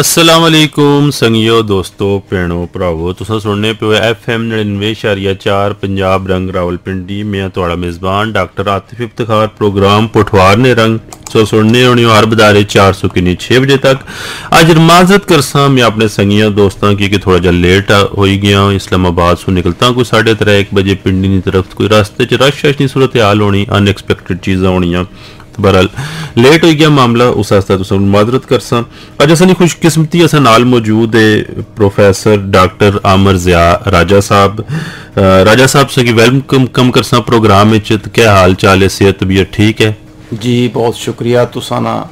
ਅਸਲਾਮ ਅਲੈਕੁਮ ਸੰਗਿਓ ਦੋਸਤੋ ਭੈਣੋ ਭਰਾਵੋ ਤੁਸੀਂ ਸੁਣਨੇ ਪਿਓ ਐਫਐਮ 99.4 ਪੰਜਾਬ ਰੰਗ ਰਾਵਲਪਿੰਡੀ ਮੈਂ ਤੁਹਾਡਾ ਮੇਜ਼ਬਾਨ ਡਾਕਟਰ ਆਤਿਫ ਇਫਤਖਾਰ ਪ੍ਰੋਗਰਾਮ ਪਠਵਾਰ ਨੇ ਰੰਗ ਸੋ ਸੁਣਨੇ ਹੋਣੀ ਹਰ ਬਦਾਰੇ 400 ਕਿਨੀ 6 ਵਜੇ ਤੱਕ ਅੱਜ ਰਮਾਜ਼ਤ ਕਰਸਾਂ ਮੈਂ ਆਪਣੇ ਸੰਗੀਆਂ ਦੋਸਤਾਂ ਕੀ ਕਿ ਥੋੜਾ ਜਿਹਾ ਲੇਟ ਹੋਈ ਗਿਆ ਇਸਲਾਮਾਬਾਦ ਤੋਂ ਨਿਕਲਤਾ ਕੋਈ 3:30 1 ਵਜੇ ਪਿੰਡੀ ਦੀ ਤਰਫ ਕੋਈ ਰਸਤੇ 'ਚ ਰਸ਼ ਨਹੀਂ ਸੂਰਤ ਹਾਲ ਹੋਣੀ ਅਨਐਕਸਪੈਕਟਡ ਚੀਜ਼ਾਂ ਹੋਣੀਆਂ ਬਹਰਹਾਲ ਲੇਟ ਹੋ ਗਿਆ ਮਾਮਲਾ ਉਸ ਵਾਸਤੇ ਤੁਸੀਂ ਮਾਜ਼ਰਤ ਕਰਸਾਂ ਅੱਜ ਅਸਾਂ ਦੀ ਖੁਸ਼ਕਿਸਮਤੀ ਅਸਾਂ ਨਾਲ ਮੌਜੂਦ ਹੈ ਪ੍ਰੋਫੈਸਰ ਡਾਕਟਰ ਆਮਰ ਜ਼ਿਆ ਰਾਜਾ ਸਾਹਿਬ ਰਾਜਾ ਸਾਹਿਬ ਸੇ ਵੈਲਕਮ ਕਮ ਕਰਸਾਂ ਪ੍ਰੋਗਰਾਮ ਵਿੱਚ ਕੀ ਹਾਲ ਚਾਲ ਹੈ ਸਿਹਤ ਤਬੀਅਤ ਠੀਕ ਹੈ ਜੀ ਬਹੁਤ ਸ਼ੁਕਰੀਆ ਤੁਸਾਂ ਨਾ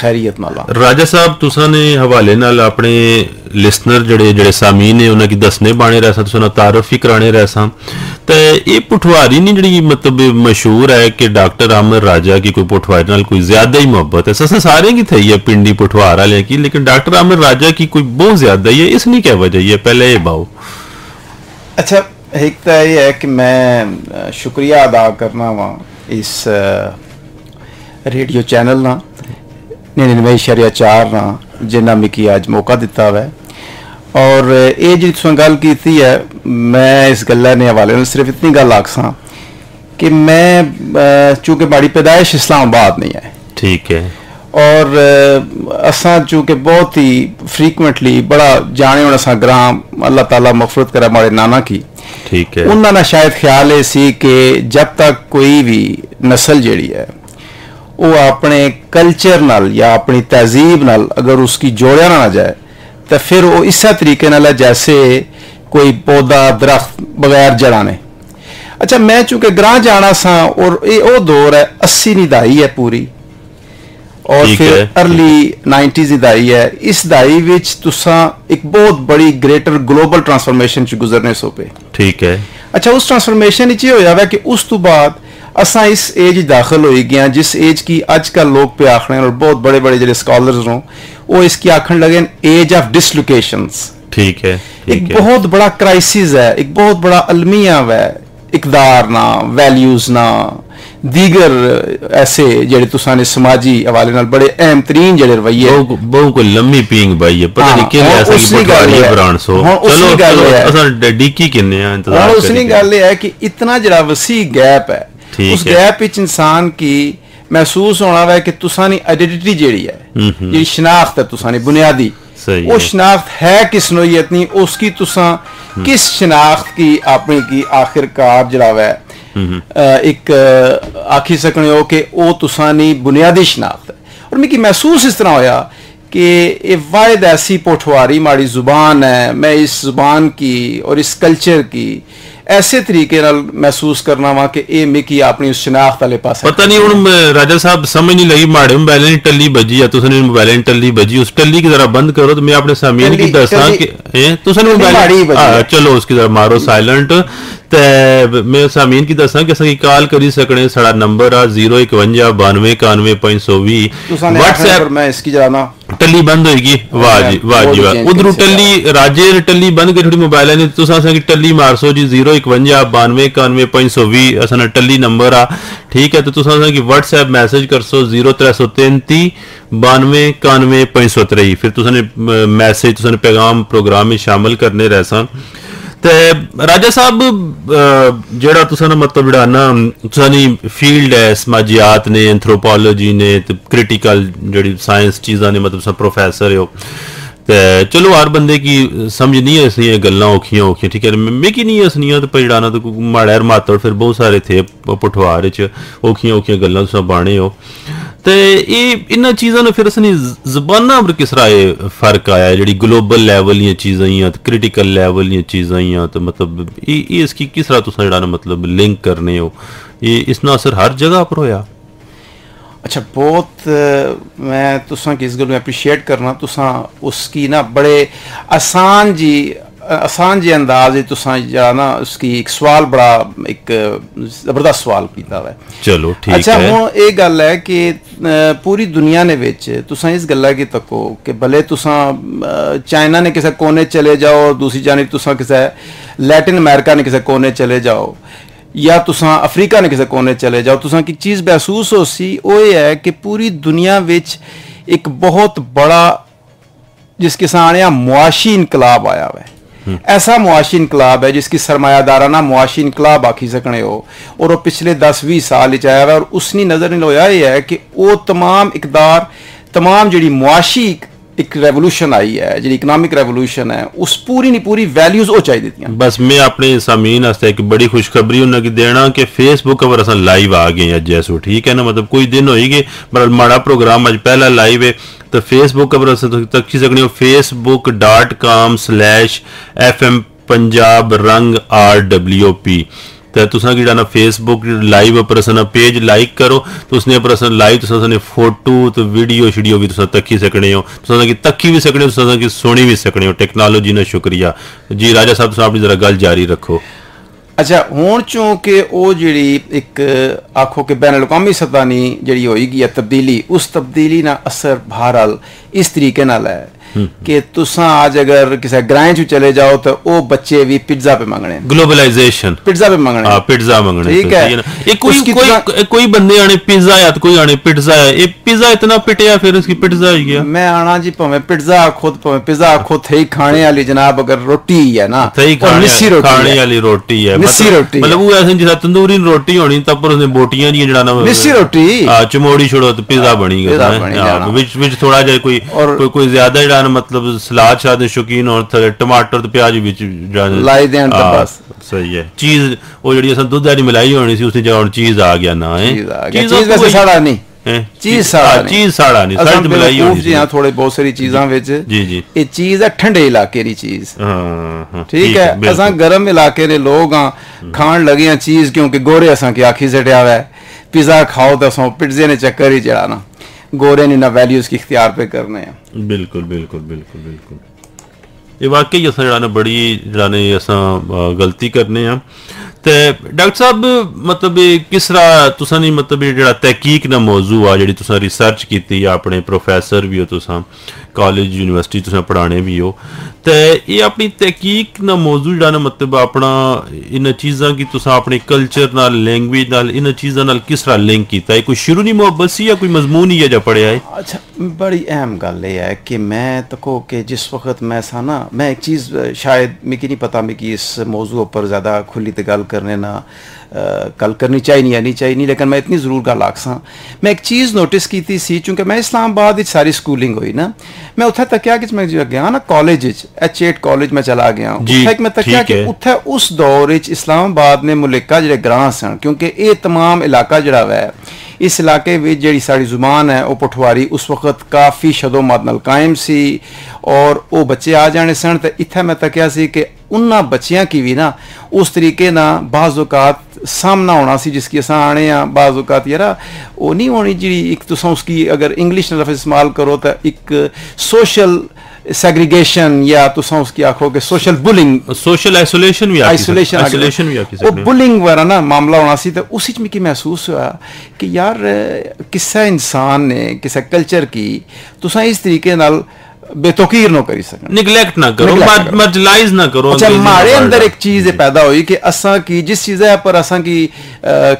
ਖੈਰੀਅਤ ਨਾਲ ਰਾਜਾ ਸਾਹਿਬ ਤੁਸਾਂ ਨੇ ਹਵਾਲੇ ਨਾਲ ਆਪਣੇ ਲਿਸਨਰ ਜਿਹੜੇ ਜਿਹੜੇ ਸਾਮੀਨ ਨੇ ਉਹਨਾਂ ਕੀ ਦੱਸਨੇ ਬਾਣੇ ਰਹਿ ਤੁਸਾਂ ਨਾ ਤਾਰਫ ਹੀ ਕਰਾਣੇ ਰਹਿ ਤੇ ਇਹ ਪਠਵਾਰੀ ਨਹੀਂ ਜਿਹੜੀ ਮਤਲਬ ਮਸ਼ਹੂਰ ਹੈ ਕਿ ਡਾਕਟਰ ਆਮਰ ਰਾਜਾ ਕੀ ਕੋਈ ਪਠਵਾਰੀ ਨਾਲ ਕੋਈ ਜ਼ਿਆਦਾ ਹੀ ਮੁਹੱਬਤ ਹੈ ਸਸੇ ਸਾਰੇ ਕੀ ਥਈ ਹੈ ਪਿੰਡੀ ਪਠਵਾਰ ਵਾਲੇ ਕੀ ਲੇਕਿਨ ਡਾਕਟਰ ਆਮਰ ਰਾਜਾ ਕੀ ਕੋਈ ਬਹੁਤ ਜ਼ਿਆਦਾ ਹੀ ਹੈ ਇਸ ਨਹੀਂ ਕਹਿ ਵਜ੍ਹਾ ਹੈ ਪਹਿਲੇ ਇਹ ਬਾਓ ਅੱਛਾ ਇੱਕ ਤਾਂ ਇਹ ਹੈ ਕਿ ਮੈਂ ਸ਼ੁਕਰੀਆ ਅਦਾ ਕਰਨਾ ਵਾ ਇਸ ਰੇਡੀਓ ਚੈਨਲ ਨਾਲ 99.4 ਨਾ ਜਿੰਨਾ ਮਿਕੀ ਅੱਜ ਮੌਕਾ ਦਿੱਤਾ ਹੋਇਆ और ये जो गल की है मैं इस गल ने हवाले ਹਵਾਲੇ सिर्फ़ इतनी गल ਗੱਲ कि मैं चूँकि माड़ी पैदाइश इस्लामाबाद नहीं है ठीक है और असा चूँकि बहुत ही फ्रीकुंटली बड़ा जाने असा ग्राम अल्लाह ताला मफरत करा माड़े नाना की। ठीक है उन्होंने शायद ख्याल ये कि जब तक कोई भी नस्ल जड़ी है वो अपने कल्चर नाल या अपनी तहजीब नाल अगर उसकी जोड़िया ना, ना जाए ਤਾਂ ਫਿਰ ਉਹ ਇਸੇ ਤਰੀਕੇ ਨਾਲ ਹੈ ਜੈਸੇ ਕੋਈ ਪੌਦਾ ਦਰਖਤ ਬਗੈਰ ਜੜਾਂ ਨੇ। ਅੱਛਾ ਮੈਂ ਚੁੱਕੇ ਗ੍ਰਾਂ ਜਾਣਾ ਸਾਂ ਔਰ ਇਹ ਉਹ ਦੌਰ ਹੈ 80 ਦੀ ਦਾਈ ਹੈ ਪੂਰੀ। ਔਰ ਫਿਰ अर्ਲੀ 90s ਦੀ ਦਾਈ ਹੈ। ਇਸ ਦਾਈ ਵਿੱਚ ਤੁਸੀਂ ਇੱਕ ਬਹੁਤ ਬੜੀ ਗ੍ਰੇਟਰ ਗਲੋਬਲ ਟਰਾਂਸਫਰਮੇਸ਼ਨ ਚ ਗੁਜ਼ਰਨੇ ਸੋ ਪਏ ਠੀਕ ਹੈ। ਅੱਛਾ ਉਸ ਟਰਾਂਸਫਰਮੇਸ਼ਨ ਵਿੱਚ ਇਹ ਹੋਇਆ ਵਾ ਕਿ ਉਸ ਤੋਂ ਬਾਅਦ असा इस एज दाखिल होई गए जिस एज की अजकल लोग पे आखने और बहुत बड़े बड़े जो स्कॉलर्स हों वो इसकी आखन लगे एज ऑफ़ डिसलोकेशन ठीक है ठीक एक है। बहुत बड़ा क्राइसिस है एक बहुत बड़ा अलमिया है इकदार ना वैल्यूज़ ना। दीगर ऐसे जेडे तुसाने समाजी हवाले नाल बड़े अहम तरीन जेडे रवैये बहु को लम्मी पींग भाई है पता हाँ, नहीं किने ऐसा की पटवारी ब्रांड सो। चलो चलो असन डीकी किने इंतज़ार कर रहे गल है कि इतना जड़ा वसी गैप है उस गैप ਵਿੱਚ ਇਨਸਾਨ ਕੀ ਮਹਿਸੂਸ ਹੋਣਾ ਵਾ ਕਿ ਤੁਸਾਂ ਦੀ ਆਇਡੈਂਟੀਟੀ ਜਿਹੜੀ ਹੈ ਜਿਹੜੀ ਸ਼ਨਾਖਤ ਹੈ ਤੁਸਾਂ ਦੀ ਬੁਨਿਆਦੀ वो शनाख्त है किस नोयत नहीं उसकी तुसा किस शनाख्त की अपनी की आखिरकार जड़ा है एक आखी सकने हो कि वो तुसा नी बुनियादी शनाख्त है और मिकी महसूस इस तरह होया कि ये वायद ऐसी पोठवारी माड़ी जुबान है मैं इस जुबान की और इस कल्चर की ऐसे तरीके महसूस करना वा कि यह मिकी अपनी शनाख्त आले पास पता नहीं हूँ राजा साहब समझ नहीं लगी माड़े मोबाइल ने टली बजी या तुमने मोबाइल ने टली बजी उस टली की जरा बंद करो तो मैं अपने सामने चलो उसकी जरा मारो साइलेंट। त मैं सामिन की दसा कि असांखे कॉल करी सघणे साढ़ा नंबर आहे ज़ीरो एकवंजाह बानवे इकानवे पंज सौ वीह व्हाट्सएप टली बंद होगी वाह वाह जी वाह। उधर टली राजेर टली बंद कर थोड़ी मोबाइल ने तो असा टली मारसो जी 051 92 91 भी असन टली नंबर आ। ठीक है तो तुसा असा WhatsApp मैसेज करसो 0333 92 91 523 फिर तुसा ने मैसेज तुसा पैगाम प्रोग्राम में शामिल करने रहसा ਤੇ ਰਾਜਾ ਸਾਹਿਬ ਜਿਹੜਾ ਤੁਸੀਂ ਨਾ ਮਤਲਬ ਜਿਹੜਾ ਨਾ, ਤੁਸੀਂ ਫੀਲਡ ਹੈ, ਸਮਾਜਿਆਤ ਨੇ ਐਂਥਰੋਪੋਲੋਜੀ ਨੇ ਤੇ ਕ੍ਰਿਟੀਕਲ ਜਿਹੜੀ ਸਾਇੰਸ ਚੀਜ਼ਾਂ ਨੇ, ਮਤਲਬ ਸਭ ਪ੍ਰੋਫੈਸਰ ਹੋ ਤੇ ਚਲੋ ਹਰ ਬੰਦੇ ਕੀ ਸਮਝ ਨਹੀਂ ਐ ਇਹ ਗੱਲਾਂ ਔਖੀਆਂ ਔਖੀਆਂ, ਠੀਕ ਹੈ, ਮੈਂ ਕੀ ਨਹੀਂ ਅਸਨੀਆਂ ਤੇ ਜਿਹੜਾ ਤੇ ਮਾੜਾ ਮਾਤੜ ਫਿਰ ਬਹੁਤ ਸਾਰੇ ਥੇ ਪਠਵਾਰ ਵਿੱਚ ਔਖੀਆਂ ਔਖੀਆਂ ਗੱਲਾਂ ਤੁਸੀਂ ਬਾਣੇ ਹੋ। ਤੇ ਇਹ ਇਹਨਾਂ ਚੀਜ਼ਾਂ ਨੂੰ ਫਿਰ ਅਸਨੀ ਜ਼ਬਾਨਾਂ ਪਰ ਕਿਸ ਤਰ੍ਹਾਂ ਇਹ ਫਰਕ ਆਇਆ ਜਿਹੜੀ ਗਲੋਬਲ ਲੈਵਲ ਦੀਆਂ ਚੀਜ਼ਾਂ ਜਾਂ ਤੇ ਕ੍ਰਿਟੀਕਲ ਲੈਵਲ ਦੀਆਂ ਚੀਜ਼ਾਂ ਜਾਂ ਤੇ ਮਤਲਬ ਇਹ ਇਹ ਇਸ ਕੀ ਕਿਸ ਤਰ੍ਹਾਂ ਤੁਸੀਂ ਜਿਹੜਾ ਨਾ ਮਤਲਬ ਲਿੰਕ ਕਰਨੇ ਹੋ ਇਹ ਇਸ ਨਾਲ ਅਸਰ ਹਰ ਜਗ੍ਹਾ ਪਰ ਹੋਇਆ अच्छा बहुत मैं तुसा की इस गल में अप्रीशिएट करना तुसा उसकी ना बड़े आसान जी आसान असांजे अंदाज़ तुसां ना उसकी इक सवाल बड़ा एक ज़बरदस्त सवाल कीता है। चलो ठीक अच्छा हुन एह् गल्ल ऐ कि पूरी दुनिया ने बिच तुसां इस गल्ला गी तक्को कि भले तुसां चाइना ने किसे कोने चले जाओ दूसरी जानब तुसां किसे लैटिन अमेरिका ने किसे कोने चले जाओ या तुसां अफ्रीका ने किसे कोने चले जाओ तुसां की चीज़ महसूस हो सी एह् ऐ कि पूरी दुनिया बिच एक बहुत बड़ा जिस किसान आने मुआशी इनकलाब आया वै ऐसा मुआशी इनकलाब है जिसकी सरमायादाराना मुआशी इनकलाब आखी सकने हो। और वो पिछले दस भी साल आया हुआ और उसनी नज़र लोया यह है कि वो तमाम इकदार, तमाम जी मुआशी एक रेवोल्यूशन आई है जी इकनॉमिक रेवोल्यूशन है, उस पूरी नहीं पूरी वैल्यूज़ वो चाहिए दी बस मैं अपने सामीन एक बड़ी खुशखबरी उन्हें देना कि फेसबुक पर अस लाइव आ गए अज जैसो ठीक है ना? मतलब कोई दिन होएगी पर माड़ा प्रोग्राम अज पहला लाइव है। तो फेसबुक पर तक्की सकने Facebook dot com slash F M Punjab Rang R W P तो तुसा की फेसबुक लाइव पर पेज लाइक करो। तो उसने पर लाइव तुसा फ़ोटो तो वीडियो शीडियो भी तुसा सकने हो। तक्की भी सकने की सुनी भी सकने टेक्नोलॉजी ने शुक्रिया। जी राजा साहब तुसा अपनी जरा गल जारी रखो। ਅੱਛਾ, ਹੁਣ ਚੋਂ ਕਿ ਉਹ ਜਿਹੜੀ ਇੱਕ ਆਖੋ ਕਿ ਬੈਨ ਅਲਕਾਮੀ ਸਤਹ ਨਹੀਂ ਜਿਹੜੀ ਹੋਏਗੀ ਹੈ ਤਬਦੀਲੀ, ਉਸ ਤਬਦੀਲੀ ਨਾਲ ਅਸਰ ਬਹਰਾਲ ਇਸ ਤਰੀਕੇ ਨਾਲ ਹੈ। कि तुसा आज अगर किसी ग्रां च चले जाओ तो वो बच्चे भी पिज्जा पे मंगने ग्लोबलाइजेशन पिज्जा पे मंगने हाँ। पिज्जा मंगने ठीक है। ये कोई कोई कोई बंदे आने पिज्जा या तो कोई आने पिज्जा है। ये पिज्जा इतना पिटिया फिर उसकी पिज्जा ही गया मैं आना जी भावे पिज्जा खुद भावे पिज्जा खुद थे खाने वाली जनाब अगर रोटी है ना। थे खाने खाने वाली रोटी है। मिस्सी रोटी मतलब वो ऐसे जिस तंदूरी रोटी होनी तब पर उसने बोटियाँ जी जड़ा ना मिस्सी रोटी? हाँ चमोड़ी छोड़ो तो पिज्जा बनी गया विच विच थोड़ा जा कोई कोई ज़्यादा जड़ा मतलब सलाद शाद ਦੇ ਸ਼ੌਕੀਨ ਹੋਣ ਥਲੇ ਟਮਾਟਰ ਤੇ ਪਿਆਜ਼ ਵਿੱਚ ਲਾਈ ਦੇਣ ਤਾਂ ਬਸ ਸਹੀ ਹੈ ਚੀਜ਼ ਉਹ ਜਿਹੜੀ ਅਸਾਂ ਦੁੱਧ ਵਾਲੀ ਮਲਾਈ ਹੋਣੀ ਸੀ ਉਸ ਦੀ ਜਗ੍ਹਾ ਹੁਣ ਚੀਜ਼ ਆ ਗਿਆ ਨਾ ਹੈ ਚੀਜ਼ ਵੈਸੇ ਸਾੜਾ ਨਹੀਂ ਚੀਜ਼ ਸਾੜਾ ਨਹੀਂ ਚੀਜ਼ ਸਾੜਾ ਨਹੀਂ ਸਾਡੀ ਮਲਾਈ ਹੋਣੀ ਜੀ ਹਾਂ ਥੋੜੇ ਬਹੁਤ ਸਾਰੀ ਚੀਜ਼ਾਂ ਵਿੱਚ ਜੀ ਜੀ ਇਹ ਚੀਜ਼ ਹੈ ਠੰਡੇ ਇਲਾਕੇ ਦੀ ਚੀਜ਼ ਹਾਂ ਹਾਂ ਠੀਕ ਹੈ ਅਸਾਂ ਗਰਮ ਇਲਾਕੇ ਦੇ ਲੋਕ ਆ ਖਾਣ ਲਗੇ ਆ ਚੀਜ਼ ਕਿਉਂਕਿ ਗੋਰੇ ਅਸਾਂ ਕੀ ਆਖੀ ਸਟਿਆ ਹੋਇਆ पिज़्ज़ा खाओ तो सौ पिज्जे ने चक्कर ही चढ़ाना गोरे ने ना वैल्यूज़ के इख्तियार पे करने हैं। बिल्कुल बिल्कुल बिल्कुल बिल्कुल। ये वाकई अस जरा बड़ी जरा अस गलती करने ਤੇ ਡਾਕਟਰ ਸਾਹਿਬ ਮਤਲਬ ਕਿਸ ਤਰ੍ਹਾਂ ਤੁਸੀਂ ਨਹੀਂ ਮਤਲਬ ਜਿਹੜਾ ਤਹਿਕੀਕ ਦਾ ਮੌਜੂ ਆ ਜਿਹੜੀ ਤੁਸੀਂ ਰਿਸਰਚ ਕੀਤੀ ਆ ਆਪਣੇ ਪ੍ਰੋਫੈਸਰ ਵੀ ਹੋ ਤੁਸੀਂ ਕਾਲਜ ਯੂਨੀਵਰਸਿਟੀ ਤੁਸੀਂ ਪੜਾਣੇ ਵੀ ਹੋ ਤੇ ਇਹ ਆਪਣੀ ਤਹਿਕੀਕ ਦਾ ਮੌਜੂ ਜਿਹੜਾ ਨਾ ਮਤਲਬ ਆਪਣਾ ਇਹਨਾਂ ਚੀਜ਼ਾਂ ਕੀ ਤੁਸੀਂ ਆਪਣੇ ਕਲਚਰ ਨਾਲ ਲੈਂਗੁਏਜ ਨਾਲ ਇਹਨਾਂ ਚੀਜ਼ਾਂ ਨਾਲ ਕਿਸ ਤਰ੍ਹਾਂ ਲਿੰਕ ਕੀਤਾ ਹੈ ਕੋਈ ਸ਼ੁਰੂ ਨਹੀਂ ਮੁਹੱਬਤ ਸੀ ਜਾਂ ਕੋਈ ਮਜ਼ਮੂਨ ਹੀ ਹੈ ਜਾਂ ਪੜਿਆ ਹੈ ਅੱਛਾ ਬੜੀ ਅਹਿਮ ਗੱਲ ਇਹ ਹੈ ਕਿ ਮੈਂ ਤੱਕੋ ਕਿ ਜਿਸ ਵਕਤ ਮੈਂ ਸਾਂ ਨਾ ਮੈਂ ਇੱਕ ਚੀਜ਼ ਸ਼ਾਇਦ ਮੈਨੂੰ ਨਹੀਂ ਪਤਾ ਮੈਂ ਕਿ ਇਸ ਮੌਜੂ ਉੱਪਰ ਜ਼ਿਆਦਾ ਖੁੱਲੀ ਤੇ ਗੱਲ करने ना कल करनी चाहिए नहीं आनी चाहिए नहीं लेकिन मैं इतनी ज़रूर गल आखसा मैं एक चीज़ नोटिस की थी सी चूँकि मैं इस्लामाबाद सारी स्कूलिंग हुई ना मैं उत्थे तकिया कि मैं गया ना कॉलेज एच एट कॉलेज में चला गया उत्थे मैं तकिया कि उत्थे उस दौर इस्लामाबाद ने मुलिका जो ग्रां सन क्योंकि ये तमाम इलाका जड़ा वै इस इलाके में जी साड़ी ज़ुबान है वह पठवारी उस वक्त काफ़ी शदोमद नल कायम सी और वो बच्चे आ जाने सन तो इतने मैं तकिया सी कि उन्होंने बच्चियाँ की भी ना उस तरीके ना बाज़ात सामना होना जिसकी अस आने आ बाज़ात यार। वो नहीं होनी जी एक तुम उसकी अगर इंग्लिश लफ्ज़ इस्तेमाल करो तो एक सोशल सेग्रीगेशन या तुसा उसकी आखो कि सोशल बुलिंग सोशल आइसोलेशन भी आइसोलेशन आइसोलेशन भी आखी वो बुलिंग वगैरह ना मामला होना सी तो उसी मिकी महसूस हुआ कि यार किसा इंसान ने किसा कल्चर की तुसा इस तरीके नाल बेतौकीर ना करी सकन निगलेक्ट ना करो मार्जिनलाइज ना करो। अच्छा हमारे अंदर एक चीज़ पैदा हुई कि असा की जिस चीज़ पर असा की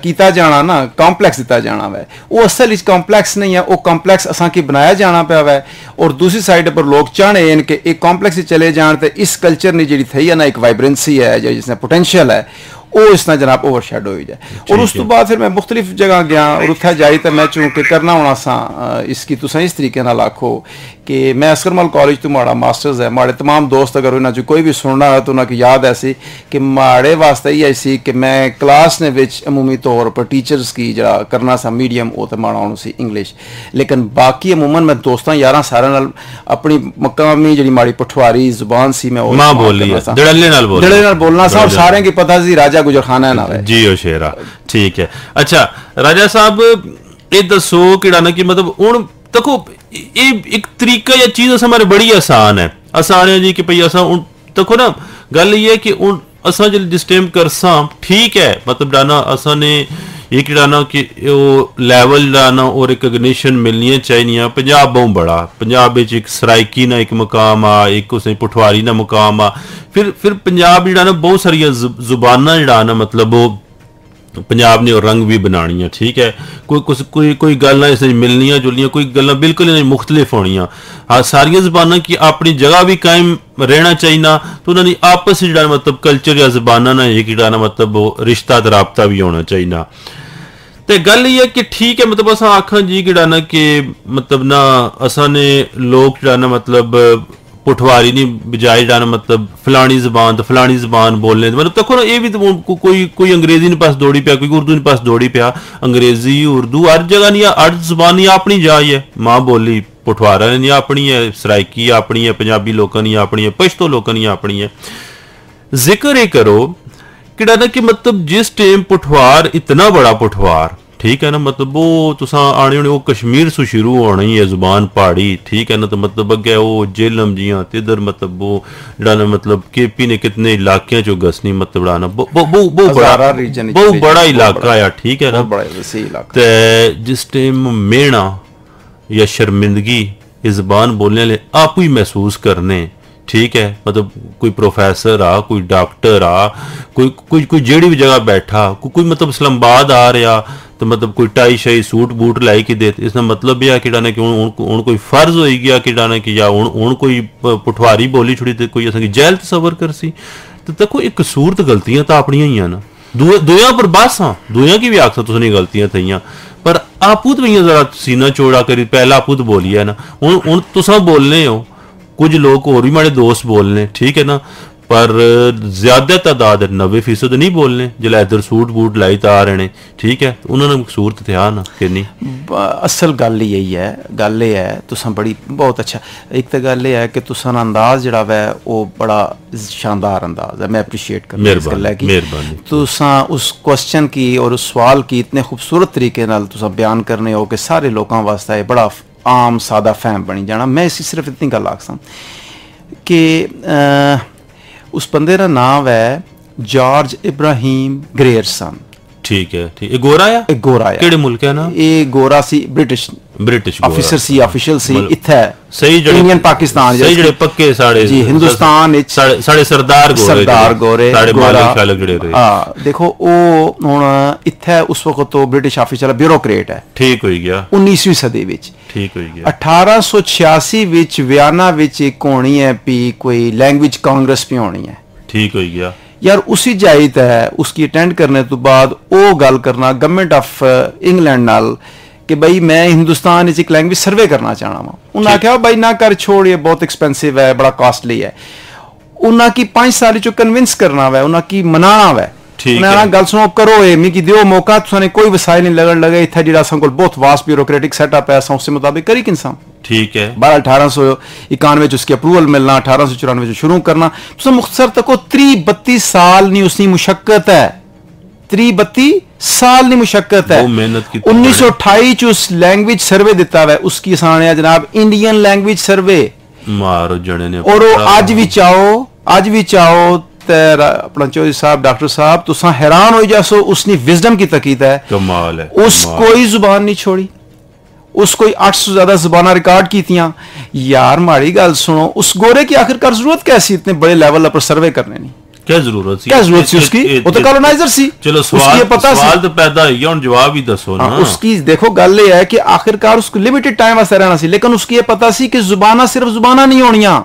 कीता जाना ना कॉम्प्लेक्स दिता जाना वै। वो असल इस कॉम्प्लेक्स नहीं है वो कॉम्प्लेक्स असा की बनाया जाना पाया वै। और दूसरी साइड पर लोग चाहने हैं कि एक कॉम्प्लेक्स चले जान ते इस कल्चर ने जी थी है ना एक वाइब्रेंसी है या जिसने पोटेंशियल है ਉਹ ਇਸ ਨਾਲ ਜਨਾਬ ਓਵਰਸ਼ੈਡੋ ਹੋ ਜਾਏ ਔਰ ਉਸ ਤੋਂ ਬਾਅਦ ਫਿਰ ਮੈਂ ਮੁxtਲਿਫ ਜਗ੍ਹਾ ਗਿਆ ਔਰ ਉੱਥੇ ਜਾਈ ਤਾਂ ਮੈਂ ਚੂੰ ਕਿ ਕਰਨਾ ਹੋਣਾ ਸਾਂ ਇਸ ਕੀ ਤੁਸੀਂ ਇਸ ਤਰੀਕੇ ਨਾਲ ਆਖੋ कि मैं असकरमल कॉलेज तो माड़ा मास्टर्स है माड़े तमाम दोस्त अगर उन्हें कोई भी सुनना हो तो उन्हें याद ऐसी कि माड़े वास्ते ही ऐसी कि मैं क्लास ने विच अमूमी तौर पर टीचर्स की जरा करना सा मीडियम वो तो माड़ा होना सी इंग्लिश लेकिन बाकी अमूमन मैं दोस्तों यार सारे नाल अपनी मकामी जी माड़ी पठवारी जुबान सी मैं मां बोली दड़ले नाल बोल दड़ले नाल बोलना सा सारे की पता सी राजा गुजर खाना है ना जी, ओ शेरा। ठीक है। अच्छा राजा साहब, ये दसो कि ना कि मतलब हूँ देखो, ये एक तरीका या चीज़ हमारे बड़ी आसान है। आसान है जी कि भाई असा देखो ना, गल ये है कि हूँ असा जिस टाइम करसा ठीक है मतलब डाना असा ने एक डाना कि लैवल डाना और रिकग्निशन मिलनी चाहिए पंजाब बहुत बड़ा पंजाब एक सराइकी ना एक मुकाम आ एक उस पठवारी ना मुकाम आ फिर फिर पंजाब जड़ा ना बहुत सारिया जुबाना जड़ा ना मतलब वो ਪੰਜਾਬ ਨੇ ਉਹ ਪੰਜਾਬ ਨੇ ਰੰਗ ਵੀ ਬਣਾਣੀਆਂ ਠੀਕ ਹੈ? ਕੋਈ ਕੁਝ ਕੋਈ ਕੋਈ ਗੱਲਾਂ ਇਸ ਵਿੱਚ ਮਿਲਣੀਆਂ ਜੁਲਣੀਆਂ, ਕੋਈ ਗੱਲਾਂ ਬਿਲਕੁਲ ਨਹੀਂ ਮੁxtਲਿਫ ਹੋਣੀਆਂ। ਆ ਸਾਰੀਆਂ ਜ਼ਬਾਨਾਂ ਕੀ ਆਪਣੀ ਜਗ੍ਹਾ ਵੀ ਕਾਇਮ ਰਹਿਣਾ ਚਾਹੀਦਾ, ਤੇ ਉਹਨਾਂ ਦੀ ਆਪਸ ਵਿੱਚ ਜਿਹੜਾ ਮਤਲਬ ਕਲਚਰ ਜਾਂ ਜ਼ਬਾਨਾਂ ਨਾਲ ਇਹ ਕਿਹੜਾ ਮਤਲਬ ਉਹ ਰਿਸ਼ਤਾ ਤੇ ਰਾਬਤਾ ਵੀ ਹੋਣਾ ਚਾਹੀਦਾ। ਤੇ ਗੱਲ ਇਹ ਹੈ ਕਿ ਠੀਕ ਹੈ, ਮਤਲਬ ਅਸਾਂ ਆਖਾਂ ਜੀ ਕਿਹੜਾ ਨਾ ਕਿ ਮਤਲਬ ਨਾ ਅਸਾਂ ਨੇ ਲੋਕ ਜਿਹੜਾ ਨਾ ਮਤਲਬ ਪੁਠਵਾਰੀ ਨਹੀਂ, ਬਜਾਏ ਜਾਣ ਮਤਲਬ ਫਲਾਣੀ ਜ਼ਬਾਨ ਤੇ ਫਲਾਣੀ ਜ਼ਬਾਨ ਬੋਲਨੇ ਮਤਲਬ ਤੱਕੋ ਇਹ ਵੀ ਕੋਈ ਕੋਈ ਅੰਗਰੇਜ਼ੀ ਨਹੀਂ ਪਾਸ ਦੌੜੀ ਪਿਆ, ਕੋਈ ਉਰਦੂ ਨਹੀਂ ਪਾਸ ਦੌੜੀ ਪਿਆ। ਅੰਗਰੇਜ਼ੀ, ਉਰਦੂ ਹਰ ਜਗ੍ਹਾ ਨਹੀਂ ਹਰ ਜ਼ਬਾਨ ਨਹੀਂ ਆਪਣੀ ਜਾਈ ਹੈ ਮਾਂ ਬੋਲੀ ਪੁਠਵਾਰਾ ਨੇ ਆਪਣੀ ਹੈ, ਸਰਾਇਕੀ ਆਪਣੀ ਹੈ, ਪੰਜਾਬੀ ਲੋਕਾਂ ਦੀ ਆਪਣੀ ਹੈ, ਪਸ਼ਤੋ ਲੋਕਾਂ ਦੀ ਆਪਣੀ ਹੈ। ਜ਼ਿਕਰ ਇਹ ਕਰੋ, ਕਿਹੜਾ ਨਾ ਕਿ ਮਤਲਬ ਜਿਸ ਟਾਈਮ ਪੁਠਵਾਰ, ਇਤਨਾ ਬੜਾ ਪੁਠਵਾਰ ठीक है ना मतलब वो तुसा आनी होनी वो कश्मीर से शुरू होनी है ज़ुबान पहाड़ी। ठीक है ना तो मतलब अगे वो जेलम जिया तिधर मतलब वो जड़ा मतलब के पी ने कितने इलाकों चो गसनी मतलब ना बहुत बड़ा बहुत बड़ा इलाका है ठीक है ना। तो जिस टाइम मेहना या शर्मिंदगी ये जबान बोलने वाले आप ही महसूस करने ठीक है मतलब कोई प्रोफेसर आ कोई डॉक्टर आ कोई कोई कोई जेड़ी भी जगह बैठा कोई कोई मतलब इस्लामाबाद आ रहा तो मतलब कोई टाई शाई सूट बूट लाई के दे इसका मतलब भी आ डाने कि उन उन कोई फ़र्ज़ हो गया कि डाने कि या उन उन कोई पटवारी बोली छुड़ी ते कोई असांखे जेल तस्वर करसी। तो देखो एक कसूर गलतियाँ तो अपन ही ना। दुआ पर बस हाँ दुआ की भी आखसा तुसने गलतियाँ थी पर आपू तो जरा सीना चौड़ा करी, पहला आपू तो बोलिए ना। हूँ हूँ तुसा बोलने हो कुछ लोग और भी माड़े दोस्त बोलने, ठीक है ना? ਪਰ ਜ਼ਿਆਦਾ ਤਾਦਾਦ 90% ਨਹੀਂ ਬੋਲਨੇ ਜਿਹੜਾ ਇਧਰ ਸੂਟ ਬੂਟ ਲਾਈ ਤਾਂ ਆ ਰਹੇ ਨੇ ਠੀਕ ਹੈ ਉਹਨਾਂ ਨੂੰ ਸੂਰਤ ਧਿਆਨ ਕਿੰਨੀ ਅਸਲ ਗੱਲ ਹੀ ਇਹੀ ਹੈ ਗੱਲ ਇਹ ਹੈ ਤੁਸੀਂ ਬੜੀ ਬਹੁਤ ਅੱਛਾ ਇੱਕ ਤਾਂ ਗੱਲ ਇਹ ਹੈ ਕਿ ਤੁਸੀਂ ਦਾ ਅੰਦਾਜ਼ ਜਿਹੜਾ ਵੈ ਉਹ ਬੜਾ ਸ਼ਾਨਦਾਰ ਅੰਦਾਜ਼ ਹੈ ਮੈਂ ਅਪਰੀਸ਼ੀਏਟ ਕਰਦਾ ਇਸ ਗੱਲ ਕਿ ਮਿਹਰਬਾਨੀ ਤੁਸੀਂ ਉਸ ਕੁਐਸਚਨ ਕੀ ਔਰ ਉਸ ਸਵਾਲ ਕੀ ਇਤਨੇ ਖੂਬਸੂਰਤ ਤਰੀਕੇ ਨਾਲ ਤੁਸੀਂ ਬਿਆਨ ਕਰਨੇ ਹੋ ਕਿ ਸਾਰੇ ਲੋਕਾਂ ਵਾਸਤੇ ਇਹ ਬੜਾ ਆਮ ਸਾਦਾ ਫਹਿਮ ਬਣੀ ਜਾਣਾ ਮੈਂ ਇਸੇ ਸਿਰਫ ਇਤਨੀ ਗੱਲ ਆਖਸਾਂ ਕਿ ਉਸ ਬੰਦੇ ਦਾ ਨਾਮ ਹੈ ਜਾਰਜ ਇਬਰਾਹੀਮ ਗ੍ਰੇਅਰਸਨ ਠੀਕ ਹੈ ਠੀਕ ਇਹ ਗੋਰਾ ਆ ਇਹ ਗੋਰਾ ਆ ਕਿਹੜੇ ਮੁਲਕ ਹੈ ਨਾ ਇਹ ਗੋਰਾ ਸੀ ਬ੍ਰਿਟਿਸ਼ ਬ੍ਰਿਟਿਸ਼ ਆਫੀਸਰਸ ਸੀ ਅਫੀਸ਼ੀਅਲ ਸੀ ਇੱਥੇ ਸਹੀ ਜਿਹੜੇ ਇੰਡੀਅਨ ਪਾਕਿਸਤਾਨ ਸਹੀ ਜਿਹੜੇ ਪੱਕੇ ਸਾਡੇ ਜੀ ਹਿੰਦੁਸਤਾਨ ਵਿੱਚ ਸਾਡੇ ਸਰਦਾਰ ਗੋਰੇ ਸਰਦਾਰ ਗੋਰੇ ਸਾਡੇ ਮਾਲਕ ਖਾਲਕ ਜਿਹੜੇ ਰਹੇ। ਹਾਂ ਦੇਖੋ ਉਹ ਹੁਣ ਇੱਥੇ ਉਸ ਵਕਤ ਤੋਂ ਬ੍ਰਿਟਿਸ਼ ਆਫੀਸਰ ਬਿਊਰੋਕਰੇਟ ਹੈ। ਠੀਕ ਹੋਈ ਗਿਆ। 19ਵੀਂ ਸਦੀ ਵਿੱਚ। ਠੀਕ ਹੋਈ ਗਿਆ। 1886 ਵਿੱਚ ਵਿਆਨਾ ਵਿੱਚ ਇੱਕ ਹੋਣੀ ਹੈ ਪੀ ਕੋਈ ਲੈਂਗੁਏਜ ਕਾਂਗਰਸ ਵੀ ਹੋਣੀ ਹੈ। ਠੀਕ ਹੋਈ ਗਿਆ। ਯਾਰ ਉਸੇ ਜਾਇਤ ਹੈ ਉਸकी ਅਟੈਂਡ ਕਰਨੇ ਤੋਂ ਬਾਅਦ ਉਹ ਗੱਲ ਕਰਨਾ ਗਵਰਨਮੈਂਟ ਆਫ ਇੰਗਲੈਂਡ ਨਾਲ कि भाई मैं हिंदुस्तान एक लैंग्वेज सर्वे करना चाहना वा। उन्हें आख्या भाई ना कर छोड़ ये बहुत एक्सपेंसिव है बड़ा कॉस्टली है। उन्हें की पाँच साल चो कन्विंस करना वै उन्हें की मनाना वै। उन्हें गल सुनो करो ये मिगी दियो मौका तुसाने कोई वसाइल नहीं लगन लगे। इत्थे जेड़ा असां कोल बहुत वास्ट ब्यूरोक्रेटिक सेटअप है असां उसके मुताबिक करी किनसां ठीक है। बारह अठारह सौ इक्यानवे उसकी अप्रूवल मिलना अठारह सौ चौरानवे शुरू करना। तो मुख्तर तक त्री बत्ती साल नहीं उसकी मुशक्कत है। त्री बत्ती साल नहीं मुशक्कत है। मेहनत की उन्नीस सौ अठाई च उस लैंग्वेज सर्वे दिता हुआ उसकी आसान है जनाब इंडियन लैंग्वेज सर्वे मारो जड़े ने और अज भी चाहो अज भी चाहो अपना चौधरी साहब डॉक्टर साहब तुसा हैरान हो जासो उसने विजडम की तकीद है। कमाल है उस कोई ज़ुबान नहीं छोड़ी। उस कोई 800 ज़्यादा जुबाना रिकॉर्ड की थी यार माड़ी गल सुनो उस गोरे की आखिरकार ज़रूरत कैसी? इतने बड़े लेवल पर सर्वे करने नहीं क्या ज़रूरत सी? क्या ज़रूरत थी उसकी? वो तो कॉलोनाइजर सी। चलो सवाल पता सवाल तो पैदा हुई और जवाब ही दसो ना। उसकी देखो गल ये है कि आखिरकार उसको लिमिटेड टाइम वास्ते रहना सी लेकिन उसकी ये पता सी कि जुबाना सिर्फ़ जुबाना नहीं होनिया।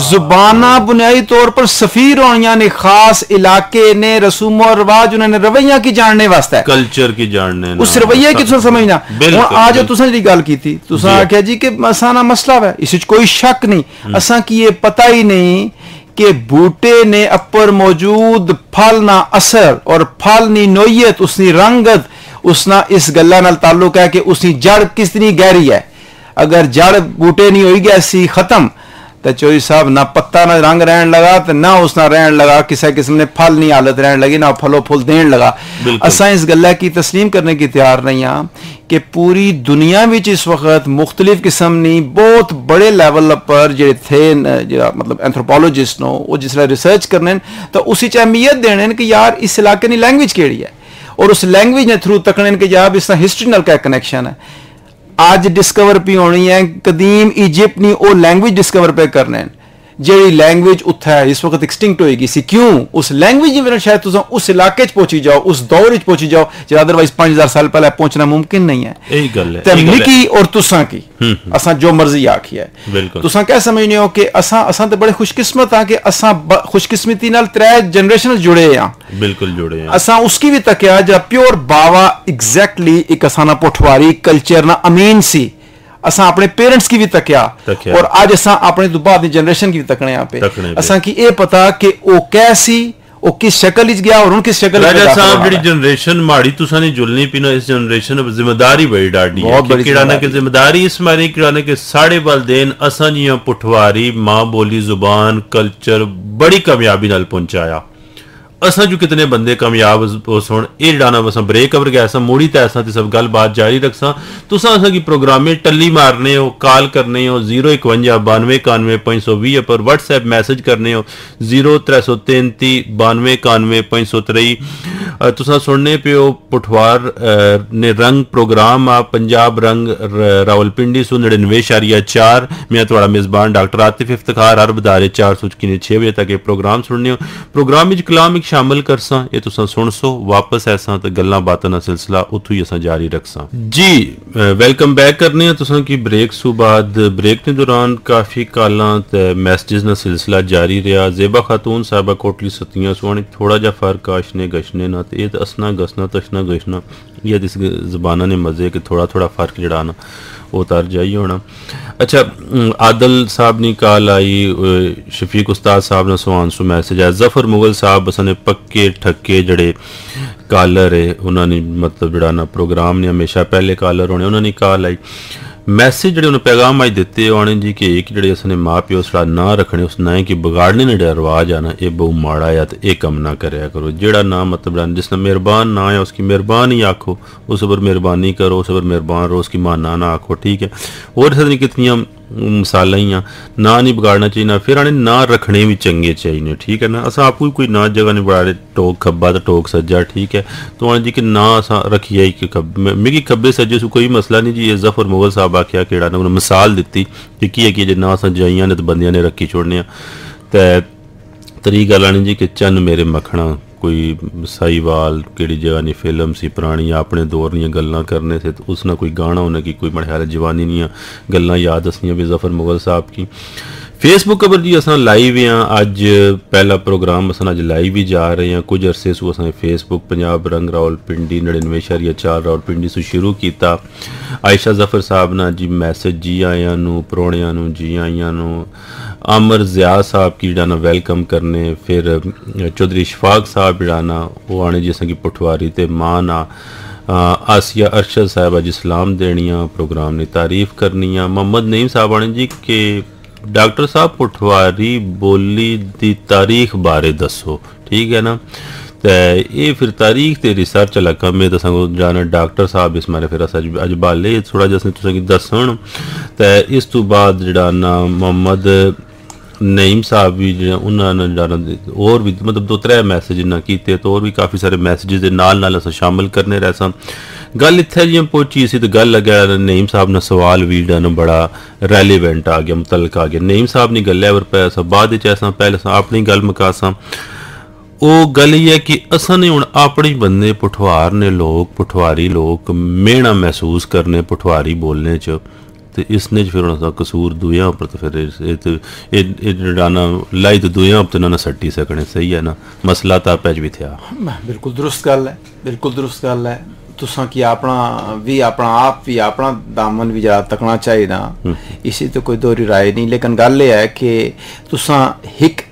जुबाना बुनियादी तौर पर सफीर होनिया ने खास इलाके ने रसूम और रवाज उन्होंने रवैया की जानने वास्ते। कल्चर की जानने उस रवैये की तुम समझना। हूँ आज तुसें जी गल की थी तुसें आख्या जी कि असाना मसला है इस कोई शक नहीं। असा की ये पता ही नहीं कि बूटे ने अपर मौजूद फल ना असर और फल नी नोयत, उसनी रंगत, उसना इस गल्ला नाल ताल्लुक है कि उसकी जड़ कितनी गहरी है। अगर जड़ बूटे नहीं होगी ऐसी खत्म। तो चोरी साहब ना पत्ता ना रंग रहन लगा तो ना उसना रहन लगा किसी किस्म ने फल नहीं हालत रहन लगी ना फलो फुल देन लगा। असा इस गल की तस्लीम करने की तैयार नहीं हाँ कि पूरी दुनिया में इस वक्त मुख्तलिफ़ किस्म नहीं बहुत बड़े लेवल पर जो थे जो मतलब एंथ्रोपोलॉजिस्ट नो वो जिसले रिसर्च करने तो उसी च अहमियत देने कि यार इस इलाके की लैंग्वेज केड़ी है और उस लैंग्वेज ने थ्रू तकने कि यार इस हिस्ट्री नाल क्या कनैक्शन है ਅੱਜ ਡਿਸਕਵਰ ਪੀ ਹੋਣੀ ਹੈ ਕਦੀਮ ਇਜਿਪਟ ਨਹੀਂ ਉਹ ਲੈਂਗੁਏਜ ਡਿਸਕਵਰ ਪੇ ਕਰਨੇ ਜਿਹੜੀ ਲੈਂਗੁਏਜ ਉੱਥੇ ਹੈ ਇਸ ਵਕਤ ਐਕਸਟਿੰਕਟ ਹੋਏਗੀ ਸੀ ਕਿਉਂ ਉਸ ਲੈਂਗੁਏਜ ਵਿੱਚ ਸ਼ਾਇਦ ਤੁਸੀਂ ਉਸ ਇਲਾਕੇ 'ਚ ਪਹੁੰਚੀ ਜਾਓ ਉਸ ਦੌਰ 'ਚ ਪਹੁੰਚੀ ਜਾਓ ਜਿਹੜਾ ਅਦਰਵਾਈਜ਼ 5000 ਸਾਲ ਪਹਿਲਾਂ ਪਹੁੰਚਣਾ ਮੁਮਕਿਨ ਨਹੀਂ ਹੈ ਇਹੀ ਗੱਲ ਹੈ ਤੇ ਮਿੱਕੀ ਔਰ ਤੁਸਾਂ ਕੀ ਅਸਾਂ ਜੋ ਮਰਜ਼ੀ ਆਖੀ ਹੈ ਤੁਸੀਂ ਕਹਿ ਸਮਝਨੇ ਹੋ ਕਿ ਅਸਾਂ ਅਸਾਂ ਤੇ ਬੜੇ ਖੁਸ਼ਕਿਸਮਤ ਆ ਕਿ ਅਸਾਂ ਖੁਸ਼ਕਿਸਮਤੀ ਨਾਲ ਤਰੇ ਜਨਰੇਸ਼ਨ ਜੁੜੇ ਆ ਬਿਲਕੁਲ ਜੁੜੇ ਆ ਅਸਾਂ ਉਸਕੀ ਵੀ ਤੱਕਿਆ ਜਾਂ ਪਿਓਰ ਬਾਵਾ ਐਗਜ਼ੈਕਟਲੀ ਇੱਕ ਅਸਾਂ ਨਾ ਪੋਠਵਾਰੀ ਕਲਚਰ ਨਾ ਅਮੀਨ ਸੀ असां ਆਪਣੇ ਪੇਰੈਂਟਸ ਕੀ ਵੀ ਤੱਕਿਆ ਔਰ ਅੱਜ ਅਸਾਂ ਆਪਣੇ ਤੋਂ ਬਾਅਦ ਦੀ ਜਨਰੇਸ਼ਨ ਕੀ ਵੀ ਤੱਕਣੇ ਆਪੇ ਅਸਾਂ ਕੀ ਇਹ ਪਤਾ ਕਿ ਉਹ ਕੈਸੀ ਉਹ ਕਿਸ ਸ਼ਕਲ ਵਿੱਚ ਗਿਆ ਔਰ ਉਹ ਕਿਸ ਸ਼ਕਲ ਵਿੱਚ ਰਾਜਾ ਸਾਹਿਬ ਜਿਹੜੀ ਜਨਰੇਸ਼ਨ ਮਾੜੀ ਤੁਸਾਂ ਨੇ ਜੁਲਨੀ ਪੀਨਾ ਇਸ ਜਨਰੇਸ਼ਨ ਨੂੰ ਜ਼ਿੰਮੇਵਾਰੀ ਬੜੀ ਡਾਢੀ ਹੈ ਕਿ ਕਿਰਾਣਾ ਕੇ ਜ਼ਿੰਮੇਵਾਰੀ ਇਸ ਮਾਰੀ ਕਿਰਾਣਾ ਕੇ ਸਾੜੇ ਵਾਲਦੇਨ ਅਸਾਂ ਜੀਆਂ ਪੁੱਠਵਾਰੀ ਮਾਂ ਬੋਲੀ ਜ਼ੁਬਾਨ ਕਲਚਰ ਬੜੀ ਕਾਮਯਾਬੀ ਨਾਲ ਪਹੁੰਚਾਇਆ ਅਸਾਂ ਜੋ ਕਿਤਨੇ ਬੰਦੇ ਕਾਮਯਾਬ ਉਸ ਹੁਣ ਇਹ ਜਿਹੜਾ ਨਾ ਬਸ ਬ੍ਰੇਕ ਕਵਰ ਗਿਆ ਅਸਾਂ ਮੋੜੀ ਤੇ ਅਸਾਂ ਤੇ ਸਭ ਗੱਲਬਾਤ ਜਾਰੀ ਰੱਖਸਾਂ ਤੁਸੀਂ ਅਸਾਂ ਕੀ ਪ੍ਰੋਗਰਾਮੇ ਟੱਲੀ ਮਾਰਨੇ ਹੋ ਕਾਲ ਕਰਨੇ ਹੋ 05192919520 ਪਰ WhatsApp ਮੈਸੇਜ ਕਰਨੇ ਹੋ 0333929523 ਤੁਸੀਂ ਸੁਣਨੇ ਪਿਓ ਪਠਵਾਰ ਨੇ ਰੰਗ ਪ੍ਰੋਗਰਾਮ ਆ ਪੰਜਾਬ ਰੰਗ ਰਾਵਲਪਿੰਡੀ ਸੂ 99.4 ਮੈਂ ਤੁਹਾਡਾ ਮੇਜ਼ਬਾਨ ਡਾਕਟਰ ਆਤਿਫ ਇਫਤਖਾਰ ਅਰਬ ਦਾਰੇ 4 ਸੁਚਕੀ ਨੇ 6 ਵਜੇ ਤੱਕ ਇਹ ਪ੍ਰੋਗਰਾਮ ਸੁਣਨੇ ਹੋ ਪ੍ਰੋਗਰਾਮ ਵਿੱਚ ਕਲਾਮ ਇੱਕ ਸ਼ਾਮਿਲ ਕਰਸਾਂ ਇਹ ਤੁਸੀਂ ਸੁਣਸੋ ਵਾਪਸ ਐਸਾਂ ਤੇ ਗੱਲਾਂ ਬਾਤਾਂ ਦਾ ਸਿਲਸਿਲਾ ਉੱਥੋਂ ਹੀ ਅਸਾਂ ਜਾਰੀ ਰੱਖਸਾਂ ਜੀ ਵੈਲਕਮ ਬੈਕ ਕਰਨੇ ਆ ਤੁਸੀਂ ਕਿ ਬ੍ਰੇਕ ਸੂ ਬਾਅਦ ਬ੍ਰੇਕ ਦੇ ਦੌਰਾਨ ਕਾਫੀ ਕਾਲਾਂ ਤੇ ਮੈਸੇजेस ਦਾ ਸਿਲਸਿਲਾ ਜਾਰੀ ਰਿਹਾ ਜ਼ੇਬਾ ਖਾਤੂਨ ਸਾਹਿਬਾ ਕੋਟਲੀ ਸਤੀਆਂ ਸੁਣ ਥੋੜਾ ਜਿਹਾ ਫਰਕ ਆਸ਼ਨੇ ਗਸ਼ਨੇ ਨਾ ਤੇ ਇਹ ਤਾਂ ਅਸਨਾ ਗਸਨਾ ਤਸ਼ਨਾ ਗਸ਼ਨਾ ਇਹ ਦਿਸ ਜ਼ਬਾਨਾਂ ਨੇ ਮਜ਼ੇ ਕਿ ਥੋੜਾ ਥੋੜਾ ਫਰਕ ਜਿਹੜਾ ਨਾ वो उतार जाइए होना अच्छा आदल साहब ने कॉल आई शफीक उस्ताद साहब ने सुहान सु मैसेज आया ज़फ़र मुगल साहब बसन ਨੇ ਪੱਕੇ ਠੱਕੇ ਜਿਹੜੇ ਕਾਲਰ ਹੈ ਉਹਨਾਂ ਨੇ ਮਤਲਬ ਜਿਹੜਾ ਨਾ ਪ੍ਰੋਗਰਾਮ ਨੇ ਹਮੇਸ਼ਾ ਪਹਿਲੇ ਕਾਲਰ ਹੋਣੇ ਉਹਨਾਂ ਨੇ ਕਾਲ ਆਈ ਮੈਸੇਜ ਜਿਹੜੇ ਉਹਨੂੰ ਪੈਗਾਮ ਆਈ ਦਿੱਤੇ ਆਣੇ ਜੀ ਕਿ ਇੱਕ ਜਿਹੜੇ ਉਸਨੇ ਮਾਪਿਓ ਸੜਾ ਨਾ ਰੱਖਣੇ ਉਸ ਨਾ ਕਿ ਵਿਗਾੜਨੇ ਨੇ ਜਿਹੜਾ ਰਵਾਜ ਆਣਾ ਇਹ ਬਹੁ ਮਾੜਾ ਆ ਤੇ ਇਹ ਕੰਮ ਨਾ ਕਰਿਆ ਕਰੋ ਜਿਹੜਾ ਨਾ ਮਤਲਬ ਜਿਸ ਨਾਲ ਮਿਹਰਬਾਨ ਨਾ ਹੈ ਉਸकी ਮਿਹਰਬਾਨੀ ਆਖੋ ਉਸ ਪਰ ਮਿਹਰਬਾਨੀ करो उस पर मेहरबान रहो उसकी माना ना आखो ठीक है और इस तरह कितनी हम मिसालें ही हैं ना नहीं बिगाड़ना चाहिए ना फिर आने ना रखने भी चंगे चाहिए ठीक है ना अस आपको कोई ना जगह नहीं बढ़ा रहे टोक खब्बा तो टोक सज्जा ठीक है तो आने जी कि ना अस रखिए कि खब मिगी खब्बे सज्जे से कोई मसला नहीं जी ये जफर मुगल साहब आख्या कि उन्होंने मिसाल दी कि की है कि जे ना अस जाइया ने तो बंदिया ने रखी छोड़ने तो ਤਰੀ ਗੱਲ ਆਣੀ ਜੀ ਕਿ ਚੰਨ ਮੇਰੇ ਮੱਖਣਾ ਕੋਈ ਸਾਈਵਾਲ ਕਿਹੜੀ ਜਗ੍ਹਾ ਨਹੀਂ, ਫਿਲਮ ਸੀ ਪੁਰਾਣੀ, ਆਪਣੇ ਦੌਰ ਦੀਆਂ ਗੱਲਾਂ ਕਰਨੇ ਸੀ ਉਸ ਨਾਲ ਕੋਈ ਗਾਣਾ, ਉਹਨਾਂ की ਕੋਈ मेरे ਜਵਾਨੀ जवानी दी गल्लां याद असनियां भी जफर मुगल साहब की ਫੇਸਬੁੱਕ ਉੱਪਰ ਜੀ, ਅਸਾਂ ਲਾਈਵ ਆ ਅੱਜ ਪਹਿਲਾ ਪ੍ਰੋਗਰਾਮ ਅਸਾਂ ਅੱਜ ਲਾਈਵ ਹੀ ਜਾ ਰਹੇ ਆ ਕੁਝ ਅਰਸੇ ਸੂ ਅਸਾਂ ਫੇਸਬੁੱਕ ਪੰਜਾਬ, ਰੰਗ ਰੌਲ ਪਿੰਡੀ 99.4 ਰੌਲ ਪਿੰਡੀ ਸੂ ਸ਼ੁਰੂ ਕੀਤਾ। ਆਇਸ਼ਾ ਜ਼ਫਰ ਸਾਹਿਬ ਨਾਲ ਜੀ ਮੈਸੇਜ ਜੀ ਆਇਆਂ ਨੂੰ ਪਰੋਣਿਆਂ ਨੂੰ, ਜੀ ਆਇਆਂ ਨੂੰ अमर ज़िया साहब की जड़ा वेलकम करने, फिर चौधरी शफाक साहब जड़ा वह आने जिस कि पटवारी तो माँ ना आसिया अरशद साहब अज सलाम देनिया, प्रोग्राम ने तारीफ़ करनी मोहम्मद नईम साहब आने जी के डॉक्टर साहब पटवारी बोली की तारीख बारे दसो, ठीक है ना? तो ये फिर तारीख तो रिसर्च अला कम है तो जाना डॉक्टर साहब, इस बारे फिर अस अजबाले थोड़ा जहाँ तुसें दसन तो इस तू बाद जड़ा ना मोहम्मद ਬਾਅਦ ਨਈਮ ਸਾਹਿਬ ਵੀ ਜਿਹੜਾ ਉਹਨਾਂ ਨੇ ਜਿਹੜਾ ਹੋਰ ਵੀ ਮਤਲਬ ਦੋ ਤਰੇ ਮੈਸੇਜ ਨਾ ਕੀਤੇ, ਤੇ ਹੋਰ ਵੀ ਕਾਫੀ ਸਾਰੇ ਮੈਸੇजेस ਦੇ ਨਾਲ ਨਾਲ ਅਸਾਂ ਸ਼ਾਮਿਲ ਕਰਨੇ ਰਹਿ ਸਾਂ। ਗੱਲ ਇੱਥੇ ਜਿਵੇਂ ਪਹੁੰਚੀ ਸੀ ਤੇ ਗੱਲ ਲੱਗਿਆ ਨਈਮ ਸਾਹਿਬ ਨਾਲ ਸਵਾਲ ਵੀ ਡਨ ਬੜਾ ਰੈਲੇਵੈਂਟ ਆ ਗਿਆ, ਮੁਤਲਕ ਆ ਗਿਆ। ਨਈਮ ਸਾਹਿਬ ਨੇ ਗੱਲ ਵਰ ਪਿਆ ਸਾ, ਬਾਅਦ ਵਿੱਚ ਐਸਾ ਪਹਿਲੇ ਸਾਂ ਆਪਣੀ ਗੱਲ ਮਕਾਸਾਂ ਉਹ ਗੱਲ ਇਹ ਹੈ ਕਿ ਅਸਾਂ ਨੇ ਹੁਣ ਆਪਣੇ ਬੰਦੇ ਪਠਵਾਰ ਨੇ ਲੋਕ, ਪਠਵਾਰੀ ਲੋਕ ਮਿਹਣਾ ਮਹਿਸੂਸ ਕਰਨੇ ਪਠਵਾਰੀ ਬੋਲਨੇ ਚ। ਤੇ ਇਸ ਨੇ ਫਿਰ ਉਹਨਾਂ ਦਾ ਕਸੂਰ ਦੁਆ ਉੱਪਰ ਤੇ ਫਿਰ ਇਹ ਤੇ ਇਹ ਡਾਣਾ ਲਾਈ ਤੇ ਦੁਆ ਉੱਪਰ ਨਾ ਸੱਟੀ ਸਕਣੇ ਸਹੀ ਹੈ ਨਾ? ਮਸਲਾ ਤਾਂ ਪੈਜ ਵੀ ਥਿਆ ਬਿਲਕੁਲ ਦਰੁਸਤ ਗੱਲ ਹੈ ਬਿਲਕੁਲ ਦਰੁਸਤ ਗੱਲ ਹੈ। ਤੁਸਾਂ ਕੀ ਆਪਣਾ ਵੀ ਆਪਣਾ ਆਪ ਵੀ ਆਪਣਾ ਦਾਮਨ ਵੀ ਜਰਾ ਤੱਕਣਾ ਚਾਹੀਦਾ। ਇਸੇ ਤੇ ਕੋਈ ਦੋਰੀ ਰਾਏ ਨਹੀਂ ਲੇਕਿਨ ਗੱਲ ਇਹ ਹੈ ਕਿ ਤੁਸਾਂ ਇੱਕ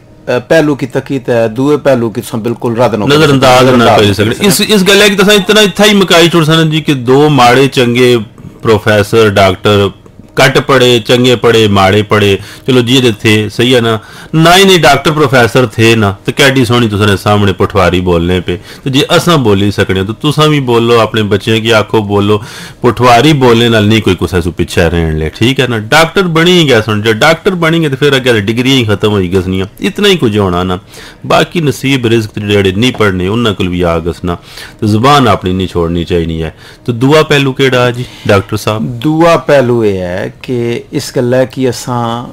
ਪਹਿਲੂ ਕੀ ਤਕੀਤ ਹੈ ਦੂਏ ਪਹਿਲੂ ਕੀ ਤੁਸਾਂ ਬਿਲਕੁਲ ਰਦ ਨਾ ਨਜ਼ਰ ਅੰਦਾਜ਼ ਨਾ ਕਰ ਸਕਦੇ ਇਸ ਇਸ ਗੱਲ ਹੈ ਕਿ ਤੁਸਾਂ ਇਤਨਾ ਇੱਥਾ ਹੀ ਮਕਾਈ ਛੋੜ ਸਨ ਜੀ ਕਿ ਦੋ ਮਾੜੇ ਚੰਗੇ ਪ੍ਰੋਫੈਸਰ ਡਾਕਟਰ ਕੱਟ ਪੜੇ ਚੰਗੇ ਪੜੇ ਮਾੜੇ ਪੜੇ ਚਲੋ ਜਿਹਦੇ ਥੇ ਸਹੀ ਹੈ ਨਾ ਨਾ ਹੀ ਨਹੀਂ ਡਾਕਟਰ ਪ੍ਰੋਫੈਸਰ ਥੇ ਨਾ ਤੇ ਕੈਡੀ ਸੋਹਣੀ ਤੁਸੀਂ ਨੇ ਸਾਹਮਣੇ ਪਟਵਾਰੀ ਬੋਲਨੇ ਪੇ ਤੇ ਜੇ ਅਸਾਂ ਬੋਲੀ ਸਕਣੇ ਤਾਂ ਤੁਸੀਂ ਵੀ ਬੋਲੋ ਆਪਣੇ ਬੱਚਿਆਂ ਕੀ ਆਖੋ ਬੋਲੋ ਪਟਵਾਰੀ ਬੋਲਨੇ ਨਾਲ ਨਹੀਂ ਕੋਈ ਕੁਸਾ ਸੁ ਪਿੱਛੇ ਰਹਿਣ ਲੈ ਠੀਕ ਹੈ ਨਾ ਡਾਕਟਰ ਬਣੀ ਗਿਆ ਸੁਣ ਜੇ ਡਾਕਟਰ ਬਣੀਗੇ ਤੇ ਫਿਰ ਅੱਗੇ ਡਿਗਰੀਆਂ ਹੀ ਖਤਮ ਹੋਈ ਗਸਨੀਆਂ ਇਤਨਾ ਹੀ ਕੁਝ ਹੋਣਾ ਨਾ ਬਾਕੀ ਨਸੀਬ ਰਿਜ਼ਕ ਜਿਹੜੇ ਨਹੀਂ ਪੜਨੇ ਉਹਨਾਂ ਕੋਲ ਵੀ ਆ ਗਸਨਾ ਤੇ ਜ਼ੁਬਾਨ ਆਪਣੀ ਨਹੀਂ ਛੋੜਨੀ ਚਾਹੀਦੀ ਹੈ ਤੇ ਦੂਆ ਪਹਿਲੂ ਕਿਹੜਾ ਜੀ ਡਾਕਟਰ ਸਾਹਿਬ ਦੂਆ ਪਹਿਲੂ ਇਹ ਹੈ ਕਿ ਇਸ ਗੱਲ ਹੈ ਕਿ ਅਸਾਂ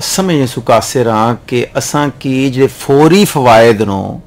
ਸਮਝ ਸੁਕਾਸੇ ਰਾਂ ਕਿ ਅਸਾਂ ਕੀ ਜਿਹੜੇ ਫੌਰੀ ਫਵਾਇਦ ਨੂੰ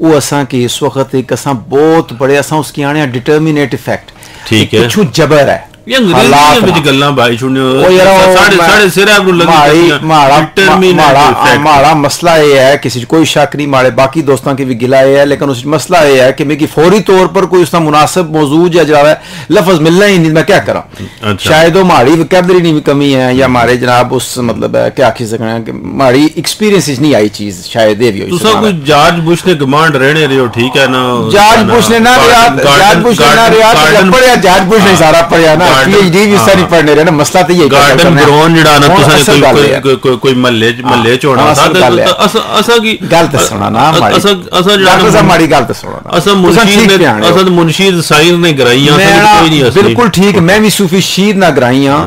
ਉਹ ਅਸਾਂ ਕੀ ਇਸ ਵਕਤ ਇੱਕ ਅਸਾਂ ਬਹੁਤ ਬੜੇ ਅਸਾਂ ਉਸ ਕੀ ਆਣੇ ਡਿਟਰਮਿਨੇਟ ਇਫੈਕਟ ਠੀਕ ਹੈ ਕੁਛ ਜਬਰ ਹੈ ਇਹ ਅੰਗਰੇਜ਼ੀਆਂ ਵਿੱਚ ਗੱਲਾਂ ਬਾਈ ਸੁਣਿਓ ਉਹ ਯਾਰ ਸਾਡੇ ਸਾਡੇ ਸਿਰ ਆਪ ਨੂੰ ਲੱਗੀ ਮਾੜਾ ਮਾੜਾ ਮਸਲਾ ਇਹ ਹੈ ਕਿਸੇ ਕੋਈ ਸ਼ੱਕ ਨਹੀਂ ਮਾੜੇ ਬਾਕੀ ਦੋਸਤਾਂ की भी गिला है लेकिन उस मसला ये है कि मैं कि फौरी तौर पर कोई उसका मुनासिब मौजूद या जरा है लफज मिलना ही नहीं मैं क्या करा अच्छा। शायद वो माड़ी वकैबलरी नहीं कमी है या हमारे जनाब उस मतलब है क्या आखी सकना है कि माड़ी एक्सपीरियंस नहीं आई चीज शायद ये भी हो तुसा कोई जॉर्ज बुश ने कमांड रहने रहे हो ठीक है ना जॉर्ज बुश ने ना रियाद जॉर्ज बुश ने ना रियाद पढ़िया जॉर्ज बुश ने सारा पढ़िया ना पीएचडी भी सारी पढ़ने रहे ना मसला तो ये गार्डन ग्राउंड ਜਿਹੜਾ ਨਾ ਤੁਸੀਂ ਕੋਈ ਕੋਈ ਕੋਈ ਮਹੱਲੇ ਚ ਮਹੱਲੇ ਚ ਹੋਣਾ ਤਾਂ ਅਸਾਂ ਕੀ ਗੱਲ ਦੱਸਣਾ ਨਾ ਮਾੜੀ ਅਸਾਂ ਅਸਾਂ ਜਿਹੜਾ ਅਸਾਂ ਮਾੜੀ ਗੱਲ ਦੱਸਣਾ ਅਸਾਂ ਮੁਨਸ਼ੀਦ ਨੇ ਅਸਾਂ ਮੁਨਸ਼ੀਦ ਸਾਈਰ ਨੇ ਗਰਾਈਆਂ ਅਸਾਂ ਕੋਈ ਨਹੀਂ ਅਸਲੀ ਬਿਲਕੁਲ ਠੀਕ ਮੈਂ ਵੀ ਸੂਫੀ ਸ਼ੀਦ ਨਾ ਗਰਾਈਆਂ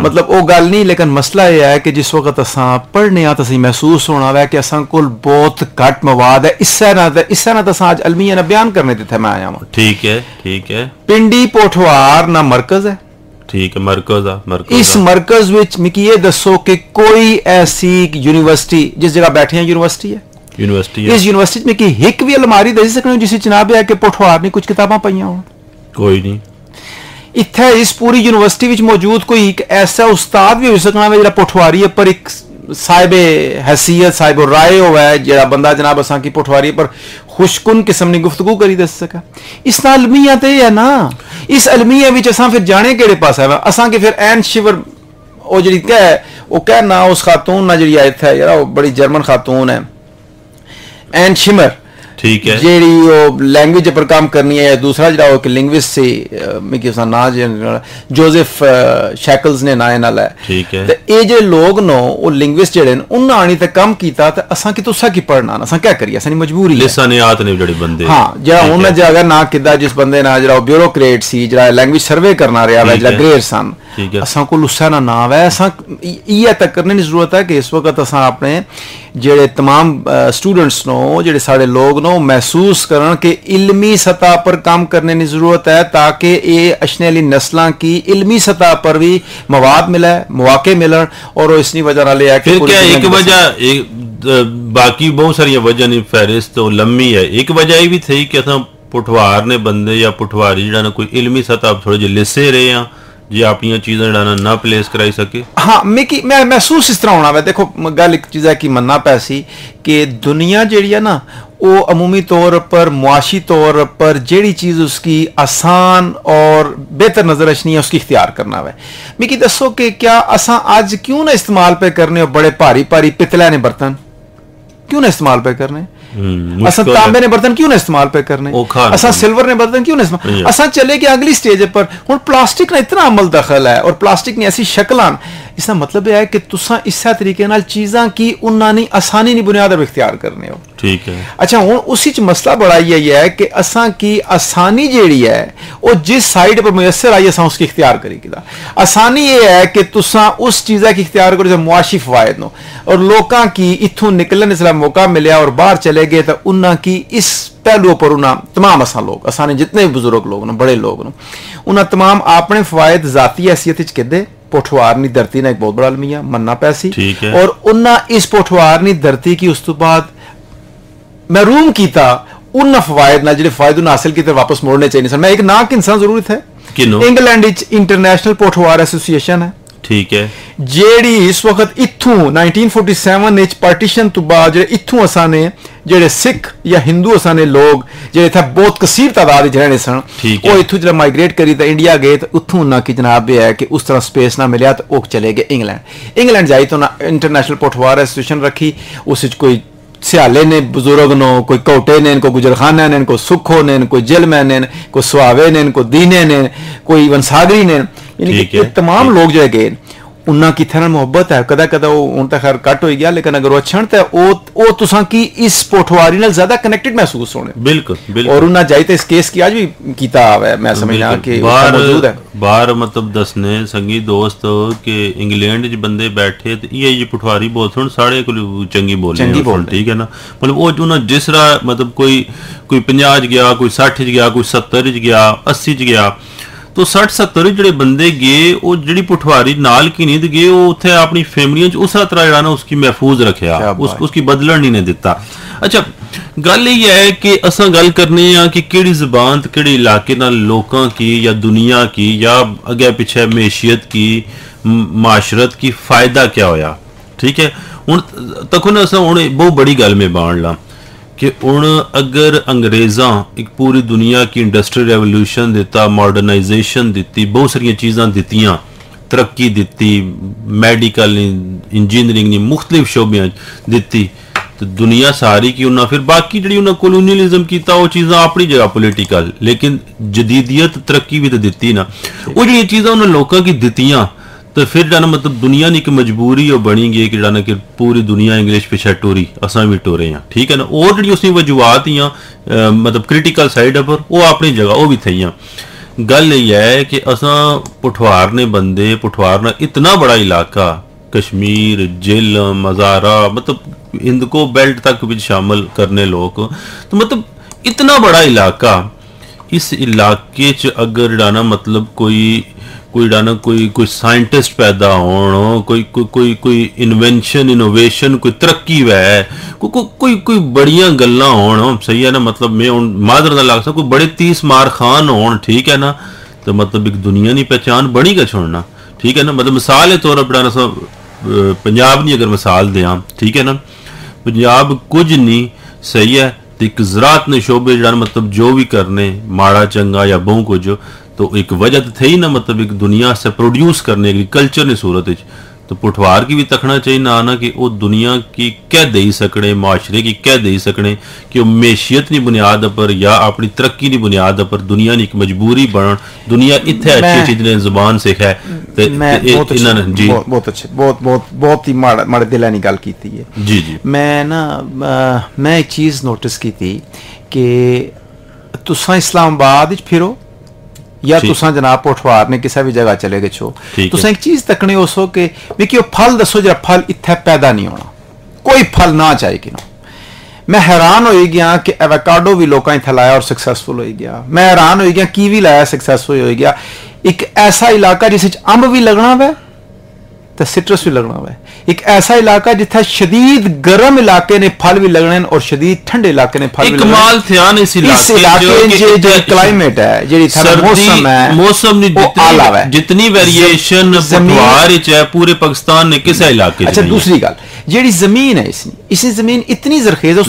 ਮਤਲਬ ਉਹ ਗੱਲ ਨਹੀਂ ਲੇਕਿਨ ਮਸਲਾ ਇਹ ਹੈ ਕਿ ਜਿਸ ਵਕਤ ਅਸਾਂ ਪੜ੍ਹਨੇ ਆ ਤਾਂ ਅਸੀਂ ਮਹਿਸੂਸ ਹੋਣਾ ਵਾ ਕਿ ਅਸਾਂ ਕੋਲ ਬਹੁਤ ਘੱਟ ਮਵਾਦ ਹੈ ਇਸੇ ਨਾਲ ਇਸੇ ਨਾਲ ਤਾਂ ਅਸਾਂ ਅੱਜ ਅਲਮੀਆ ਨਾ ਬਿਆਨ ਕਰਨੇ ਤੇ ਮੈਂ ਆਇਆ ਹਾਂ ਠੀਕ ਹੈ ਠੀਕ ਹੈ ਪਿੰਡੀ ਪੋਠਵਾਰ ਨਾ ਮਰਕਜ਼ ਹੈ ਠੀਕ ਹੈ ਮਰਕਜ਼ ਆ ਮਰਕਜ਼ ਇਸ ਮਰਕਜ਼ ਵਿੱਚ ਮਿਕੀ ਇਹ ਦੱਸੋ ਕਿ ਕੋਈ ਐਸੀ ਯੂਨੀਵਰਸਿਟੀ ਜਿਸ ਜਗ੍ਹਾ ਬੈਠੇ ਆ ਯੂਨੀਵਰਸਿਟੀ ਹੈ? ਯੂਨੀਵਰਸਿਟੀ ਇਸ ਯੂਨੀਵਰਸਿਟੀ ਵਿੱਚ ਕਿ ਇੱਕ ਵੀ ਅਲਮਾਰੀ ਦੇ ਸਕਣ ਜਿਸ ਵਿੱਚ ਜਨਾਬ ਹੈ ਕਿ ਪੋਠਵਾਰ ਨੇ ਕੁਝ ਕਿਤਾਬਾਂ ਪਈਆਂ ਹੋਣ। ਕੋਈ ਨਹੀਂ। ਇੱਥੇ ਇਸ ਪੂਰੀ ਯੂਨੀਵਰਸਿਟੀ ਵਿੱਚ ਮੌਜੂਦ ਕੋਈ ਇੱਕ ਐਸਾ ਉਸਤਾਦ ਵੀ ਹੋ ਸਕਣਾ ਜਿਹੜਾ ਪੋਠਵਾਰੀ ਹੈ ਪਰ ਇੱਕ साहिब हैसीयत, साहिब राय हो जो बंदा जनाब असा की पठवारी पर खुशकुन किस्म की गुफ्तगु करी दस सका। इस अलमिया तो है ना? इस अलमिया विच असा फिर जाने केड़े पास है असा के फिर एन शिवर वो जी कह वो कह ना उस खातून ना जी इत है यार बड़ी जर्मन खातून है। Anne Schimmel. ਠੀਕ ਹੈ ਜਿਹੜੀ ਉਹ ਲੈਂਗੁਏਜ ਪਰ ਕੰਮ ਕਰਨੀ ਹੈ ਦੂਸਰਾ ਜਿਹੜਾ ਉਹ ਕਿ ਲਿੰਗੁਇਸਟ ਸੀ ਮੈਂ ਕਿਹਾ ਉਸਦਾ ਨਾਂ ਜੋਜ਼ੇਫ ਸ਼ੈਕਲਸ ਨੇ ਨਾਂ ਨਾਲ ਹੈ ਠੀਕ ਹੈ ਤੇ ਇਹ ਜਿਹੜੇ ਲੋਕ ਨੋ ਉਹ ਲਿੰਗੁਇਸਟ ਜਿਹੜੇ ਨੇ ਉਹਨਾਂ ਆਣੀ ਤੇ ਕੰਮ ਕੀਤਾ ਤੇ ਅਸਾਂ ਕਿ ਤੁਸਾਂ ਕੀ ਪੜਨਾ ਅਸਾਂ ਕੀ ਕਰੀਏ ਅਸਾਂ ਦੀ ਮਜਬੂਰੀ ਹੈ ਲਿਸਾਨਿਆਤ ਨੇ ਜਿਹੜੇ ਬੰਦੇ ਹਾਂ ਜਿਹੜਾ ਉਹਨਾਂ ਜਗ੍ਹਾ ਨਾ ਕਿਦਾ ਜਿਸ ਬੰਦੇ ਨਾਲ ਜਿਹੜਾ ਉਹ ਬਿਊਰੋਕ੍ਰੇਟ ਸੀ ਜਿਹੜਾ ਲੈਂਗੁਏਜ ਸਰਵੇ ਕਰਨਾ ਰਿਹਾ ਵਾ ਜਿਹੜਾ ਗ੍ਰੇਡ ਸਨ ਅਸਾਂ ਕੋਲ ਉਸਾ ਨਾ ਨਾਮ ਹੈ ਅਸਾਂ ਇਹ ਤੱਕ ਕਰਨੇ ਦੀ ਜ਼ਰੂਰਤ ਹੈ ਕਿ ਇਸ ਵਕਤ ਅਸਾਂ ਆਪਣੇ ਜਿਹੜੇ तमाम स्टूडेंट्स नो ਜਿਹੜੇ ਸਾਡੇ ਲੋਕ नो महसूस ਕਰਨ ਕਿ इल्मी सतह पर काम करने की ज़रूरत है ताकि ये अशने वाली नस्लों की इल्मी सतह पर भी मवाद मिले मौके मिलन और इसकी वजह नाल है कि क्या एक वजह एक बाकी बहुत सारी वजह नहीं फहरिस्त तो लंबी है एक वजह ये भी थी कि असा पुठवार ने बंदे या पुठवारी जरा कोई इल्मी सतह थोड़े जे लिसे रहे हैं ਜੇ ਆਪਣੀਆਂ ਚੀਜ਼ਾਂ ਜਿਹੜਾ ਨਾ ਪਲੇਸ ਕਰਾਈ ਸਕੇ ਹਾਂ ਮੈਂ ਕੀ ਮੈਂ ਮਹਿਸੂਸ ਇਸ ਤਰ੍ਹਾਂ ਹੋਣਾ ਵਾ ਦੇਖੋ ਗੱਲ ਇੱਕ ਚੀਜ਼ ਹੈ ਕਿ ਮੰਨਣਾ ਪੈਸੀ ਕਿ ਦੁਨੀਆ ਜਿਹੜੀ ਹੈ ਨਾ वो अमूमी तौर पर मुआशी तौर पर जेड़ी चीज़ उसकी आसान और बेहतर नज़र रचनी है उसकी इख्तियार करना है मिकी दसो कि क्या असा अज क्यों ना इस्तेमाल पे करने बड़े भारी भारी पितले ने बर्तन क्यों ना इस्तेमाल पे करने असा तांबे ने बर्तन क्यों ना इस्तेमाल पे करने? असा सिल्वर ने बर्तन क्यों ना इस्तेमाल असा चले गए अगली स्टेज पर। हूँ प्लास्टिक ना इतना अमल दखल है और प्लास्टिक ने ऐसी शक्ल। इसका मतलब यह है कि तुसा इस तरीके चीज़ां की उन्होंने आसानी नहीं बुनियाद पर इख्तियार करने हो। ठीक है। अच्छा हूँ उसी च मसला बड़ा यही है कि असा की आसानी जी है वो जिस साइड पर मुयसर आई असा उसकी इख्तियार करी आसानी ये है कि तुसा उस चीज़ा की इख्तियार करो जो मुआशी फवायद नो। और लोगों की इतों निकलने इसलिए मौका मिले और बाहर चले गए तो उन्होंने की इस पहलू पर उन्हें तमाम असा लोग असाने जितने भी बुज़ुर्ग लोग बड़े लोग उन्हें तमाम अपने फवायद जाती हैसीयत कहते पोठवार नी धरती ने एक बहुत बड़ा अलमिया मन्ना पैसी। और उन्ना इस पोठवार नी धरती की उस तो बाद महरूम किया उन फवायद ना जो फ़ायदे हासिल किए वापस मोड़ने चाहिए सर मैं एक ना इंसान ज़रूरत है इंग्लैंड इंटरनेशनल पोठवार एसोसिएशन है। ठीक है ਜਿਹੜੀ ਇਸ ਵਕਤ ਇੱਥੋਂ 1947 ਵਿੱਚ ਪਾਰਟੀਸ਼ਨ ਤੋਂ ਬਾਅਦ ਜਿਹੜੇ ਇੱਥੋਂ ਅਸਾਂ ਨੇ ਜਿਹੜੇ ਸਿੱਖ ਜਾਂ ਹਿੰਦੂ ਅਸਾਂ ਨੇ ਲੋਕ ਜਿਹੜੇ ਇੱਥੇ ਬਹੁਤ ਕਸੀਰ ਤਾਦਾਦ ਵਿੱਚ ਰਹਿਣੇ ਸਨ ਉਹ ਇੱਥੋਂ ਜਿਹੜਾ ਮਾਈਗ੍ਰੇਟ ਕਰੀ ਤਾਂ ਇੰਡੀਆ ਗਏ ਤਾਂ ਉੱਥੋਂ ਨਾ ਕਿ ਜਨਾਬ ਇਹ ਹੈ ਕਿ ਉਸ ਤਰ੍ਹਾਂ ਸਪੇਸ ਨਾ ਮਿਲਿਆ ਤਾਂ ਉਹ ਚਲੇ ਗਏ ਇੰਗਲੈਂਡ ਇੰਗਲੈਂਡ ਜਾਈ ਤਾਂ ਇੰਟਰਨੈਸ਼ਨਲ ਪੋਟਵਾਰ ਐਸੋਸੀਏਸ਼ਨ ਰੱਖੀ ਉਸ ਵਿੱਚ ਕੋਈ सियाले ने बुजुर्ग नो कोई कोटे ने को गुजरखाना ने को सुखो ने कोई जिलमै ने कोई सुहावे ने को दीने ने कोई वंसागरी ने यानी कि तमाम लोग जो गए ਉਹਨਾਂ ਕਿਥੇ ਨਾਲ ਮੁਹੱਬਤ ਹੈ ਕਦਾ ਕਦਾ ਉਹ ਹੁਣ ਤਾਂ ਖੈਰ ਕੱਟ ਹੋਈ ਗਿਆ ਲੇਕਿਨ ਅਗਰ ਉਹ ਅਛਣ ਤੇ ਉਹ ਉਹ ਤੁਸਾਂ ਕੀ ਇਸ ਪੋਠਵਾਰੀ ਨਾਲ ਜ਼ਿਆਦਾ ਕਨੈਕਟਡ ਮਹਿਸੂਸ ਹੋਣੇ ਬਿਲਕੁਲ ਬਿਲਕੁਲ ਔਰ ਉਹਨਾਂ ਜਾਈ ਤੇ ਇਸ ਕੇਸ ਕੀ ਅੱਜ ਵੀ ਕੀਤਾ ਹੈ ਮੈਂ ਸਮਝਣਾ ਕਿ ਉਹ ਮੌਜੂਦ ਹੈ ਬਾਹਰ ਮਤਲਬ ਦਸਨੇ ਸੰਗੀ ਦੋਸਤ ਕਿ ਇੰਗਲੈਂਡ 'ਚ ਬੰਦੇ ਬੈਠੇ ਤੇ ਇਹ ਜੀ ਪਠਵਾਰੀ ਬੋਲ ਸੁਣ ਸਾਰੇ ਕੋਲ ਚੰਗੀ ਬੋਲਦੇ ਚੰਗੀ ਬੋਲ ਠੀਕ ਹੈ ਨਾ ਮਤਲਬ ਉਹ ਉਹਨਾਂ ਜਿਸ ਰਾ ਮਤਲਬ ਕੋਈ ਕੋਈ 50 'ਚ ਗਿਆ ਕੋਈ 60 'ਚ ਗਿਆ ਕੋਈ 70 'ਚ ਗਿਆ 80 'ਚ ਗਿਆ ਤੋਂ 60 70 ਜਿਹੜੇ ਬੰਦੇ ਗਏ ਉਹ ਜਿਹੜੀ ਪਠਵਾਰੀ ਨਾਲ ਕੀ ਨਹੀਂ ਗਏ ਉਹ ਉੱਥੇ ਆਪਣੀ ਫੈਮਲੀਆਂ 'ਚ ਉਸਾ ਤਰ੍ਹਾਂ ਜਿਹੜਾ ਨਾ ਉਸकी ਮਹਿਫੂਜ਼ ਰੱਖਿਆ ਉਸ ਉਸकी ਬਦਲਣ ਨਹੀਂ ਨੇ ਦਿੱਤਾ ਅੱਛਾ ਗੱਲ ਇਹ ਹੈ ਕਿ ਅਸਾਂ ਗੱਲ ਕਰਨੀ ਆ ਕਿ ਕਿਹੜੀ ਜ਼ਬਾਨ ਤੇ ਕਿਹੜੇ ਇਲਾਕੇ ਨਾਲ ਲੋਕਾਂ ਕੀ ਜਾਂ ਦੁਨੀਆ ਕੀ ਜਾਂ ਅੱਗੇ ਪਿੱਛੇ ਮੈਸ਼ੀਅਤ ਕੀ ਮਾਸ਼ਰਤ ਕੀ ਫਾਇਦਾ ਕੀ ਹੋਇਆ ਠੀਕ ਹੈ ਹੁਣ ਤੱਕ ਨਾ ਅਸਾਂ ਹੁਣ ਬਹੁਤ ਬੜੀ ਗੱਲ ਮੇ ਬਾਣ ਲਾ कि उन अगर अंग्रेज़ा एक पूरी दुनिया की इंडस्ट्रियल रेवोल्यूशन दिता मॉडर्नाइजेशन दी बहुत सारिया चीज़ा दित्तियाँ तरक्की दी मैडिकल इंजीनियरिंग ने मुख्तलिफ़ शोबियाँ दी तो दुनिया सारी की उन्हें फिर बाकी जी उन्हें कोलोनियलिज्म किया वो चीज़ा अपनी जगह पोलिटिकल लेकिन जदीदियत तरक्की भी तो दी ना वो जी चीज़ा उन्हें लोगों की दित्तियाँ तो फिर जाना मतलब दुनिया की एक मजबूरी वो बनी गई कि जाना कि पूरी दुनिया इंग्लिश पिछे टोरी असा भी टोरे हैं ठीक है ना और जी उसकी वजूहत ही मतलब क्रिटिकल साइड पर वो अपनी जगह वो भी थी गल यह है कि असा पुठवार ने बंदे पुठवार ने इतना बड़ा इलाका कश्मीर जेलम मजारा मतलब इंदको बेल्ट तक भी शामिल करने लोग तो मतलब इतना बड़ा इलाका इस इलाके च अगर जाना मतलब कोई कोई डाना, कोई कोई साइंटिस्ट पैदा हो कोई कोई कोई इन्वेंशन इनोवेशन कोई तरक्की वै। कोई कोई कोई कोई बड़िया गल्ला हो सही है ना? मतलब मैं हूँ मादर ना लग सकता कोई बड़े तीस मार खान हो ठीक है ना? तो मतलब एक दुनिया की पहचान बनी का छोड़ना, ठीक है ना? मतलब मिसाल के तौर पर पंजाब की अगर मिसाल दें ठीक है ना? पंजाब कुछ नहीं सही है तो एक ज़रात ने शोबे जरा मतलब जो भी करने, माड़ा चंगा या बहु कुछ तो एक वजह तो थी ना मतलब एक दुनिया से प्रोड्यूस करने की कल्चर ने सूरत तो पुठवार की भी तकना चाहिए ना आना कि वो दुनिया की क्या दे सकने माशरे की क्या दे सकने कि वो मैशियत की बुनियाद पर या अपनी तरक्की की बुनियाद पर दुनिया की एक मजबूरी बन दुनिया इतने अच्छी चीज़ ने ज़ुबान सिखा है जी बहुत अच्छे बहुत बहुत बहुत ही माड़े दिल की गल की है जी जी मैं ना मैं एक चीज़ नोटिस की थी कि तुसा इस्लामाबाद फिरो या तुसा जनाब पोठवार ने किसी भी जगह चले गए छो। तुसा एक चीज़ तकनी हो कि मिकी फल दसो जरा फल इत्थे पैदा नहीं होना। कोई फल ना चाहे कि मैं हैरान हो गया कि एवेकाडो भी लोग इतने लाया और सक्सैसफुल हो गया। मैं हैरान हो गया कीवी लाया सक्सैसफुल हो गया। एक ऐसा इलाका जिस अंब भी लगना वै? तो सिट्रस भी लगना हुआ है। एक ऐसा इलाका जिथे शदीद गर्म इलाके ने फल भी लगने और शदीद ठंडे इलाके ने फल कमाल ध्यान इस इलाके जो जो क्लाइमेट है मौसम जितनी वेरिएशन है। पूरे पाकिस्तान ने किस इलाके अच्छा दूसरी गल जेडी ज़मीन है इसकी इसी ज़मीन इतनी जरखेज है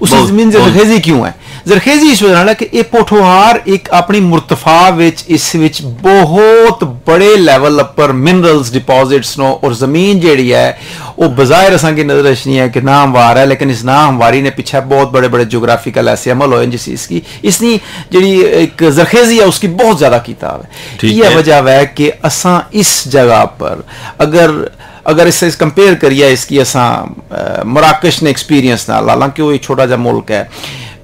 उसी ज़मीन जरखेजी क्यों है? ਜ਼ਰਖੇਜ਼ੀ ਇਸ ਵਜ੍ਹਾ ਨਾਲ ਕਿ ਇਹ ਪੋਠੋਹਾਰ ਇੱਕ ਆਪਣੀ ਮੁਰਤਫਾ ਵਿੱਚ ਇਸ ਵਿੱਚ ਬਹੁਤ ਬੜੇ ਲੈਵਲ ਉੱਪਰ ਮਿਨਰਲਸ ਡਿਪੋਜ਼ਿਟਸ ਨੂੰ ਔਰ ਜ਼ਮੀਨ ਜਿਹੜੀ ਹੈ वो बज़ाहिर असा की नजर नहीं है कि नामवार है लेकिन इस नामवारी ने पीछे बहुत बड़े बड़े जोग्राफिकल ऐसे अमल हो जिस इसकी इसनी जी एक जरखेजी है उसकी बहुत ज़्यादा किताब है यह वजह है कि असा इस जगह पर अगर अगर इससे इस कंपेयर करिए इसकी असा मराकश ने एक्सपीरियंस ना हालांकि वो एक छोटा जा मुल्क है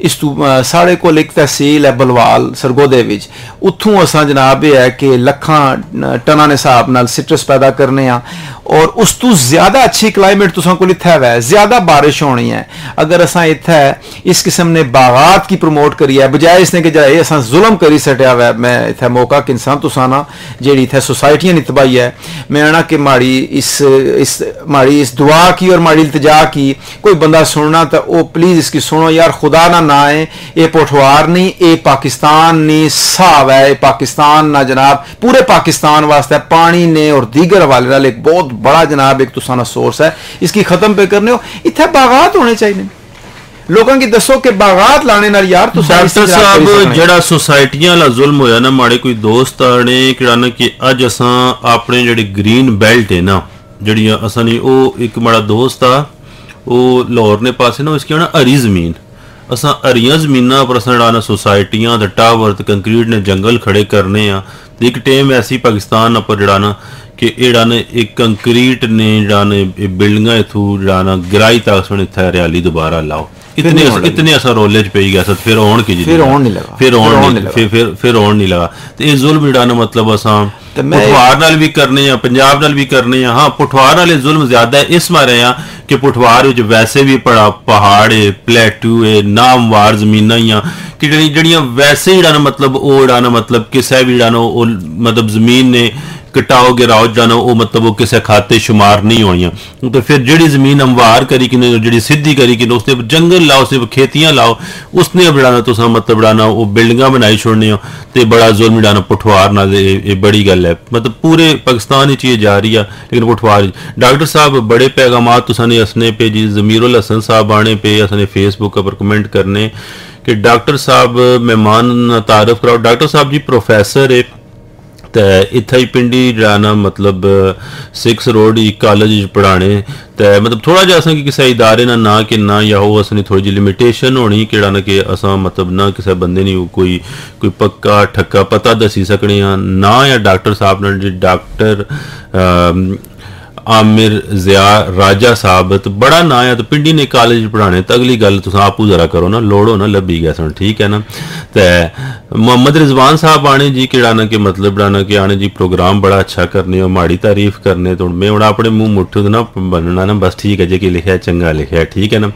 इस तू साढ़े को एक तहसील है बलवाल सरगोदे उतों असा जनाब यह है कि लख टन हिसाब न सिट्रस पैदा करने हैं और उस तो ज़्यादा अच्छी कलाइमेट तुसा को इतना है ज़्यादा बारिश होनी है अगर असा इतने इस किस्म ने बागात की प्रमोट करी है बजाय इसने कि जरा असा जुलम करी सटिया वै मैं इतने मौका किसा तुसा ना जी इतने सोसायटियाँ नितबाई है मैं आना कि माड़ी इस इस माड़ी इस दुआ की और माड़ी इल्तजा की कोई बंदा सुनना तो वह प्लीज़ इसकी सुनो यार खुदा ना, ना ना है ये पोठवार नहीं ये पाकिस्तान ਪਾਕਿਸਤਾਨ ਨਾ ਜਨਾਬ। ਪੂਰੇ ਪਾਕਿਸਤਾਨ ਵਾਸਤੇ ਪਾਣੀ ਨੇ ਔਰ ਦੀਗਰ पानी ਨਾਲ और दीगर वाले एक बहुत बड़ा जनाब एक तुसाना सोर्स है इसकी खत्म पे करने हो इतने बागात होने चाहिए ਲੋਕਾਂ ਕੀ ਦੱਸੋ ਕਿ ਬਾਗਾਤ ਲਾਣੇ ਨਾਲ ਯਾਰ ਤੁਸੀਂ ਡਾਕਟਰ ਸਾਹਿਬ ਜਿਹੜਾ ਸੋਸਾਇਟੀਆਂ ਦਾ ਜ਼ੁਲਮ ਹੋਇਆ ਨਾ ਮਾੜੇ ਕੋਈ ਦੋਸਤ ਆਣੇ ਕਿਹੜਾ ਨਾ ਕਿ ਅੱਜ ਅਸਾਂ ਆਪਣੇ ਜਿਹੜੇ ਗ੍ਰੀਨ ਬੈਲਟ ਹੈ ਨਾ ਜਿਹੜੀਆਂ ਅਸਾਂ ਨੇ ਉਹ ਇੱਕ ਮਾੜਾ ਦੋਸਤ ਆ ਉਹ ਲਾਹੌਰ ਨੇ ਪਾਸੇ ਨਾ ਉਸ ਕੀ ਹੋਣਾ ਹਰੀ ਜ਼ਮੀਨ। ਅਸਾਂ ਅਰੀਆਂ ਜ਼ਮੀਨਾਂ ਪਰ ਅਸਾਂ ਡਾਣਾ ਸੁਸਾਇਟੀਆਂ ਤੇ ਟਾਵਰ ਤੇ ਕੰਕਰੀਟ ਨੇ ਜੰਗਲ ਖੜੇ ਕਰਨੇ ਆ ਤੇ ਇੱਕ ਟਾਈਮ ਐਸੀ ਪਾਕਿਸਤਾਨ ਉੱਪਰ ਜਿਹੜਾ ਨਾ ਕਿ ਇਹੜਾ ਨੇ ਇੱਕ ਕੰਕਰੀਟ ਨੇ ਜਿਹੜਾ ਨੇ ਇਹ ਬਿਲਡਿੰਗਾਂ ਇਥੋਂ ਜਿਹੜਾ ਨਾ ਗਰਾਈ ਤੱਕ ਸੁਣ ਇੱਥੇ ਹਰਿਆਲੀ ਦੁਬਾਰਾ ਲਾਓ ਇਤਨੇ ਇਤਨੇ ਅਸਰ ਰੋਲੇ ਚ ਪਈ ਗਿਆ ਸਤ ਫਿਰ ਆਉਣ ਕੀ ਜੀ ਫਿਰ ਆਉਣ ਨਹੀਂ ਲਗਾ ਫਿਰ ਆਉਣ ਨਹੀਂ ਫਿਰ ਫਿਰ ਆਉਣ ਨਹੀਂ ਲਗਾ ਤੇ ਇਹ ਜ਼ੁਲਮ ਜਿਹੜਾ ਨਾ ਮਤਲਬ ਅਸਾਂ ਤੇ ਮੈਂ ਪੁਠਵਾਰ ਨਾਲ ਵੀ ਕਰਨੇ ਆ ਪੰਜਾਬ ਨਾਲ ਵੀ ਕਰਨੇ ਆ ਹਾਂ ਪੁਠਵਾਰ ਵਾਲੇ ਜ਼ੁਲਮ ਜ਼ਿਆਦਾ ਹੈ ਇਸ ਮਾਰੇ ਆ ਕਿ ਪੁਠਵਾਰ ਵਿੱਚ ਵੈਸੇ ਵੀ ਪੜਾ ਪਹਾੜ ਹੈ ਪਲੇਟੂ ਹੈ ਨਾਮਵਾਰ ਜ਼ਮੀਨਾਂ ਹੀ ਆ ਕਿ ਜਿਹੜੀਆਂ ਵੈਸੇ ਜਿਹੜਾ ਮਤਲਬ ਉਹ ਜਿਹੜਾ ਮਤਲਬ ਕਿਸੇ ਵੀ ਜਿਹੜਾ ਉਹ ਮਤਲਬ ਜ਼ਮੀਨ ਨੇ ਕਟਾਓਗੇ ਰਾਉ ਜਾਨੋ ਉਹ ਮਤਲਬ ਉਹ ਕਿਸੇ ਖਾਤੇ ਸ਼ੁਮਾਰ ਨਹੀਂ ਹੋਣੀਆਂ ਤੇ ਫਿਰ ਜਿਹੜੀ ਜ਼ਮੀਨ ਹਮਵਾਰ ਕਰੀ ਕਿ ਜਿਹੜੀ ਸਿੱਧੀ ਕਰੀ ਕਿ ਉਸਨੇ ਜੰਗਲ ਲਾਓ ਉਸਨੇ ਖੇਤੀਆਂ ਲਾਓ ਉਸਨੇ ਬਣਾਣਾ ਤੁਸੀਂ ਮਤਲਬ ਬਣਾਣਾ ਉਹ ਬਿਲਡਿੰਗਾਂ ਬਣਾਈ ਛੋੜਨੀਆਂ ਤੇ ਬੜਾ ਜ਼ੁਲਮ ਬਣਾਣਾ ਪਠਵਾਰ ਨਾਲ ਇਹ ਬੜੀ ਗੱਲ ਹੈ ਮਤਲਬ ਪੂਰੇ ਪਾਕਿਸਤਾਨ ਵਿੱਚ ਇਹ ਜਾ ਰਹੀ ਆ ਲੇਕਿਨ ਪਠਵਾਰ ਡਾਕਟਰ ਸਾਹਿਬ ਬੜੇ ਪੈਗਾਮਾਤ ਤੁਸੀਂ ਨੇ ਅਸਨੇ पे जी ज़मीरुल हसन साहब आने पे असने फेसबुक पर कमेंट करने कि डॉक्टर साहब मेहमान तारफ कराओ डॉक्टर साहब जी प्रोफेसर है ਤੇ ਇੱਥੇ ਹੀ ਪਿੰਡੀ ਜਿਹੜਾ ਨਾ ਮਤਲਬ 6 ਰੋਡ ਹੀ ਕਾਲਜ ਵਿੱਚ ਪੜਾਣੇ ਤੇ ਮਤਲਬ ਥੋੜਾ ਜਿਹਾ ਅਸਾਂ ਕਿ ਕਿਸੇ ਇਦਾਰੇ ਨਾਲ ਨਾ ਕਿ ਨਾ ਜਾਂ ਉਹ ਅਸਨੀ ਥੋੜੀ ਜਿਹੀ ਲਿਮਿਟੇਸ਼ਨ ਹੋਣੀ, ਕਿਹੜਾ ਨਾ ਕਿ ਅਸਾਂ ਮਤਲਬ ਨਾ ਕਿਸੇ ਬੰਦੇ ਨਹੀਂ ਕੋਈ ਕੋਈ ਪੱਕਾ ਠੱਕਾ ਪਤਾ ਦੱਸੀ ਸਕਣੇ ਆ। ਨਾ ਜਾਂ ਡਾਕਟਰ ਸਾਹਿਬ ਨਾਲ ਜੀ ਡਾਕਟਰ आमिर जिया, राजा साहब बड़ा ना है तो पिंडी ने कॉलेज पढ़ाने। तो अगली गल आपू जरा करो ना, लोड़ो ना ली गया सुन, ठीक है ना? तो मोहम्मद रिजवान साहब आने जी कि ना कि मतलब ना कि आने जी प्रोग्राम बड़ा अच्छा करने हो माड़ी तारीफ़ करने तो मैं हूँ अपने मुँह मुठू ना बनना ना, बस ठीक है जे कि लिखा चंगा लिखा ठीक है ना?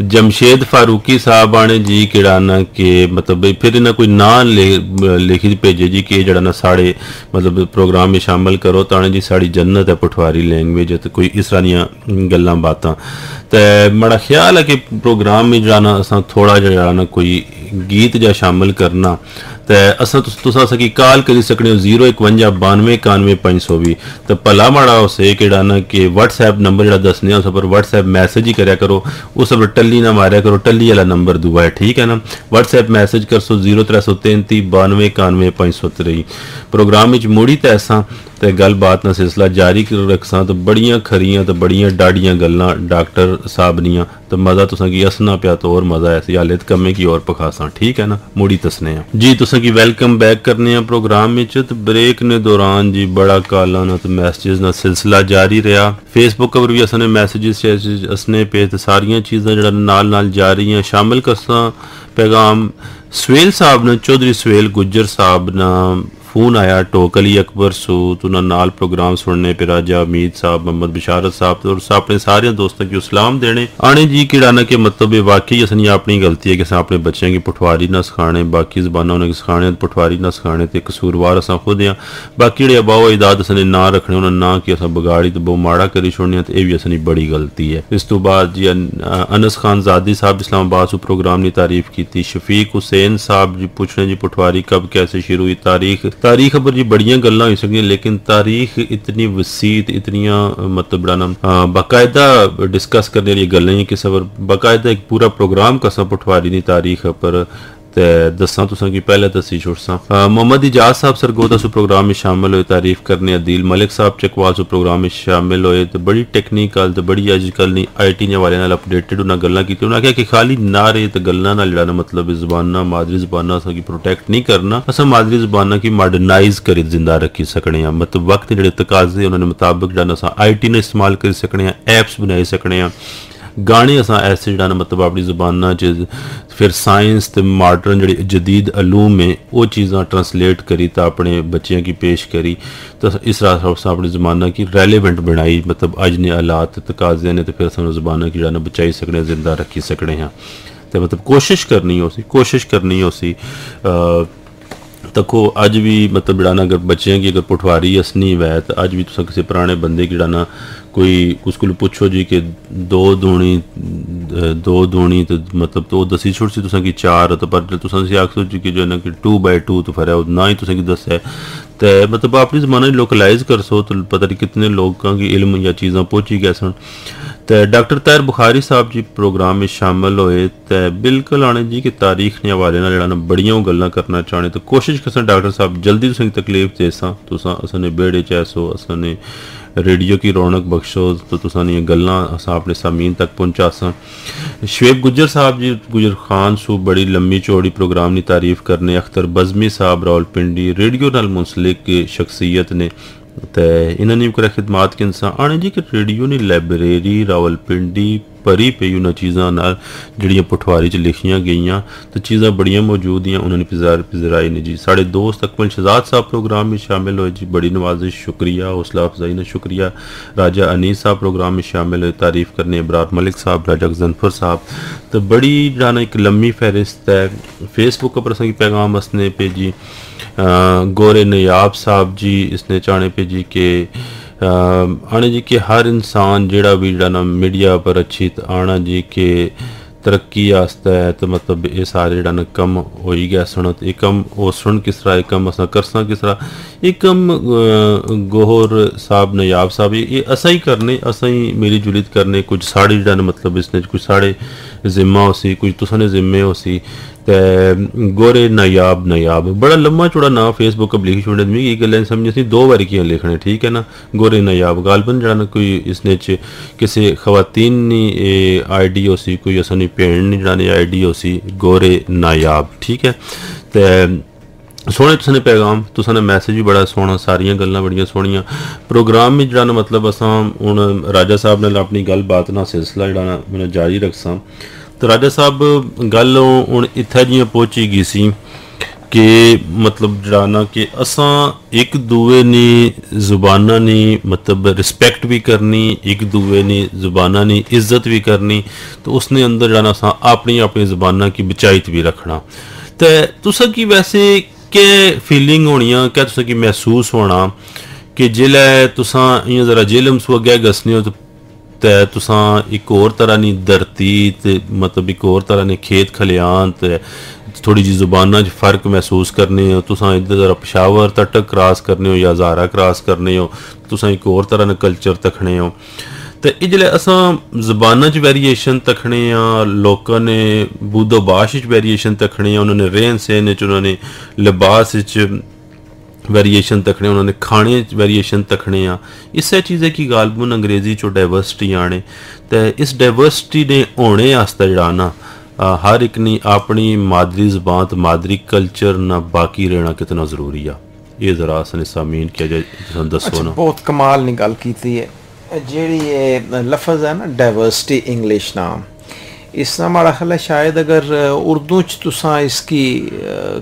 जमशेद फारूकी साहब आने जी किड़ा ना कि मतलब फिर इन्हें कोई ना लिखी भेजे जी कि जड़ा ना साढ़े मतलब प्रोग्राम में शामिल करो तो आने जी साड़ी जन्नत है पठवारी लैंग्वेज तो कोई इस तरह दियाँ गल्लां बातां। ते बड़ा ख्याल है कि प्रोग्राम में जाना असा थोड़ा जहा ना कोई गीत जा शामिल करना तो असां तुसां असांखे कॉल करे सघंदा ज़ीरो एकवंजाह बानवे कानवे पंज सौ भी त भला माड़ा उस कहिड़ा न कि व्हाट्सएप नंबर जेड़ा दस्सने उस पर व्हाट्सएप मैसेज ही करा करो। उस पर टली ना मारया करो टली वाला नंबर दूआ है, ठीक है ना? व्हाट्सएप मैसेज कर सो ज़ीरो त्रै सौ तैंती बानवे कानवे पंज सौ त्रेई। प्रोग्राम मुड़ी तो असां ਤੇ ਗੱਲਬਾਤ ਦਾ ਸਿਲਸਿਲਾ ਜਾਰੀ ਰੱਖਸਾਂ ਤਾਂ ਬੜੀਆਂ ਖਰੀਆਂ ਤੇ ਬੜੀਆਂ ਡਾੜੀਆਂ ਗੱਲਾਂ ਡਾਕਟਰ ਸਾਹਿਬ ਦੀਆਂ ਤੇ ਮਜ਼ਾ ਤੁਸਾਂ ਕੀ ਅਸਨਾ ਪਿਆ ਤੋ ਹੋਰ ਮਜ਼ਾ ਐਸੀ ਹਾਲਤ ਕੰਮੇ ਕੀ ਔਰ ਪਖਾਸਾਂ ਠੀਕ ਹੈ ਨਾ ਮੁੜੀ ਤਸਨੇ ਆ ਜੀ ਤੁਸਾਂ ਕੀ ਵੈਲਕਮ ਬੈਕ ਕਰਨੇ ਆ ਪ੍ਰੋਗਰਾਮ ਵਿੱਚ ਤੇ ਬ੍ਰੇਕ ਨੇ ਦੌਰਾਨ ਜੀ ਬੜਾ ਕਾਲਾਂ ਨਾਲ ਤੇ ਮੈਸੇजेस ਨਾਲ ਸਿਲਸਿਲਾ ਜਾਰੀ ਰਿਹਾ ਫੇਸਬੁੱਕ ਉੱਪਰ ਵੀ ਅਸਾਂ ਨੇ ਮੈਸੇजेस ਅਸਨੇ ਪੇ ਤੇ ਸਾਰੀਆਂ ਚੀਜ਼ਾਂ ਜਿਹੜਾ ਨਾਲ ਨਾਲ ਜਾਰੀ ਆ ਸ਼ਾਮਿਲ ਕਰਸਾਂ ਪੈਗਾਮ ਸਵੇਲ ਸਾਹਿਬ ਨੇ ਚੌਧਰੀ ਸਵੇਲ ਗੁੱਜਰ ਸਾਹਿਬ ਨਾਲ फ़ोन आया टोक अली अकबर सूत उन्होंने नाल प्रोग्राम सुनने पे राजा अमीद साहब, मोहम्मद बिशारत साहब और अपने सारे दोस्तों की सलाम देने। आने जी किड़ाना के मतलब वाकई असनी अपनी गलती है कि असा अपने बच्चों की पठवारी ना सिखाने, बाकी जबाना उन्हें सिखाने पठवारी ना सिखाने तो कसूरवार असा खुद हाँ बाकी जो अबाओ अजदाद असने ना रखने उन्होंने ना कि असा बिगाड़ी तो बहुत माड़ा करी छोड़ने तो यह भी असनी बड़ी गलती है। इस तू बाद जी अनस खान जादी साहब, इस्लामाबाद से प्रोग्राम की तारीफ़ की शफीक हुसैन साहब जी, पुछने जी पठवारी कब कैसे शुरू हुई, तारीख तारीख पर जी बड़िया गल् हो सकती लेकिन तारीख इतनी वसीत, इतनिया मतलब बड़ा नाम बाकायदा डिस्कस करने वाली गल् कि सबर बाकायदा एक पूरा प्रोग्राम कसा पठवारी दी तारीख पर ते दसा तुसा की पहले दसी छुड़सा मोहम्मद इजाज साहब सरगोदा सु प्रोग्राम में शामिल हुए तारीफ़ करने अदील मलिक साहब चकवाल सु प्रोग्राम में शामिल हुए तो बड़ी टेक्निकल तो बड़ी अजकल नहीं आई टी वाले अपडेटेड उन्हें गल्ला की उन्हें आख्या कि खाली नारे तो गल्ला ना जरा मतलब जबाना मादरी जबाना असा की प्रोटेक्ट नहीं करना असा मादरी जबाना की मॉडर्नाइज कर ज़िंदा रखी सकने मतलब वक्त जो तकाजे उन्होंने मुताबिक जाना आई टी ने इस्तेमाल करी सकने ऐप्स बनाई सकने गाने असां ऐसे जेह्ड़ा मतलब अपनी जबाना च फिर साइंस ते माडर्न जेह्ड़े जदीद अलूम है ओह् चीज़ां ट्रांसलेट करी तो अपने बच्चें की पेश करी तो इस तरह अपनी ज़माना की रेलिवेंट बनाई मतलब अज ने हालात तकाजे ने तो फिर अस ज़माना की जेह्ड़ा बचाई सकने ज़िंदा रखी सकने हाँ। तो मतलब कोशिश करनी उसी कोशिश करनी उसी आ, देखो हो अज भी मतलब जड़ा अगर बच्चे की अगर पठवारी असनी वै तो अज भी किसी पुराने बंदे की जड़ा कोई उस को पुछो जी कि दो दूनी दो दूनी तो मतलब तो दसी छोड़ सी की चार तो पर तुसा आखो जी कि जो है ना कि टू बाय टू तो फिर ना ही तुसा दस है। तो मतलब अपनी जमाना लोकलाइज कर सो तो पता नहीं कितने लोगों की इल्म या चीज़ा पहुँची गए सन। ते डॉक्टर तैर बुखारी साहब जी प्रोग्राम में शामिल होए तो बिल्कुल आने जी कि तारीख ने हवाले जेह्ड़ा बड़ियाँ गल्लां करना चाहने तो कोशिश करसां डॉक्टर साहब, जल्दी तुसें तकलीफ़ तुसां असने बेड़े च ऐसो, असने रेडियो की रौनक बख्शो तो असां अपने सामीन तक पहुंचासां शुएब गुजर साहब जी गुजर खान सू बड़ी लम्मी चौड़ी प्रोग्राम की तारीफ़ करने अख्तर बज़मी साहब, रावलपिंडी रेडियो नाल मुंसलिक शख्सियत ने ਤੇ ਇਹਨਾਂ ਨੇ ਵੀ ਕਰੇ ਖਿਦਮਤ ਕੇ ਇਨਸਾਨ ਆਣੇ ਜੀ ਕਿ ਰੇਡੀਓ ਨੇ ਲਾਇਬ੍ਰੇਰੀ ਰਾਵਲਪਿੰਡੀ ਭਰੀ ਪਈ ਉਹਨਾਂ ਚੀਜ਼ਾਂ ਨਾਲ ਜਿਹੜੀਆਂ ਪਠਵਾਰੀ 'ਚ ਲਿਖੀਆਂ ਗਈਆਂ ਤੇ ਚੀਜ਼ਾਂ ਬੜੀਆਂ ਮੌਜੂਦ ਦੀਆਂ ਉਹਨਾਂ ਨੇ ਪਿਜ਼ਾਰ ਪਿਜ਼ਰਾਈ ਨੇ ਜੀ ਸਾਡੇ ਦੋਸਤ ਅਕਮਲ ਸ਼ਹਜ਼ਾਦ ਸਾਹਿਬ ਪ੍ਰੋਗਰਾਮ ਵਿੱਚ ਸ਼ਾਮਿਲ ਹੋਏ ਜੀ ਬੜੀ ਨਵਾਜ਼ਿਸ਼ ਸ਼ੁਕਰੀਆ ਹੌਸਲਾ ਅਫਜ਼ਾਈ ਨਾਲ ਸ਼ੁਕਰੀਆ ਰਾਜਾ ਅਨੀਸ ਸਾਹਿਬ ਪ੍ਰੋਗਰਾਮ ਵਿੱਚ ਸ਼ਾਮਿਲ ਹੋਏ ਤਾਰੀਫ ਕਰਨੇ ਇਬਰਾਰ मलिक साहब राजा गजनफर साहब तो बड़ी जाना एक लम्बी फहरिस्त है फेसबुक पर असं पैगाम हंसने पे जी गोरे नयाब साहब जी, इसने चाहने पे जी के आने जी के हर इंसान जेड़ा भी जाना मीडिया पर अच्छी आना जी के तरक्की आस्तै ते मतलब एह् सारे जेह्ड़ा न कम्म होई गै सन ते। एह् कम्म ओह् सुन किस तरह एह् कम्म असां करसां किस तरह एह् कम्म गोहर साहब, नयाब साहब एह् असां ही करने, असां ही मिली जुली करने कुछ साढ़े जेह्ड़ा न मतलब इसने कुछ साढ़े जिम्मा उसी, कुछ तुसां जिम्मे उसी, ते गोरे नायाब नायाब। बड़ा लम्मा चौड़ा ना फेसबुक पर लिखी छोड़े मिगी ये गल समझ सी दो बार कि लिखने, ठीक है ना? गोरे नायाब। गालबन जरा ना कोई इसने किसे खवातीन नी आई डी उसी, कोई असां नी भैन नी ने आई डी उसी, गोरे नायाब, ठीक है ते सोहने तुसें पैगाम तुसें मैसेज भी बड़ा सोहना सारियाँ गल्लां बड़ियाँ सोहनियाँ प्रोग्राम भी जेह्ड़ा ना मतलब असां हून राजा साहब नाल अपनी गल्ल बात ना सिलसिला जेह्ड़ा ना मैं जारी रखसां तो राजा साहब गल हूँ इत्थै जियाँ पहुँची गई सी कि मतलब जरा ना कि असां एक दूए नी जुबाना नी मतलब रिस्पेक्ट भी करनी एक दूए नी जुबाना नी इज़्ज़त भी करनी तो उसने अंदर जाना असां अपनी अपनी जुबाना की बचाइत भी रखना ते तुसा की वैसे के फीलिंग होनियाँ क्या तुसा की महसूस होना? कि जिसलै तुसां इ'यां जरा जेलम अग्गै गसने हो तो ते तुसां इक होर तरह दी धरती ते मतलब इक होर तरह दे खेत खलियान ते थोड़ी जी जुबाना च फ़र्क महसूस करने हो। तुसां इद्धर जरा पशावर तटक क्रॉस करने हो या हजारा क्रॉस करने हो तुसां इक होर तरह दे कल्चर तकने हो। ते एह् जेल्लै असां जबाना च वेरिएशन तकने आं लोकां ने बूदो बाश च वेरिएशन तकने आं उन्होंने रहन सहन च उन्होंने लिबास च वेरिएशन तकने उन्होंने खाने वेरिएशन तकने आ इस्सै चीज़ै गी गालबन अंग्रेजी चो डाइवर्सिटी आने ते इस डाइवर्सिटी ने होने आस्तै जेह्ड़ा ना हर एक ने अपनी मादरी जबान ते मादरी कल्चर ना बाकी रहना कितना जरूरी आ ਇਹ ਜ਼ਰਾ ਅਸਨ ਸਾਮੀਨ ਕਿਹਾ ਜਾਏ ਤੁਹਾਨੂੰ ਦੱਸੋ ਨਾ ਬਹੁਤ ਕਮਾਲ ਦੀ ਗੱਲ ਕੀਤੀ ਹੈ जेड़ी ये लफज है ना डाइवर्सिटी इंग्लिश नाम। इसका माड़ा ख्याल शायद अगर उर्दू च तुसा इसकी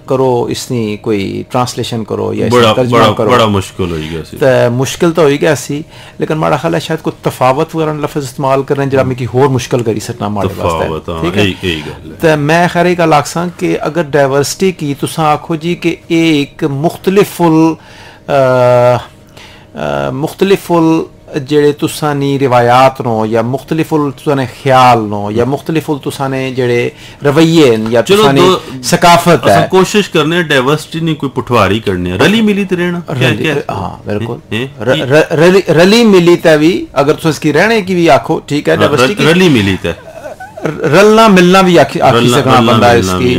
करो इसनी कोई ट्रांसलेशन करो या बड़ा, करो बड़ा मुश्किल हो गया मुश्किल तो हो गया सी लेकिन माड़ा ख्याल है शायद कोई तफावत वगैरह लफज इस्तेमाल कर रहे हैं जरा मिकी होर मुश्किल करी सकना माड़े वास्ते। हाँ, ठीक है? तो मैं खैर एक गल आखसा कि अगर डाइवर्सिटी की तुसा आखो जी कि एक मुख्तलिफुल मुख्तलिफुल ਜਿਹੜੇ ਤੁਸਾਂ ਨੀ ਰਿਵਾਇਤ ਨੋ ਜਾਂ ਮੁxtਲਿਫੁਲ ਤੁਸਾਂ ਨੇ ਖਿਆਲ ਨੋ ਜਾਂ ਮੁxtਲਿਫੁਲ ਤੁਸਾਂ ਨੇ ਜਿਹੜੇ ਰਵਈਏ ਨ ਜਾਂ ਤੁਸਾਂ ਨੇ ਸਕਾਫਤ ਹੈ ਅਸੀਂ ਕੋਸ਼ਿਸ਼ ਕਰਨੇ ਡਾਈਵਰਸਿਟੀ ਨਹੀਂ ਕੋਈ ਪਟਵਾਰੀ ਕਰਨੇ ਰਲੀ ਮਿਲੀ ਤੇ ਰਹਿਣਾ ਹਾਂ ਬਿਲਕੁਲ ਰਲੀ ਮਿਲੀ ਤੇ ਵੀ ਅਗਰ ਤੁਸੀਂ ਕੀ ਰਹਿਣੇ ਕੀ ਵੀ ਆਖੋ ਠੀਕ ਹੈ ਡਾਈਵਰਸਿਟੀ ਰਲੀ ਮਿਲੀ ਤੇ रलना मिलना भी आखी आखी सकना बंदा इसकी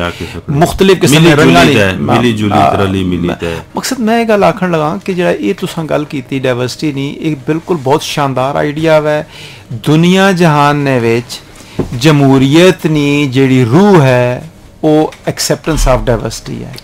मुख्तलिफ किस्म ਦੇ ਰੰਗਾਂ ਦੀ ਮਿਲੀ ਜੁਲੀ ਰਲੀ ਮਿਲੀ ਤੇ ਮਕਸਦ ਮੈਂ ਇਹ ਗੱਲ ਆਖਣ ਲਗਾ ਕਿ ਜਿਹੜਾ ਇਹ ਤੁਸੀਂ ਗੱਲ ਕੀਤੀ ਡਾਈਵਰਸਿਟੀ ਨਹੀਂ ਇਹ ਬਿਲਕੁਲ ਬਹੁਤ ਸ਼ਾਨਦਾਰ ਆਈਡੀਆ ਹੈ ਦੁਨੀਆ ਜਹਾਨ ਨੇ ਵਿੱਚ ਜਮਹੂਰੀਅਤ ਨਹੀਂ ਜਿਹੜੀ ਰੂਹ ਹੈ ਉਹ ਐਕਸੈਪਟੈਂਸ ਆਫ ਡਾਈਵਰਸਿਟੀ ਹੈ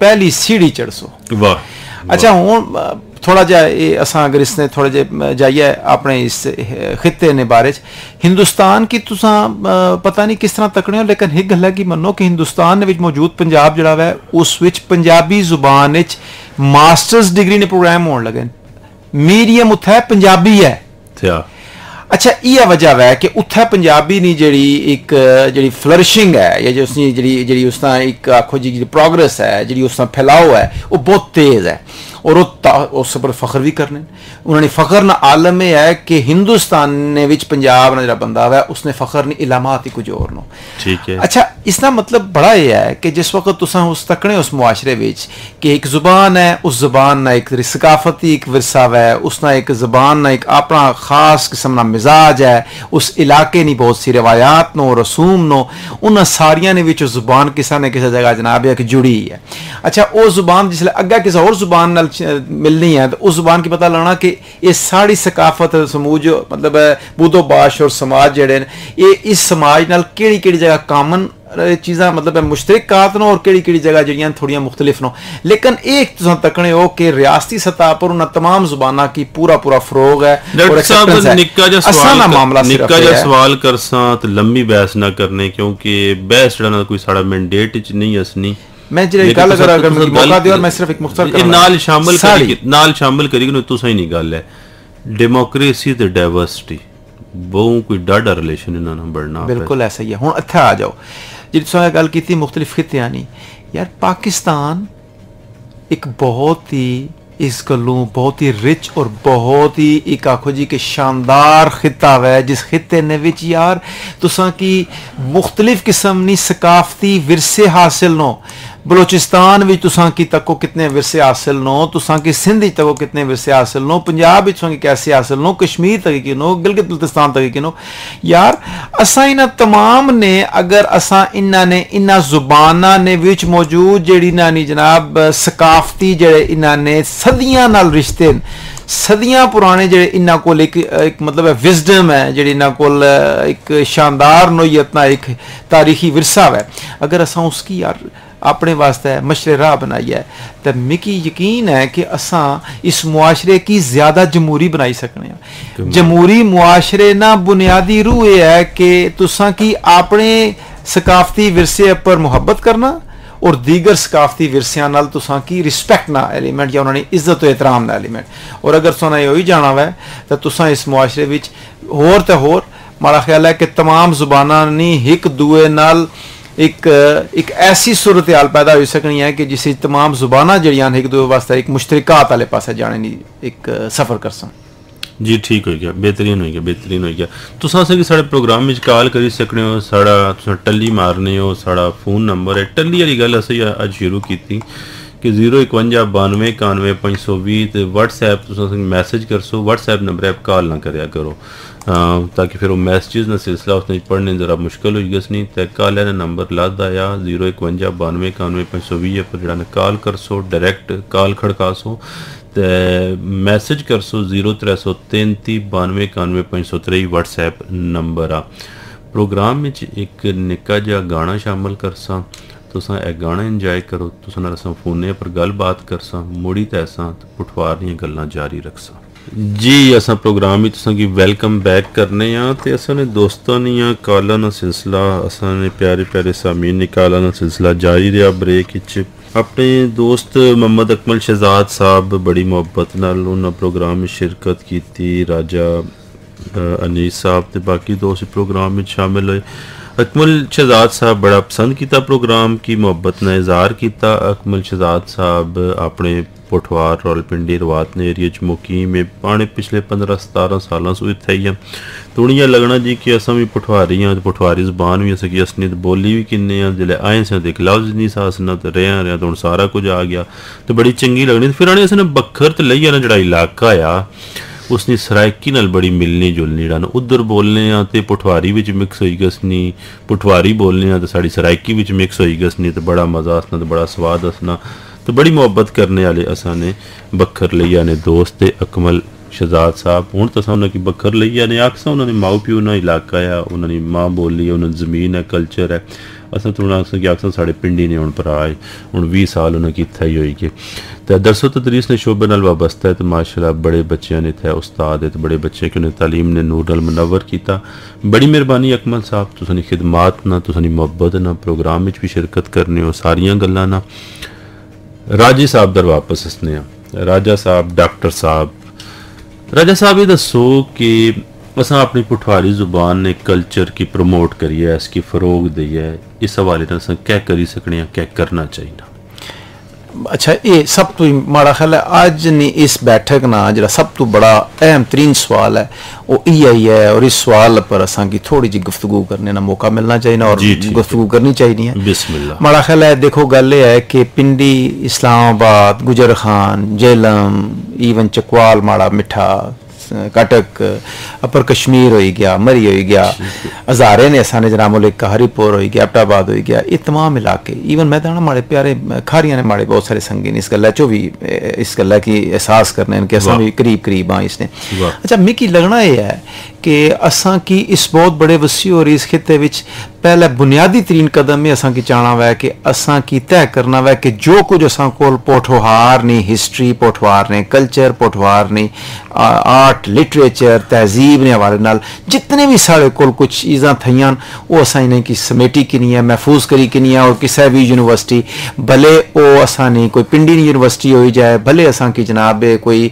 ਪਹਿਲੀ ਸੀੜੀ ਚੜਸੋ ਵਾਹ ਅੱਛਾ ਹੁਣ ਥੋੜਾ ਜਿਹਾ ਇਹ ਅਸਾਂ ਅਗਰ ਇਸ ਨੇ ਥੋੜਾ ਜਿਹਾ ਜਾਈਏ ਆਪਣੇ ਇਸ ਖਿੱਤੇ ਨੇ ਬਾਰੇ ਚ ਹਿੰਦੁਸਤਾਨ ਕੀ ਤੁਸੀਂ ਪਤਾ ਨਹੀਂ ਕਿਸ ਤਰ੍ਹਾਂ ਤੱਕਣੇ ਹੋ ਲੇਕਿਨ ਇੱਕ ਗੱਲ ਹੈ ਕਿ ਮੰਨੋ ਕਿ ਹਿੰਦੁਸਤਾਨ ਦੇ ਵਿੱਚ ਮੌਜੂਦ ਪੰਜਾਬ ਜਿਹੜਾ ਹੈ ਉਸ ਵਿੱਚ ਪੰਜਾਬੀ ਜ਼ੁਬਾਨ ਵਿੱਚ ਮਾਸਟਰਸ ਡਿਗਰੀ ਨੇ ਪ੍ਰੋਗਰਾਮ ਹੋਣ ਲਗੇ ਮੀਡੀਅਮ ਉੱਥੇ ਪੰਜਾਬੀ ਹੈ ਅੱਛਾ ਅੱਛਾ ਇਹ ਵਜ੍ਹਾ ਹੈ ਕਿ ਉੱਥੇ ਪੰਜਾਬੀ ਨਹੀਂ ਜਿਹੜੀ ਇੱਕ ਜਿਹੜੀ ਫਲਰਿਸ਼ਿੰਗ ਹੈ ਜਾਂ ਜਿਸ ਜਿਹੜੀ ਜਿਹੜੀ ਉਸ ਤਾਂ ਇੱਕ ਆਖੋ ਜੀ ਜਿਹੜੀ ਪ੍ਰੋਗਰੈਸ ਹੈ ਜਿਹੜੀ ਉਸ ਤਾਂ ਫੈਲਾਓ ਹੈ ਉਹ ਬਹੁਤ ਤੇਜ਼ ਹੈ और उस पर फख्र भी करने। उन्होंने फ़ख्र ना आलम में है कि हिंदुस्तान ने पंजाब ना जरा बंदा है उसने फ़ख्र नहीं इलामात ही कुछ और ठीक है। अच्छा इसका मतलब बड़ा ये है कि जिस वक्त तुसा उस तकने उस मुआशरे विच कि एक ज़ुबान है उस ज़ुबान ना एक सकाफती एक विरसा है उसना एक ज़ुबान ना एक अपना खास किस्म ना मिजाज है उस इलाके नी बहुत सी रिवायात नो रसूम नो उन सारिया ने ज़ुबान किसा ने किसी जगह जनाब है कि जुड़ी है। अच्छा वो ज़ुबान जिसले अग्गे किसी और ज़ुबान मिलनी है तो उस ज़ुबान की पता लाना कि एह् साढ़ी सकाफत समूज मतलब बुद्धोबाश और समाज जेह्ड़े न एह् इस समाज नाल केह्ड़ी जगह कामन चीज़ां मतलब मुश्तरक कारत और केह्ड़ी जगह जेह्ड़ियाँ थोह्ड़ियाँ मुख्तलिफ़ न। लेकिन एह् तकने हो कि रियासती सतह पर उन तमाम जुबाना की पूरा पूरा फरोग है निक्का सवाल करसा तो बहस ना करने क्योंकि बहस जेह्ड़ा कोई साढ़ा नहीं असनी ਮੈਂਡੇਟ ਚ ਨਹੀਂ ਅਸਨੀ ਮੈਂ ਜਿਹੜੀ ਗੱਲ ਅਗਰ ਅਗਰ ਮੈਨੂੰ ਮੌਕਾ ਦਿਓ ਮੈਂ ਸਿਰਫ ਇੱਕ ਮੁਖਤਸਰ ਕਰਾਂ ਨਾਲ ਸ਼ਾਮਲ ਕਰੀ ਨਾਲ ਸ਼ਾਮਲ ਕਰੀ ਕਿ ਤੁਸੀਂ ਨਹੀਂ ਗੱਲ ਹੈ ਡੈਮੋਕ੍ਰੇਸੀ ਤੇ ਡਾਈਵਰਸਿਟੀ ਬਹੁ ਕੋਈ ਡਾਡਾ ਰਿਲੇਸ਼ਨ ਇਹਨਾਂ ਨਾਲ ਬੜਨਾ ਬਿਲਕੁਲ ਐਸਾ ਹੀ ਹੈ ਹੁਣ ਇੱਥੇ ਆ ਜਾਓ ਜਿਹੜੀ ਤੁਸੀਂ ਗੱਲ ਕੀਤੀ ਮੁxtਲਿਫ ਖਿੱਤਿਆਂ ਨਹੀਂ ਯਾਰ ਪਾਕਿਸਤਾਨ ਇੱਕ ਬਹੁਤ ਹੀ ਇਸ ਗੱਲੋਂ ਬਹੁਤ ਹੀ ਰਿਚ ਔਰ ਬਹੁਤ ਹੀ ਇੱਕ ਆਖੋ ਜੀ ਕਿ ਸ਼ਾਨਦਾਰ ਖਿੱਤਾ ਹੈ ਜਿਸ ਖਿੱਤੇ ਨੇ ਵਿੱਚ ਯਾਰ ਤੁਸਾਂ ਕੀ ਮੁxtਲਿਫ ਕਿਸਮ ਦੀ ਸਕਾਫਤੀ ਵਿਰਸੇ ਹਾਸਲ ਨੋ बलोचिस्तान ਵਿੱਚ ਤੁਸਾਂ ਕੀ ਤੱਕੋ ਕਿੰਨੇ ਵਿਰਸੇ ਹਾਸਲ ਨੋ ਤੁਸਾਂ ਕੀ ਸਿੰਧ ਵਿੱਚ ਤੱਕੋ ਕਿੰਨੇ ਵਿਰਸੇ ਹਾਸਲ ਨੋ ਪੰਜਾਬ ਵਿੱਚ ਤੁਸਾਂ ਕੀ ਕੈਸੇ ਹਾਸਲ ਨੋ ਕਸ਼ਮੀਰ ਤੱਕ ਕੀ ਨੋ ਗਿਲਗਿਤ ਬਲਤਿਸਤਾਨ ਤੱਕ ਕੀ ਨੋ ਯਾਰ ਅਸਾਂ ਇਹਨਾਂ तमाम ਨੇ ਅਗਰ ਅਸਾਂ ਇਹਨਾਂ ਨੇ ਇਹਨਾਂ ਜ਼ੁਬਾਨਾਂ ਨੇ ਵਿੱਚ ਮੌਜੂਦ ਜਿਹੜੀ ਨਾ ਨੀ ਜਨਾਬ ਸਕਾਫਤੀ ਜਿਹੜੇ ਇਹਨਾਂ ਨੇ ਸਦੀਆਂ ਨਾਲ ਰਿਸ਼ਤੇ ਸਦੀਆਂ ਪੁਰਾਣੇ ਜਿਹੜੇ ਇਹਨਾਂ ਕੋਲ ਇੱਕ ਇੱਕ ਮਤਲਬ ਹੈ ਵਿਜ਼ਡਮ ਹੈ ਜਿਹੜੀ ਇਹਨਾਂ ਕੋਲ ਇੱਕ ਸ਼ਾਨਦਾਰ ਨੋਇਤ ਨਾਲ ਇੱਕ ਤਾਰੀਖੀ ਵਿਰਸਾ ਹੈ ਅਗਰ ਅਸਾਂ ਉਸ ਕੀ ਯਾਰ ਆਪਣੇ ਵਾਸਤੇ ਮਸ਼ਰੇ ਰਾਹ ਬਣਾਈ ਹੈ ਤੇ ਮਿਕੀ ਯਕੀਨ ਹੈ ਕਿ ਅਸਾਂ ਇਸ ਮੁਆਸ਼ਰੇ ਕੀ ਜ਼ਿਆਦਾ ਜਮਹੂਰੀ ਬਣਾਈ ਸਕਨੇ ਆ ਜਮਹੂਰੀ ਮੁਆਸ਼ਰੇ ਨਾ ਬੁਨਿਆਦੀ ਰੂਹ ਇਹ ਹੈ ਕਿ ਤੁਸਾਂ ਕੀ ਆਪਣੇ ਸਕਾਫਤੀ ਵਿਰਸੇ ਉੱਪਰ ਮੁਹੱਬਤ ਕਰਨਾ ਔਰ ਦੀਗਰ ਸਕਾਫਤੀ ਵਿਰਸਿਆਂ ਨਾਲ ਤੁਸਾਂ ਕੀ ਰਿਸਪੈਕਟ ਨਾ ਐਲੀਮੈਂਟ ਜਾਂ ਉਹਨਾਂ ਦੀ ਇੱਜ਼ਤ ਤੇ ਇਤਰਾਮ ਨਾ ਐਲੀਮੈਂਟ ਔਰ ਅਗਰ ਸੋਨਾ ਇਹ ਹੋਈ ਜਾਣਾ ਵੈ ਤਾਂ ਤੁਸਾਂ ਇਸ ਮੁਆਸ਼ਰੇ ਵਿੱਚ ਹੋਰ ਤੇ ਹੋਰ ਮਾੜਾ ਖਿਆਲ ਹੈ ਕਿ तमाम ਜ਼ੁਬਾਨਾਂ ਨਹੀਂ ਇੱਕ ਦੂਏ ਨਾਲ ਇੱਕ ਇੱਕ ਐਸੀ ਸੂਰਤ ਹਾਲ ਪੈਦਾ ਹੋ ਸਕਣੀ ਹੈ ਕਿ ਜਿਸ ਵਿੱਚ तमाम ਜ਼ੁਬਾਨਾਂ ਜਿਹੜੀਆਂ ਇੱਕ ਦੂਜੇ ਵਾਸਤੇ ਇੱਕ ਮੁਸ਼ਤਰਕਾਤ ਵਾਲੇ ਪਾਸੇ ਜਾਣੇ ਦੀ ਇੱਕ ਸਫ਼ਰ ਕਰ ਸਨ ਜੀ ਠੀਕ ਹੋ ਗਿਆ ਬਿਹਤਰੀਨ ਹੋ ਗਿਆ ਬਿਹਤਰੀਨ ਹੋ ਗਿਆ ਤੁਸੀਂ ਅਸਾਂ ਕਿ ਸਾਡੇ ਪ੍ਰੋਗਰਾਮ ਵਿੱਚ ਕਾਲ ਕਰੀ ਸਕਣੇ ਹੋ ਸਾਡਾ ਤੁਸੀਂ ਟੱਲੀ ਮਾਰਨੇ ਹੋ ਸਾਡਾ ਫੋਨ ਨੰਬਰ ਹੈ ਟੱਲੀ ਵਾਲੀ ਗੱਲ ਅਸੀਂ ਅੱਜ ਸ਼ੁਰੂ ਕੀਤੀ ਕਿ 05192 91520 ਤੇ WhatsApp ਤੁਸੀਂ ਮੈਸੇਜ ਕਰਸੋ WhatsApp ਨੰਬਰ ਐਪ ਕਾਲ ਨਾ ਕਰਿਆ ਕਰੋ ਤਾਂ ਕਿ ਫਿਰ ਉਹ ਮੈਸੇजेस ਦਾ ਸਿਲਸਿਲਾ ਉਸਨੇ ਪੜਨੇ ਜ਼ਰਾ ਮੁਸ਼ਕਲ ਹੋ ਜਿਸ ਨਹੀਂ ਤੇ ਕਾਲ ਦਾ ਨੰਬਰ ਲਾਦਾ ਆ 05192 91520 ਪਰ ਜਿਹੜਾ ਕਾਲ ਕਰਸੋ ਡਾਇਰੈਕਟ ਕਾਲ ਖੜਕਾਸੋ ਤੇ ਮੈਸੇਜ ਕਰਸੋ 0333 92953 WhatsApp ਨੰਬਰ ਆ ਪ੍ਰੋਗਰਾਮ ਵਿੱਚ ਇੱਕ ਨਿੱਕਾ ਜਿਹਾ ਗਾਣਾ ਸ਼ਾਮਲ ਕਰਸਾਂ ਤੁਸੀਂ ਇਹ ਗਾਣਾ ਇੰਜੋਏ ਕਰੋ ਤੁਸੀਂ ਨਾਲ ਅਸਾਂ ਫੋਨੇ ਪਰ ਗੱਲਬਾਤ ਕਰਸਾਂ ਮੋੜੀ ਤੈਸਾਂ ਪੁਠਵਾਰ ਦੀਆਂ ਗੱਲਾਂ ਜਾਰੀ ਰੱਖਸਾਂ ਜੀ ਅਸਾਂ ਪ੍ਰੋਗਰਾਮ ਵਿੱਚ ਤੁਸੀਂ ਕੀ ਵੈਲਕਮ ਬੈਕ ਕਰਨੇ ਆ ਤੇ ਅਸਾਂ ਨੇ ਦੋਸਤਾਂ ਦੀਆਂ ਕਾਲਾਂ ਦਾ ਸਿਲਸਿਲਾ ਅਸਾਂ ਨੇ ਪਿਆਰੇ ਪਿਆਰੇ ਸਾਮੀਨ ਨਿਕਾਲਾਂ ਦਾ ਸਿਲਸਿਲਾ ਜਾਰੀ ਰਿਹਾ ਬ੍ਰੇਕ ਵਿੱਚ ਆਪਣੇ ਦੋਸਤ ਮੁਹੰਮਦ ਅਕਮਲ ਸ਼ਹਜ਼ਾਦ ਸਾਹਿਬ ਬੜੀ ਮੁਹੱਬਤ ਨਾਲ ਉਹਨਾਂ ਪ੍ਰੋਗਰਾਮ ਵਿੱਚ ਸ਼ਿਰਕਤ ਕੀਤੀ ਰਾਜਾ ਅਨੀਸ ਸਾਹਿਬ ਤੇ ਬਾਕੀ ਦੋਸਤ ਪ੍ਰੋਗਰਾਮ ਵਿੱਚ ਸ਼ਾਮਿਲ ਹੋਏ अकमल शहजाद साहब बड़ा पसंद किया प्रोग्राम की मोहब्बत ने इजहार किया अकमल शहजाद साहब अपने पठवार रावलपिंडी रवात ने एरिए च मुकीम है पाने पिछले पंद्रह सतारा साल तो ही हैं तो हूँ इं लगना जी कि असं भी पठवारी हाँ पठवारी जबान भी असं की बोली भी किन्ने हाँ आए सा तो लफ्ज नहीं सा असना तो रहा रहा तो हूँ सारा कुछ आ गया तो बड़ी चंकी लगनी फिर आने असने बखर तो लई आना जोड़ा इलाका आ ਉਸਨੇ ਸਰਾਇਕੀ ਨਾਲ ਬੜੀ ਮਿਲਣੀ ਜੁਲਣੀ ਰਨ। ਉਧਰ ਬੋਲਨੇ ਆ ਤੇ ਪਠਵਾਰੀ ਵਿੱਚ ਮਿਕਸ ਹੋਈ ਗਸਨੀ। ਪਠਵਾਰੀ ਬੋਲਨੇ ਆ ਤੇ ਸਾਡੀ ਸਰਾਇਕੀ ਵਿੱਚ ਮਿਕਸ ਹੋਈ ਗਸਨੀ ਤੇ ਬੜਾ ਮਜ਼ਾ ਆਸਨਾ ਤੇ ਬੜਾ ਸਵਾਦ ਆਸਨਾ ਤੇ ਬੜੀ ਮੁਹੱਬਤ ਕਰਨੇ ਵਾਲੇ ਅਸਾਂ ਨੇ ਬੱਖਰ ਲਈਆ ਨੇ ਦੋਸਤ ਤੇ ਅਕਮਲ ਸ਼ਹਜ਼ਾਦ ਸਾਹਿਬ। ਹੁਣ ਤਾਂ ਉਹਨਾਂ ਕੀ ਬੱਖਰ ਲਈਆ ਨੇ, ਆਖਸਾ ਉਹਨਾਂ ਨੇ ਮਾਉ ਪਿਓ ਨਾਲ ਇਲਾਕਾ ਆ, ਉਹਨਾਂ ਦੀ ਮਾਂ ਬੋਲੀ, ਉਹਨਾਂ ਦੀ ਜ਼ਮੀਨ ਹੈ ਕਲਚਰ ਹੈ। असां थोरो असां की अक्सर साढ़े पिंडी ने हुन पर आए हुन 20 साल उन्हें की थे होई के तो दरसो तदरीस ने शोबे नाल वाबस्ता है तो माशाल्लाह बड़े बच्चों ने थे उस्ताद है तो बड़े बच्चे कि उन्हें तालीम ने नूर नाल मुनवर किया बड़ी मेहरबानी अकमल साहब तुसानी खिदमात ना तुसानी मुहब्बत ना प्रोग्राम में भी शिरकत करने हो सारिया गल्ला ना ਰਾਜੀ ਸਾਹਿਬ ਦਰ ਵਾਪਸ ਹਸਨੇ ਆ ਰਾਜਾ ਸਾਹਿਬ ਡਾਕਟਰ ਸਾਹਿਬ ਰਾਜਾ ਸਾਹਿਬ ਇਹ ਦੱਸੋ ਕਿ असा हाँ, अपनी पठवारी ज़ुबान ने कल्चर की प्रमोट करी इसकी फरोग दी है। इस हवाले ने करी सकने क्या करना चाहिए? अच्छा ये सब तो माड़ा ख्याल है अज ने इस बैठक ना जो सब तो बड़ा अहम तरीन सवाल है वो यही है और इस सवाल पर असा थोड़ी जी गुफ्तगु करने ना मौका मिलना चाहिए और गुफ्तगु करनी चाहिए माड़ा ख्याल है देखो गल यह है कि पिंडी इस्लामाबाद गुजर खान जेलम ईवन चकवाल माड़ा मिठा कटक अपर कश्मीर हो गया मरी हो गया हजारे ने असाने जना मुल्क हरीपुर हो गया अपटाबाद हो गया ये तमाम इलाके ईवन मैं तो माड़े प्यारे खारियाँ ने माड़े बहुत सारे संगी ने इस गल चो भी इस गल्ला की एहसास करने इनके असा भी करीब करीब हाँ इसने अच्छा मिकी लगना यह है कि असा की इस बहुत बड़े वसी और इस खिते पहले बुनियादी तरीन कदम में असा की चाहना वै कि असा की तय करना वै कि जो कुछ असा को पोठोहार नहीं हिस्ट्री पोठवार ने कल्चर पोठवार नहीं आर्ट लिटरेचर तहजीब ने हवाले नाल जितने भी साढ़े को कुछ चीज़ा थी वो असा इन्हें की समेटी किनी है, महफूज करी किनी है और किसी भी यूनिवर्सिटी भले वो असा नहीं, कोई पिंडी यूनिवर्सिटी हो जाए, भले असा की जनाब कोई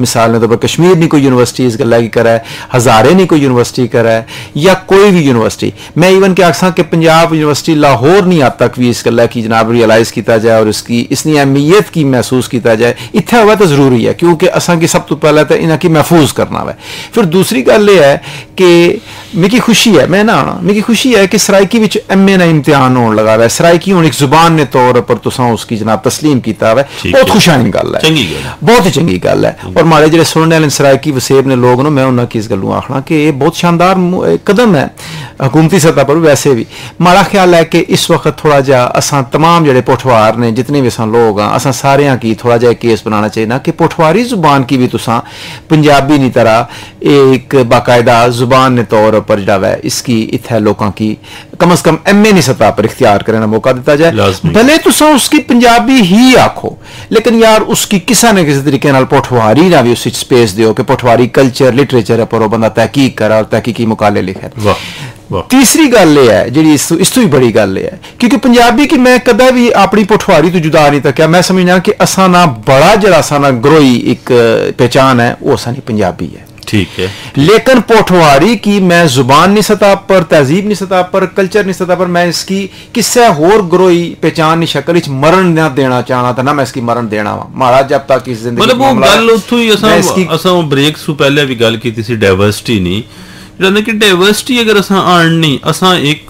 मिसाल ने तौर पर कश्मीर नहीं कोई यूनिवर्सिटी इस गल्ला की करा, हज़ारे नहीं कोई यूनिवर्सिटी करा, या कोई भी यूनिवर्सिटी मैं ईवन क्या आखसा कि पंजाब यूनिवर्सिटी लाहौर नहीं अब तक भी इस गल्ला की जनाब रियलाइज़ किया जाए और इसकी इसकी अहमियत की महसूस किया जाए इतना हुआ तो ज़रूरी है क्योंकि असा की सब तो पहले तो इन्हें की महफूज करना है फिर दूसरी गल यह है कि मिगी खुशी है मैं ना आना मिगी खुशी है कि सराइकी विच एम ए ना इम्तिहान होने लगा है सराइकी हूँ एक ज़ुबान ने तौर पर तुसा उसकी जनाब तस्लीम किया है बहुत खुशाइन गल है। बहुत ही चंकी गल है। और माड़े जो सुनने वाले सराइकी वसेब ने लोग मैं उन्होंने इस गलू आखना कि बहुत शानदार कदम है। हुकूमती सतह पर वैसे भी। माड़ा ख्याल है कि इस वक्त थोड़ा जहा असा तमाम जो पुठवार ने जितने भी असा लोग हाँ असा सारे की थोड़ा जहा केस बनाना चाहिए कि पुठवारी ज़ुबान की भी तुसा पंजाबी नी तरह एक बाकायदा ज़ुबान ने तौर पर जड़ा है इसकी इतने लोगों की कम अज कम एम ए नी सतह पर इख्तियार करने का मौका दिता जाए। भले तुसा उसकी पंजाबी ही आखो लेकिन यार उसकी किसी न किसी तरीके पुठवारी ना भी उस स्पेस दो कि पुठवारी कल्चर लिटरेचर पर बंदा तहकीक करे और तहकीकी मुकाले लिखे। तीसरी गल यह है जी इस तो भी बड़ी गल है क्योंकि पंजाबी की मैं कदा भी अपनी पुठवारी तो जुदा नहीं तक मैं समझना कि असा ना बड़ा जरा सा ना ग्रोई एक पहचान है वो असा नहीं पंजाबी है ठीक है लेकिन पोठवारी की मैं ज़ुबान नहीं सतह पर तहजीब नहीं सतह पर कल्चर नहीं सतह पर मैं इसकी किसी होर ग्रोई पहचान नहीं शक्ल मरण ना देना चाहना था ना मैं इसकी मरण देना वा माड़ा जब तक इस ज़िंदगी मतलब वो गल उथों ही असा असा ब्रेक सु पहले भी गल की थी डाइवर्सिटी नहीं यानी कि डाइवर्सिटी अगर असा आणनी असा एक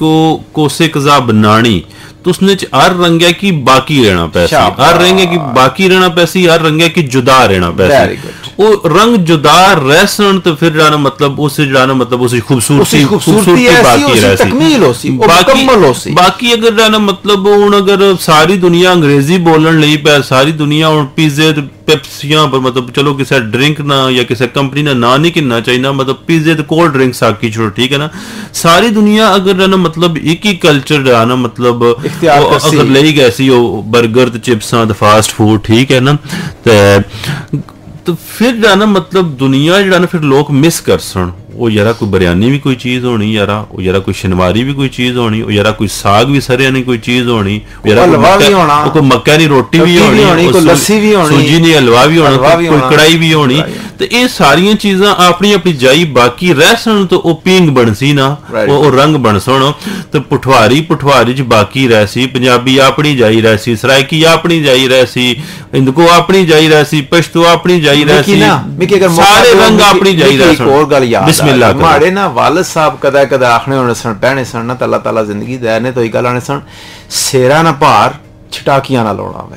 कोसे कजा बनानी तो उसने हर रंगे की बाकी रहना पैसी। हर रंगे की बाकी रहना पैसी हर रंगे की जुदा रहना पैसी। वो रंग जुदा रह सन तो फिर जाना मतलब उस जाना मतलब उस खूबसूरती खूबसूरती बाकी रहसी बाकी बाकी अगर जाना मतलब हूँ अगर सारी दुनिया अंग्रेज़ी बोलन लई पे सारी दुनिया हूँ पिज्जे पेप्सियाँ पर मतलब चलो किसी ड्रिंक ना या किसी कंपनी ना ना नहीं किन्ना चाहिए मतलब पिज्जे तो कोल्ड ड्रिंक्स आकी छोड़ो ठीक है ना सारी दुनिया अगर ना मतलब एक ही कल्चर रहा ना मतलब अगर ले गए सी बर्गर चिप्सा फास्ट फ़ूड ठीक है ਤਾਂ ਫਿਰ ਜਿਹੜਾ ਨਾ ਮਤਲਬ ਦੁਨੀਆ ਜਿਹੜਾ ਨਾ ਫਿਰ ਲੋਕ ਮਿਸ ਕਰ ਸਣ ਉਹ ਯਾਰਾ ਕੋਈ ਬਰਿਆਨੀ ਵੀ ਕੋਈ ਚੀਜ਼ ਹੋਣੀ ਯਾਰਾ ਉਹ ਯਾਰਾ ਕੋਈ ਸ਼ਨਵਾਰੀ ਵੀ ਕੋਈ ਚੀਜ਼ ਹੋਣੀ ਉਹ ਯਾਰਾ ਕੋਈ ਸਾਗ ਵੀ ਸਰਿਆਂ ਨਹੀਂ ਕੋਈ ਚੀਜ਼ ਹੋਣੀ ਯਾਰਾ ਕੋਈ ਹਲਵਾ ਵੀ ਹੋਣਾ। ਕੋਈ ਮੱਕਾ ਦੀ ਰੋਟੀ ਵੀ ਹੋਣੀ ਕੋਈ ਲੱਸੀ ਵੀ ਹੋਣੀ। ਸੂਜੀ ਦੀ ਹਲਵਾ ਵੀ ਹੋਣਾ ਕੋਈ ਕੜਾਈ ਵੀ ਹੋਣੀ। ਤੇ ਇਹ ਸਾਰੀਆਂ ਚੀਜ਼ਾਂ ਆਪਣੀ ਆਪਣੀ ਜਾਈ ਬਾਕੀ ਰਹਿ ਸਣ ਤਾਂ ਉਹ ਪੀਂਗ ਬਣ ਸੀ ਨਾ ਉਹ ਰੰਗ ਬਣ ਸਣ। ਤੇ ਪਠਵਾਰੀ ਪਠਵਾਰੀ ਚ ਬਾਕੀ ਰਹਿ ਸੀ। ਪੰਜਾਬੀ ਆਪਣੀ ਜਾਈ ਰਹਿ ਸੀ ਸਰਾਇਕੀ ਆਪਣੀ ਜਾਈ ਰਹਿ ਸੀ ਇੰਦਕੋ ਆਪਣੀ ਜਾਈ ਰਹਿ ਸੀ ਪਸ਼ਤੂ ਆਪਣੀ ਜਾਈ ਰਹਿ ਸੀ। ਸਾਰੇ ਰੰਗ ਆਪਣੀ ਜਾਈ ਰਹਿ ਸਣ। ਹੋਰ ਗੱਲ ਯਾਦ ਬਿਸਮਿਲ੍ਲਾ ਮਾੜੇ ਨਾ ਵਾਲਦ ਸਾਹਿਬ ਕਦਾ ਕਦਾ ਆਖਣੇ ਹੋਣੇ ਸਣ ਪਹਿਣੇ ਸਣ ਨਾ ਅੱਲਾਹ ਤਾਲਾ ਜ਼ਿੰਦਗੀ ਦੇ ਨੇ ਤੋਈ ਗੱਲ ਆਣੇ ਸਣ ਸੇਰਾ ਨਾ ਭਾਰ ਛਟਾਕੀਆਂ ਨਾਲ ਲਾਉਣਾ ਵੇ।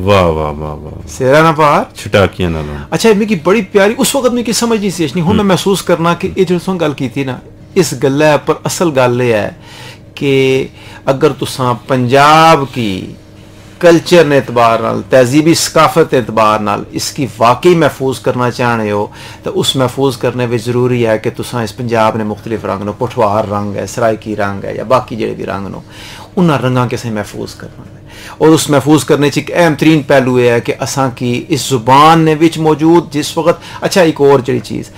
वाह वाह वाह वाह सेरा ना पार छटाकियाँ ना अच्छा मिगी बड़ी प्यारी उस वक्त मिगी समझ नहीं सी हूँ मैं महसूस करना कि जो गल की थी ना इस गल्ला पर असल गल ये है कि अगर तुसा पंजाब की कल्चर ने एतबार तहजीबी सकाफत एतबार नाल इसकी वाकई महफूज करना चाहते हो तो उस महफूज करने में ज़रूरी है कि तुसा इस पंजाब ने मुख्तलिफ़ रंग नो पुठवार रंग है सरायकी रंग है या बाकी जेडे भी रंग नो उन्होंने रंगा के महफूज करना है। और उस महफूज करने च एक अहम तरीन पहलू है कि असा की इस ज़ुबान ने बिच मौजूद, जिस वक्त अच्छा एक और जी चीज़।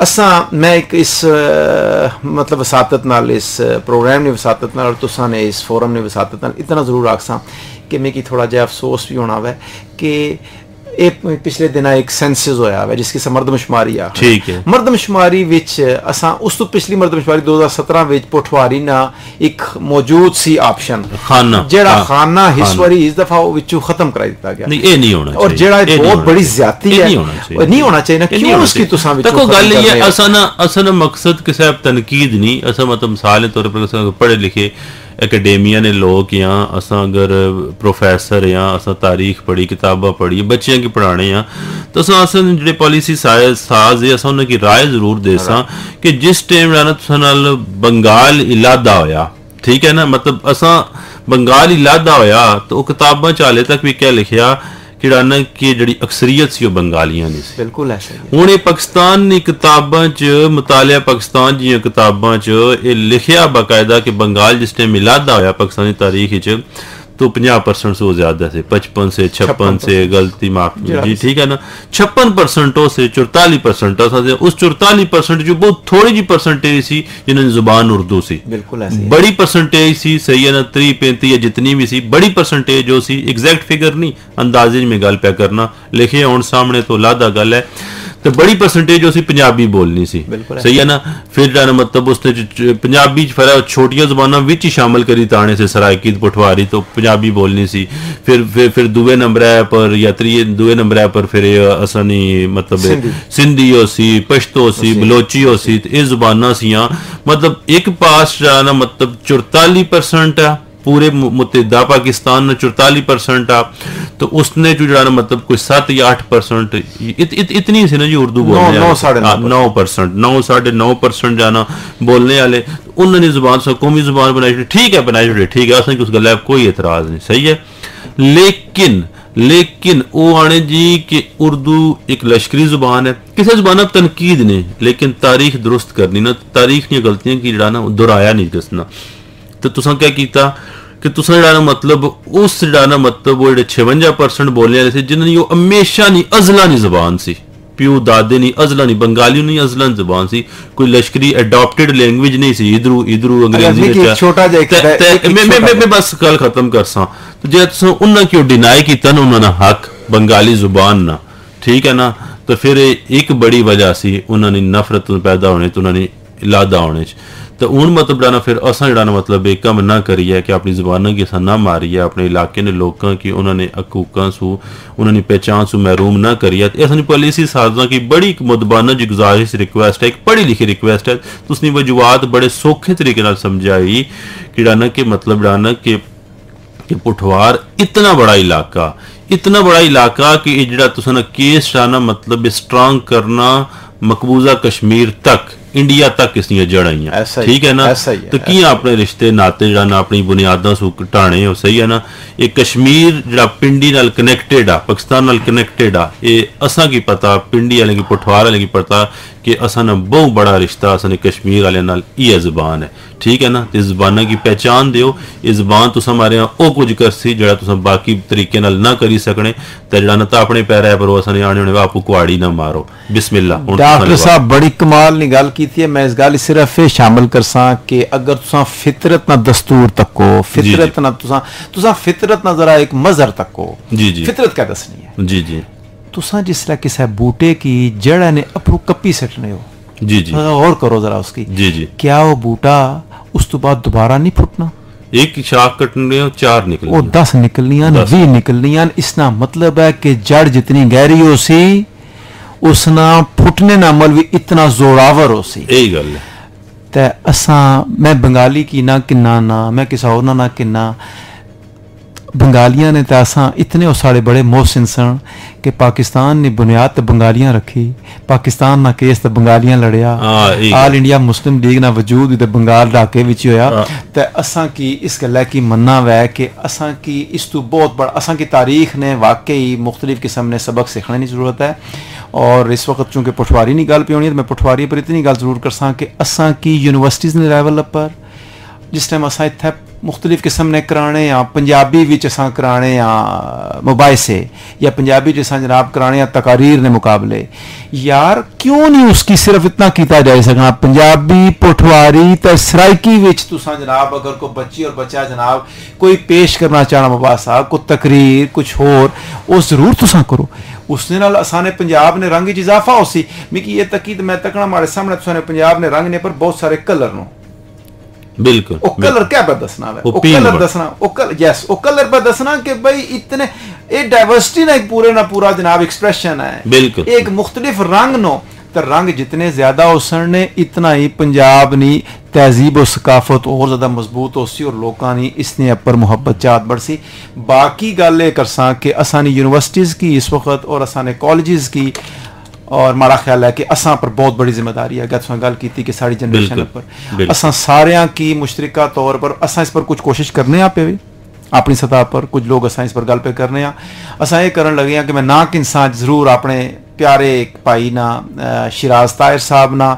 असा, मैं एक इस मतलब वसात नाल, इस प्रोग्राम ने वसात नाल तुसा ने इस फोरम ने वसात इतना ज़रूर आखसा कि मिगी थोड़ा जहा अफसोस भी होना वै कि ਇਹ ਪਿਛਲੇ ਦਿਨਾਂ ਇੱਕ ਸੈਂਸਸ ਹੋਇਆ ਹੈ ਜਿਸ ਕੀ ਮਰਦਮਸ਼ੁਮਾਰੀ ਆ। ਠੀਕ ਹੈ। ਮਰਦਮਸ਼ੁਮਾਰੀ ਵਿੱਚ ਅਸਾਂ ਉਸ ਤੋਂ ਪਿਛਲੀ ਮਰਦਮਸ਼ੁਮਾਰੀ 2017 ਵਿੱਚ ਪੋਠਵਾਰੀ ਨਾ ਇੱਕ ਮੌਜੂਦ ਸੀ ਆਪਸ਼ਨ। ਖਾਨਾ। ਜਿਹੜਾ ਖਾਨਾ ਇਸ ਵਾਰੀ ਇਸ ਦਫਾ ਉਹ ਵਿੱਚੋਂ ਖਤਮ ਕਰਾ ਦਿੱਤਾ ਗਿਆ। ਨਹੀਂ ਇਹ ਨਹੀਂ ਹੋਣਾ ਔਰ ਜਿਹੜਾ ਇਹ ਬਹੁਤ ਬੜੀ ਜ਼ਿਆਦਤੀ ਹੈ ਨਹੀਂ ਹੋਣਾ ਚਾਹੀਦਾ। ਕਿਉਂ ਉਸ ਕੀ ਤੁਸਾਂ ਵਿੱਚ ਦੇਖੋ ਗੱਲ ਇਹ ਹੈ ਅਸਾਂ ਅਸਾਂ ਮਕਸਦ ਕਿਸੇ ਤਨਕੀਦ ਨਹੀਂ ਅਸਾਂ ਮਤਲਬ ਮਿਸਾਲ ਦੇ ਤੌਰ ਪਰ ਪੜ੍ਹੇ ਲਿਖੇ एकेडेमिया ने लोग या अस अगर प्रोफैसर या अस तारीख पढ़ी किताबा पढ़ी बच्चों की पढ़ाने हैं तो अस जो पॉलिसी साज है अस उनकी राय ज़रूर दे सा कि जिस टाइम ना बंगाल इलादा होया ठीक है ना मतलब असा बंगाल इलादा होया तो किताबा च हाले तक भी क्या लिखा ਜਿਹੜਾ ਨਾ ਕਿ ਜਿਹੜੀ ਅਕਸਰੀਅਤ ਸੀ ਉਹ ਬੰਗਾਲੀਆਂ ਦੀ ਸੀ ਬਿਲਕੁਲ ਐਸਾ ਹੀ ਹੁਣ ਇਹ ਪਾਕਿਸਤਾਨ ਦੀ ਕਿਤਾਬਾਂ 'ਚ ਮਤਾਲਿਆ ਪਾਕਿਸਤਾਨ ਦੀਆਂ ਕਿਤਾਬਾਂ 'ਚ ਇਹ ਲਿਖਿਆ ਬਕਾਇਦਾ ਕਿ ਬੰਗਾਲ ਜਿਸ ਟਾਈਮ ਮਿਲਾਦਾ ਹੋਇਆ ਪਾਕਿਸਤਾਨੀ ਤਾਰੀਖ 'ਚ तो पंजाह परसेंट से वो ज़्यादा से पचपन से छप्पन से गलती माफ़ जी ठीक है ना? छप्पन परसेंटों से चौताली परसेंट उस चौताली परसेंट जो बहुत थोड़ी जी परसेंटेज सी जिन्होंने ज़ुबान उर्दू सी। बिल्कुल बड़ी परसेंटेज सी सही है ना? त्री पैंती या जितनी भी सी बड़ी परसेंटेज जो सी एग्जैक्ट फिगर नहीं अंदाजे में गल पे करना। लिखे हूँ सामने तो लादा गल है। ਤੇ ਬੜੀ ਪਰਸੈਂਟੇਜ ਉਸੇ ਪੰਜਾਬੀ ਬੋਲਣੀ ਸੀ ਸਹੀ ਹੈ ਨਾ ਫਿਰ ਜਿਹੜਾ ਮਤਲਬ ਉਸਨੇ ਪੰਜਾਬੀ ਚ ਫਰਾ ਛੋਟੀਆਂ ਜ਼ਬਾਨਾਂ ਵਿੱਚ ਹੀ ਸ਼ਾਮਲ ਕਰੀ ਤਾਣੇ ਸੇ ਸਰਾਇਕੀ ਪਟਵਾਰੀ ਤੋਂ ਪੰਜਾਬੀ ਬੋਲਣੀ ਸੀ ਫਿਰ ਫਿਰ ਫਿਰ ਦੂਏ ਨੰਬਰ ਹੈ ਪਰ ਜਾਂ ਤੀਏ ਦੂਏ ਨੰਬਰ ਹੈ ਪਰ ਫਿਰ ਅਸਨੀ ਮਤਲਬ ਸਿੰਧੀ ਹੋ ਸੀ ਪਸ਼ਤੋ ਸੀ ਬਲੋਚੀ ਹੋ ਸੀ ਇਹ ਜ਼ਬਾਨਾਂ ਸੀਆਂ ਮਤਲਬ ਇੱਕ ਪਾਸ ਜਿਹੜਾ ਮਤਲਬ 44% ਆ पूरे मुतदा पाकिस्तान में चौताली परसेंट आ तो उसने जो जाना मतलब कोई सत्त या आठ परसेंट इत, इत, इतनी सी ना जी उर्दू बोलने नौ, हाँ, परसेंट। नौ साढ़े नौ परसेंट जाना बोलने वाले। उन्होंने ज़ुबान से कौमी ज़ुबान बनाई छोड़ी ठीक है बनाई छोड़े ठीक है असें उस गल कोई एतराज़ नहीं सही है। लेकिन लेकिन वो आने जी कि उर्दू एक लश्करी ज़ुबान है। किसी ज़ुबान तनकीद नहीं लेकिन तारीख दुरुस्त करनी ना तारीख गलतियाँ की जरा ना दोहराया नहीं दसना तो तुसा क्या किया ਕਿ ਤੁਸੀਂ ਜਿਹੜਾ ਨਾ ਮਤਲਬ ਉਸ ਜਿਹੜਾ ਨਾ ਮਤਲਬ ਉਹ ਜਿਹੜੇ 56% ਬੋਲਣ ਵਾਲੇ ਸੀ ਜਿਨ੍ਹਾਂ ਦੀ ਉਹ ਹਮੇਸ਼ਾ ਨਹੀਂ ਅਜ਼ਲਾ ਨਹੀਂ ਜ਼ਬਾਨ ਸੀ। ਪਿਓ ਦਾਦੇ ਨਹੀਂ ਅਜ਼ਲਾ ਨਹੀਂ ਬੰਗਾਲੀ ਨਹੀਂ ਅਜ਼ਲਨ ਜ਼ਬਾਨ ਸੀ। ਕੋਈ ਲਸ਼ਕਰੀ ਅਡਾਪਟਡ ਲੈਂਗੁਏਜ ਨਹੀਂ ਸੀ ਇਧਰੂ ਇਧਰੂ ਅੰਗਰੇਜ਼ੀ ਵਿੱਚ ਛੋਟਾ ਜਿਹਾ ਮੈਂ ਮੈਂ ਮੈਂ ਬਸ ਗੱਲ ਖਤਮ ਕਰਸਾਂ। ਤੇ ਜੇ ਤੁਸੀਂ ਉਹਨਾਂ ਕਿਉਂ ਡਿਨਾਈ ਕੀਤਾ ਨਾ ਉਹਨਾਂ ਦਾ ਹੱਕ ਬੰਗਾਲੀ ਜ਼ੁਬਾਨ ਨਾ ਠੀਕ ਹੈ ਨਾ? ਤਾਂ ਫਿਰ ਇੱਕ ਬੜੀ ਵਜ੍ਹਾ ਸੀ ਉਹਨਾਂ ਨੇ ਨਫ਼ਰਤ ਪੈਦਾ ਹੋਣੇ ਤੇ ਉਹਨਾਂ ਨੇ ਇਲਾਦਾ ਹੋਣੇ ਚ। तो हूँ मतलब जरा फिर असा जरा मतलब एक कम ना करिए कि अपनी जबाना की असा ना मारिए अपने इलाके ने लोगों की उन्होंने हकूकों सू उन्होंने पहचान सू महरूम ना करिए तो असनी पॉलिसी साजा की बड़ी एक मुदबाना जी गुजारिश रिक्वेस्ट है एक पढ़ी लिखी रिक्वेस्ट है। तो उसने बड़े सौखे तरीके समझाई कि ना कि मतलब जरा कि कि पुठवार इतना बड़ा इलाका, इतना बड़ा इलाका कि जरा केस जाना मतलब स्ट्रांग करना मकबूजा कश्मीर तक। ਇੰਡੀਆ ਤੱਕ ਇਸ ਦੀਆਂ ਜੜਾਂ ਆਈਆਂ। ਠੀਕ ਹੈ ਨਾ? ਤਾਂ ਕੀ ਆਪਣੇ ਰਿਸ਼ਤੇ ਨਾਤੇ ਜਿਹੜਾ ਨਾ ਆਪਣੀ ਬੁਨਿਆਦਾਂ ਸੁੱਕ ਢਾਣੇ ਹੋ ਸਹੀ ਹੈ ਨਾ? ਇਹ ਕਸ਼ਮੀਰ ਜਿਹੜਾ ਪਿੰਡੀ ਨਾਲ ਕਨੈਕਟਡ ਆ ਪਾਕਿਸਤਾਨ ਨਾਲ ਕਨੈਕਟਡ ਆ ਇਹ ਅਸਾਂ ਕੀ ਪਤਾ ਪਿੰਡੀ ਵਾਲੇ ਕੀ ਪਠਵਾਰ ਵਾਲੇ ਕੀ ਪਤਾ ਕਿ ਅਸਾਂ ਨਾਲ ਬਹੁਤ ਬੜਾ ਰਿਸ਼ਤਾ ਅਸਾਂ ਨੇ ਕਸ਼ਮੀਰ ਵਾਲਿਆਂ ਨਾਲ ਇਹ ਜ਼ਬਾਨ ਹੈ। ਠੀਕ ਹੈ ਨਾ? ਤੇ ਜ਼ਬਾਨਾਂ ਦੀ ਪਛਾਣ ਦਿਓ। ਇਹ ਜ਼ਬਾਨ ਤੁਸੀਂ ਮਾਰੇ ਉਹ ਕੁਝ ਕਰਸੀ ਜਿਹੜਾ ਤੁਸੀਂ ਬਾਕੀ ਤਰੀਕੇ ਨਾਲ ਨਾ ਕਰੀ ਸਕਣੇ ਤੇ ਜਿਹੜਾ ਨਾ ਤਾਂ ਆਪਣੇ ਪੈਰ ਹੈ ਪਰ ਉਹ ਅਸਾਂ ਨੇ ਆਣੇ ਹੋਣੇ ਆਪੂ ਕੁਆੜੀ ਨਾ ਮਾਰੋ। ਬਿਸਮਿਲ੍ਲਾ ਡਾਕਟਰ ਸਾਹਿਬ ਬੜੀ ਕਮਾਲ ਦੀ ਗੱਲ की है मैं इस गल सिर्फ़ ये शामिल कर सा कि अगर तुसा फितरत ना दस्तूर तको फितरत ना तुसा तुसा फितरत ना जरा एक मजहर तको जी जी। फितरत क्या दसनी है? जी जी। तुसा जिसला किसी बूटे की जड़ ने अपरू कपी सटने हो जी जी। और करो जरा उसकी। जी जी। क्या वो बूटा उस तो बाद दोबारा नहीं फुटना? एक शाख कटने चार निकल दस निकलनियाँ भी निकलनियाँ इसना मतलब है कि जड़ जितनी गहरी हो सी उसना फुटने ना अमल भी इतना जोरावर हो सी। यही गल ते असा मैं बंगाली की ना किन्ना ना मैं किसी और ना ना किन्ना। बंगालियाँ ने तो असा इतने और साढ़े बड़े मोहसिन सन कि पाकिस्तान ने बुनियाद तो बंगालियाँ रखी। पाकिस्तान ना केस तो बंगालियाँ लड़िया आल इंडिया मुस्लिम लीग ना वजूद तो बंगाल डाके विच होया। तो असा की इस गल की मन्ना वै कि असा की इस तू बहुत बड़ा असा की तारीख ने वाकई मुख्तलिफ़ किस्म ने सबक सीखने की ज़रूरत है। और इस वक्त चूँकि पठवारी नहीं गल पे तो मैं पठवारी पर इतनी गल ज़रूर कर सा कि यूनिवर्सिटीज़ ने लेवल पर, जिस टाइम असा मुख्तलिफ़ किस्म ने कराने कराने या मुबाइसे या पंजाबी च जनाब कराने या तकारीर ने मुकाबले। यार, क्यों नहीं उसकी सिर्फ़ इतना किया जाए सकना पंजाबी, पठवारी तो सराइकी जनाब अगर कोई बच्ची और बच्चा जनाब कोई पेश करना चाहना मुबासा कोई तकरीर, कुछ होर वो ज़रूर तुसा करो। उसने नाल असाने पंजाब ने रंग इजाफा हो सी मिकी ये तकी मैं तकना हमारे सामने तुसा पंजाब ने रंग ने पर बहुत सारे कलर नो। बिल्कुल वो कलर क्या दसना है? वो कलर दसना वो कलर यस वो कलर दसना कि भाई इतने ये डाइवर्सिटी ना एक पूरे ना पूरा जनाब एक्सप्रेशन है। बिल्कुल। एक मुख्तलिफ़ रंग नो तो रंग जितने ज़्यादा उसने इतना ही पंजाब नी तहजीब और सकाफत और ज़्यादा मज़बूत हो सी और लोगों ने इसने अपर मुहब्बत चाहत बढ़ सी बाकी गल ये कर सा कि असानी यूनिवर्सिटीज़ की इस वक्त और असाने कॉलेजेस की और मारा ख्याल है कि असा पर बहुत बड़ी ज़िम्मेदारी है अगर गल की कि साड़ी जनरेशन पर। असा सारे की मुश्तरका तौर पर असा इस पर कुछ कोशिश करने पे भी अपनी सतह पर कुछ लोग असा इस पर गल पे करने असा ये करन लगे हैं कि मैं ना कि इंसान ज़रूर अपने प्यारे एक भाई ना शिराज तायर साहब ना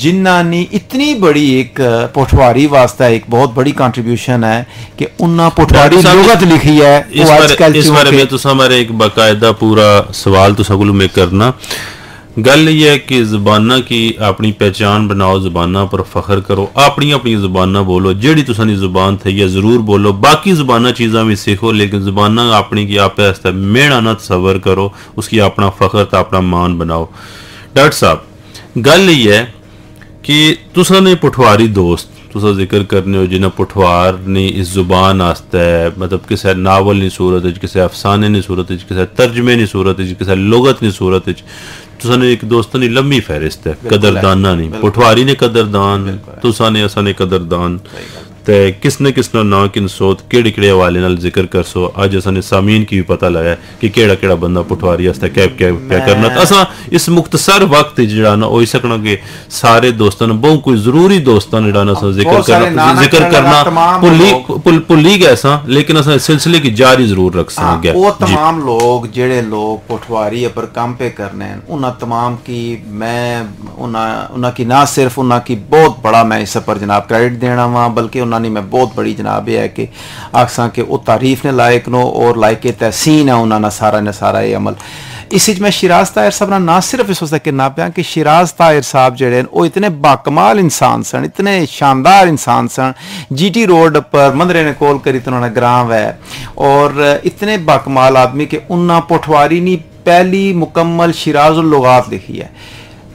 जिन्ना ने इतनी बड़ी एक पोठवारी वास्ते एक बहुत बड़ी कंट्रीब्यूशन है कि उन्ना पोठवारी लुगत लिखी है इस बारे इस बारे में तो हमारे एक बाकायदा पूरा सवाल तो सगुल में करना। गल ये है कि जबाना की अपनी पहचान बनाओ, जबाना पर फखर करो, अपनी अपनी जबाना बोलो जेड़ी तुसानी ज़ुबान थी या ज़रूर बोलो, बाकी जबाना चीज़ा भी सीखो, लेकिन जबाना अपनी की आप मेहना ना तस्वर करो उसकी अपना फखर अपना मान बनाओ। डॉक्टर साहब, गल ये है कि तुसा ने पठवारी दोस्त तुसा ज़िक्र करने हो जिन्हें पठवार ने इस ज़ुबान आस्ते मतलब किसी नावल नी सूरत किसी अफसाने नी सूरत किसी तर्जमे नी सूरत किसी लुगत नी सूरत तुसा ने एक दोस्तों ने लंबी फहरिस्त है कदरदाना नहीं पठवारी ने कदरदान तुसा ने असा ने कदरदान। ਤੇ ਕਿਸ ਨੇ ਕਿਸ ਨਾਲ ਨਾ ਕਿਨ ਸੋਤ ਕਿਹੜੇ ਕਿਹੜੇ ਹਵਾਲੇ ਨਾਲ ਜ਼ਿਕਰ ਕਰਸੋ ਅੱਜ ਅਸਾਂ ਨੇ ਸਾਮੀਨ ਕੀ ਵੀ ਪਤਾ ਲਾਇਆ ਕਿ ਕਿਹੜਾ ਕਿਹੜਾ ਬੰਦਾ ਪਟਵਾਰੀ ਵਾਸਤੇ ਕਿਆ ਕਿਆ ਕਿਆ ਕਰਨਾ ਤਾਂ ਅਸਾਂ ਇਸ ਮੁਖਤਸਰ ਵਕਤ ਜਿਹੜਾ ਨਾ ਹੋਈ ਸਕਣਾ ਕਿ ਸਾਰੇ ਦੋਸਤਾਂ ਨੂੰ ਬਹੁਤ ਕੋਈ ਜ਼ਰੂਰੀ ਦੋਸਤਾਂ ਨੇ ਜਿਹੜਾ ਨਾ ਅਸਾਂ ਜ਼ਿਕਰ ਕਰਨਾ ਜ਼ਿਕਰ ਕਰਨਾ ਭੁੱਲੀ ਭੁੱਲੀ ਗਏ ਸਾਂ ਲੇਕਿਨ ਅਸਾਂ सिलसिले की जारी जरूर रख सकेंगे वो तमाम लोग जेड़े लोग पटवारी पर काम पे करने हैं उन्हें तमाम की मैं उन्हें उन्हें की ना सिर्फ उन्हें की बहुत बड़ा मैं इस पर जनाब क्रेडिट देना वहाँ बल्कि उन्होंने मैं बहुत बड़ी जनाब है कि आखसा कि वो तारीफ़ ने लायक नो और लायक तहसीन है उन्होंने सारा ने सारा ये अमल। इस मैं शिराज ताहिर साहब ना ना सिर्फ़ इस वास्ते कहना पाया कि शिराज ताहिर साहब जेड़े वो इतने बाकमाल इंसान सन, इतने शानदार इंसान सन। जीटी रोड पर मंदरे ने कोल करी तो उन्होंने ग्राम है और इतने बाकमाल आदमी के उन्ना पठवारी ने पहली मुकम्मल शिराज लुगात लिखी है।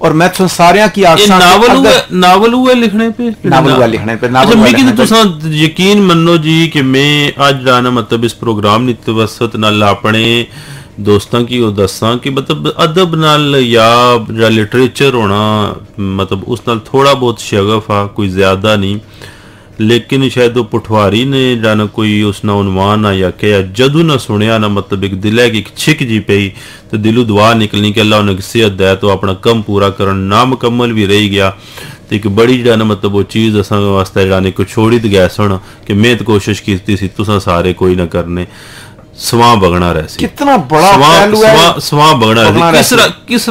ਔਰ ਮੈਂ ਤੁਹਾਨੂੰ ਸਾਰਿਆਂ ਕੀ ਆਸਾਂ ਇਹ ਨਾਵਲ ਹੋਏ ਨਾਵਲ ਹੋਏ ਲਿਖਣੇ ਪੇ ਨਾਵਲ ਹੋਏ ਲਿਖਣੇ ਪੇ ਨਾਵਲ ਅੱਛਾ ਮੇਕੀ ਤੁਸੀਂ ਯਕੀਨ ਮੰਨੋ ਜੀ ਕਿ ਮੈਂ ਅੱਜ ਦਾ ਨਾ ਮਤਲਬ ਇਸ ਪ੍ਰੋਗਰਾਮ ਨੇ ਤਵਸਤ ਨਾਲ ਆਪਣੇ ਦੋਸਤਾਂ ਕੀ ਉਹ ਦੱਸਾਂ ਕਿ ਮਤਲਬ ਅਦਬ ਨਾਲ ਜਾਂ ਜਿਹੜਾ ਲਿਟਰੇਚਰ ਹੋਣਾ ਮਤਲਬ ਉਸ ਨਾਲ ਥੋੜਾ ਬਹੁਤ ਸ਼ਗਫ ਆ ਕੋਈ ਜ਼ਿਆਦਾ ਨਹੀਂ लेकिन शायद वो पठवारी ने जाना कोई उसना उनवान आ या क्या जदू ना सुनिया ना मतलब एक दिल है कि छिक जी पई तो दिलू दुआ निकलनी कि अल्लाह उन्हें सेहत दे तो अपना कम पूरा करन ना मुकम्मल भी रही गया तो एक बड़ी जाना मतलब वो चीज़ असा वास्ते जाने को छोड़ी गया सुन कि मैं तो कोशिश की थी तुसा सारे कोई ना करने सवा बगना रह कितना बड़ा सवा बगना रह किस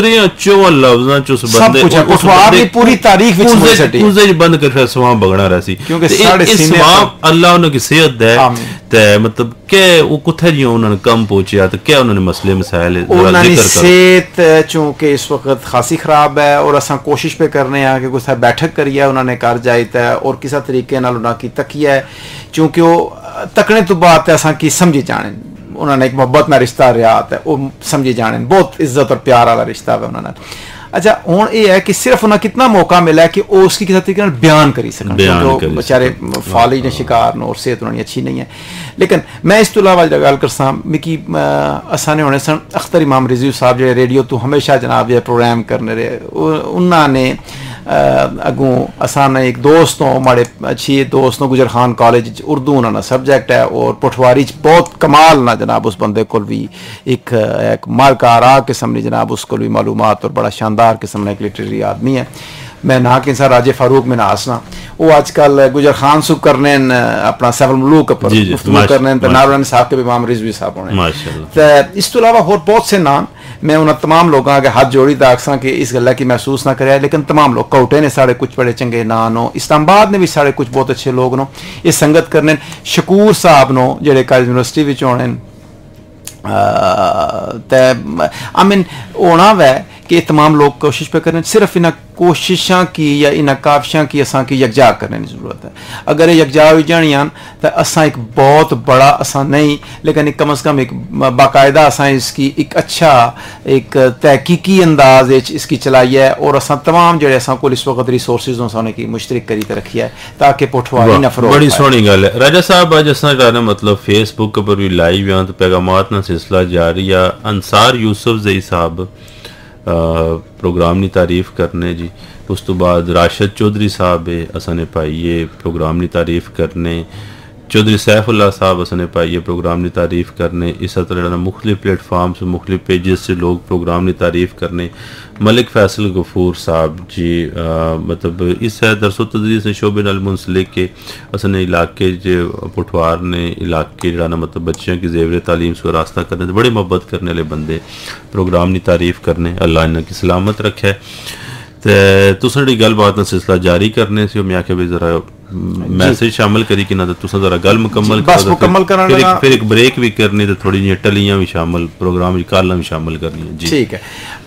लफ्जां उस बंदे दी पूरी तारीख बंद कर ते तो मसले सेहत चूँकि इस वक्त खासी खराब है और असा कोशिश पे करने हैं कि कुछ बैठक करिए उन्होंने कर जाता है और किसी तरीके की तकिया है। चूँकि वो तो उन्होंने एक मोहब्बत ना रिश्ता रहा है वो समझी जाने बहुत इज़्ज़त और प्यार वाला रिश्ता है उन्होंने। अच्छा हूँ ये है कि सिर्फ़ उन्हें कितना मौका मिला है कि वो उसकी किसी तरीके बयान करी सकन जो बेचारे फाली ने शिकार और सेहत उन्होंने अच्छी नहीं है। लेकिन मैं इस तो अलावा गल करसा मिकी असाने होने सन अख्तर इमाम रिजू साहब जो रेडियो तो हमेशा जनाब जो प्रोग्राम करने रहे उन्होंने अगू असाने एक दोस्त माड़े अच्छी दोस्त गुजर खान कॉलेज उर्दू उन्होंने सब्जेक्ट है, और पठवारी बहुत कमाल ना जनाब उस बंद को भी एक एक मालकार किस्म ने जनाब उसको भी मालूम और बड़ा शानदार किस्म एक लिटरेरी आदमी है। मैं ना कि राजे फारूक में ना हसना वो आजकल गुजर खान सुख करने अपना सेवल मलूक पर गुफ्तगू करने नारायण साहब के भी इमाम रिजवी साहब होने। तो इस तो अलावा और बहुत से नाम मैं उन्हें तमाम लोगों के हाथ जोड़ी दाखसा कि इस गल की महसूस ना करे लेकिन तमाम लोग कौटे ने साढ़े कुछ बड़े चंगे ना नो इस्लामाबाद ने भी साढ़े कुछ बहुत अच्छे लोग नो ये संगत करने शकूर साहब नो जेडे कल यूनिवर्सिटी होने आई मीन होना वै कि तमाम लोग कोशिश पे करें सिर्फ़ इन्हें कोशिशा की या इन काविशा की असा यकजा करने की ज़रूरत है। अगर ये यकजा हो जानिया तो असा एक बहुत बड़ा असा नहीं लेकिन कम अज़ कम एक बाकायदा असा इसकी एक अच्छा एक तहकीकी अंदाज इसकी चलाई है और असा तमाम जो असा को इस वक्त रिसोर्सिज की मुश्तरक करी रखी है ताकि पुठवारी न बड़ी सोहनी गल है। राजा साहब अज असा मतलब फेसबुक पर भी लाइव तो पैगामात ना सिलसिला जारी है अंसार यूसुफ जई साहब प्रोग्राम की तारीफ़ करने जी। उस तो बाद राशद चौधरी साहब है, असा भाई ये प्रोग्राम की तारीफ़ करने। चौधरी सैफुल्ला साहब असने पाइए प्रोग्राम की तारीफ़ करने इस तरह मुख्तलिफ़ प्लेटफार्म से मुख्तलिफ़ पेजेस से लोग प्रोग्राम की तारीफ़ करने। मलिक फैसल गफूर साहब जी आ, मतलब इस दरसो तदरीस शोबे नाल मुंसलिक के असने इलाके जो पुठवार ने इलाके जरा ना मतलब बच्चों की जेवर तालीम से रास्ता करने बड़े मोहब्बत करने वाले बंदे प्रोग्राम की तारीफ़ करने। अल्लाह इन्हें की सलामत रखे। तुसें जेह्ड़ी गल्लबात दा सिलसिला जारी करने सी में आखेआ भाई जरा मैसेज शामिल करी कि ना तुसें जरा गल्ल मुकम्मल बस मुकम्मल करन फिर फिर एक ब्रेक भी करनी ते थोड़ी जियाँ टलियाँ भी शामिल प्रोग्राम विच कालां भी शामिल करनी जी। ठीक है।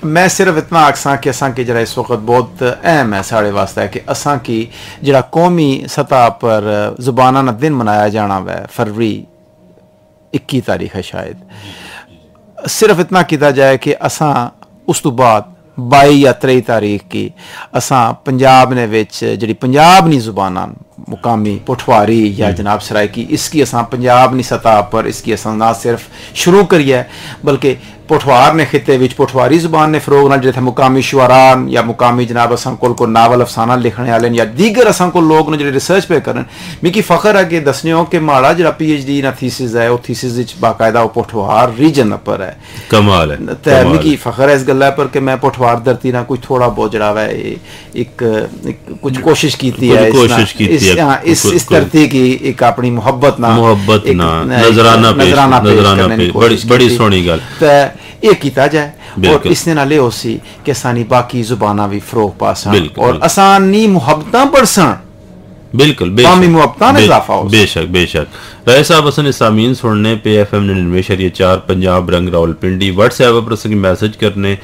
मैं सिर्फ़ इतना आखसा कि असां के जरा इस वक्त बहुत अहम है साढ़े वास्ते कि असां की जरा कौमी सतह पर जुबाना दिन मनाया जाना वे फरवरी इक्की तारीख है शायद। सिर्फ़ इतना किया जाए कि असा उस तो बाद ਕਿ ਅਸਾਂ ਉਸ ਤੋਂ ਬਾਅਦ 22 ਜਾਂ 23 ਤਾਰੀਖ ਕੀ ਅਸਾਂ ਪੰਜਾਬ ਨੇ ਵਿੱਚ ਜਿਹੜੀ ਪੰਜਾਬ ਨੀ ਜ਼ੁਬਾਨਾਂ मुकामी पठवारी या जनाब सरायकी इसकी असा पंजाब नी सतह पर इसकी असा ना सिर्फ़ शुरू करिए बल्कि पोठवार ने खिते विच पोठवारी ज़ुबान ने फरोग ना जिथे मुकामी शुरान या मुकामी जनाब असा को, को नावल अफसाना लिखने वाले या दीगर असा को लोग जो रिसर्च पे करन मिकी फखर है कि दसने हो कि माड़ा जो पीएचडी ना थीसिस है वो थीसिस विच बाकायदा वो पोठवार रीजन पर है। कमाल है ते मिकी फखर है इस गल्ला पर कि मैं पोठवार धरती ना कुछ थोड़ा बहुत जड़ा है एक, एक कुछ कोशिश की है कोशिश की है इस इस धरती की एक अपनी मोहब्बत ना मोहब्बत ना नजराना नजराना बड़ी बड़ी सोहनी गल ਇਹ ਕੀਤਾ ਜਾਏ ਔਰ ਇਸ ਦੇ ਨਾਲੇ ਹੋਸੀ ਕਿ ਸਾਨੀ ਬਾਕੀ ਜ਼ੁਬਾਨਾਂ ਵੀ ਫਰੋਗ ਪਾਸਣ ਔਰ ਆਸਾਨੀ ਮੁਹੱਬਤਾਂ ਪੜਸਣ बिल्कुल बेशक। बेशक राय साहब हसन सामीन सुनने पे एफ़ एम निन्यानवे शरीय चार पंजाब रंग रावलपिंडी व्हाट्सएप पर मैसेज करने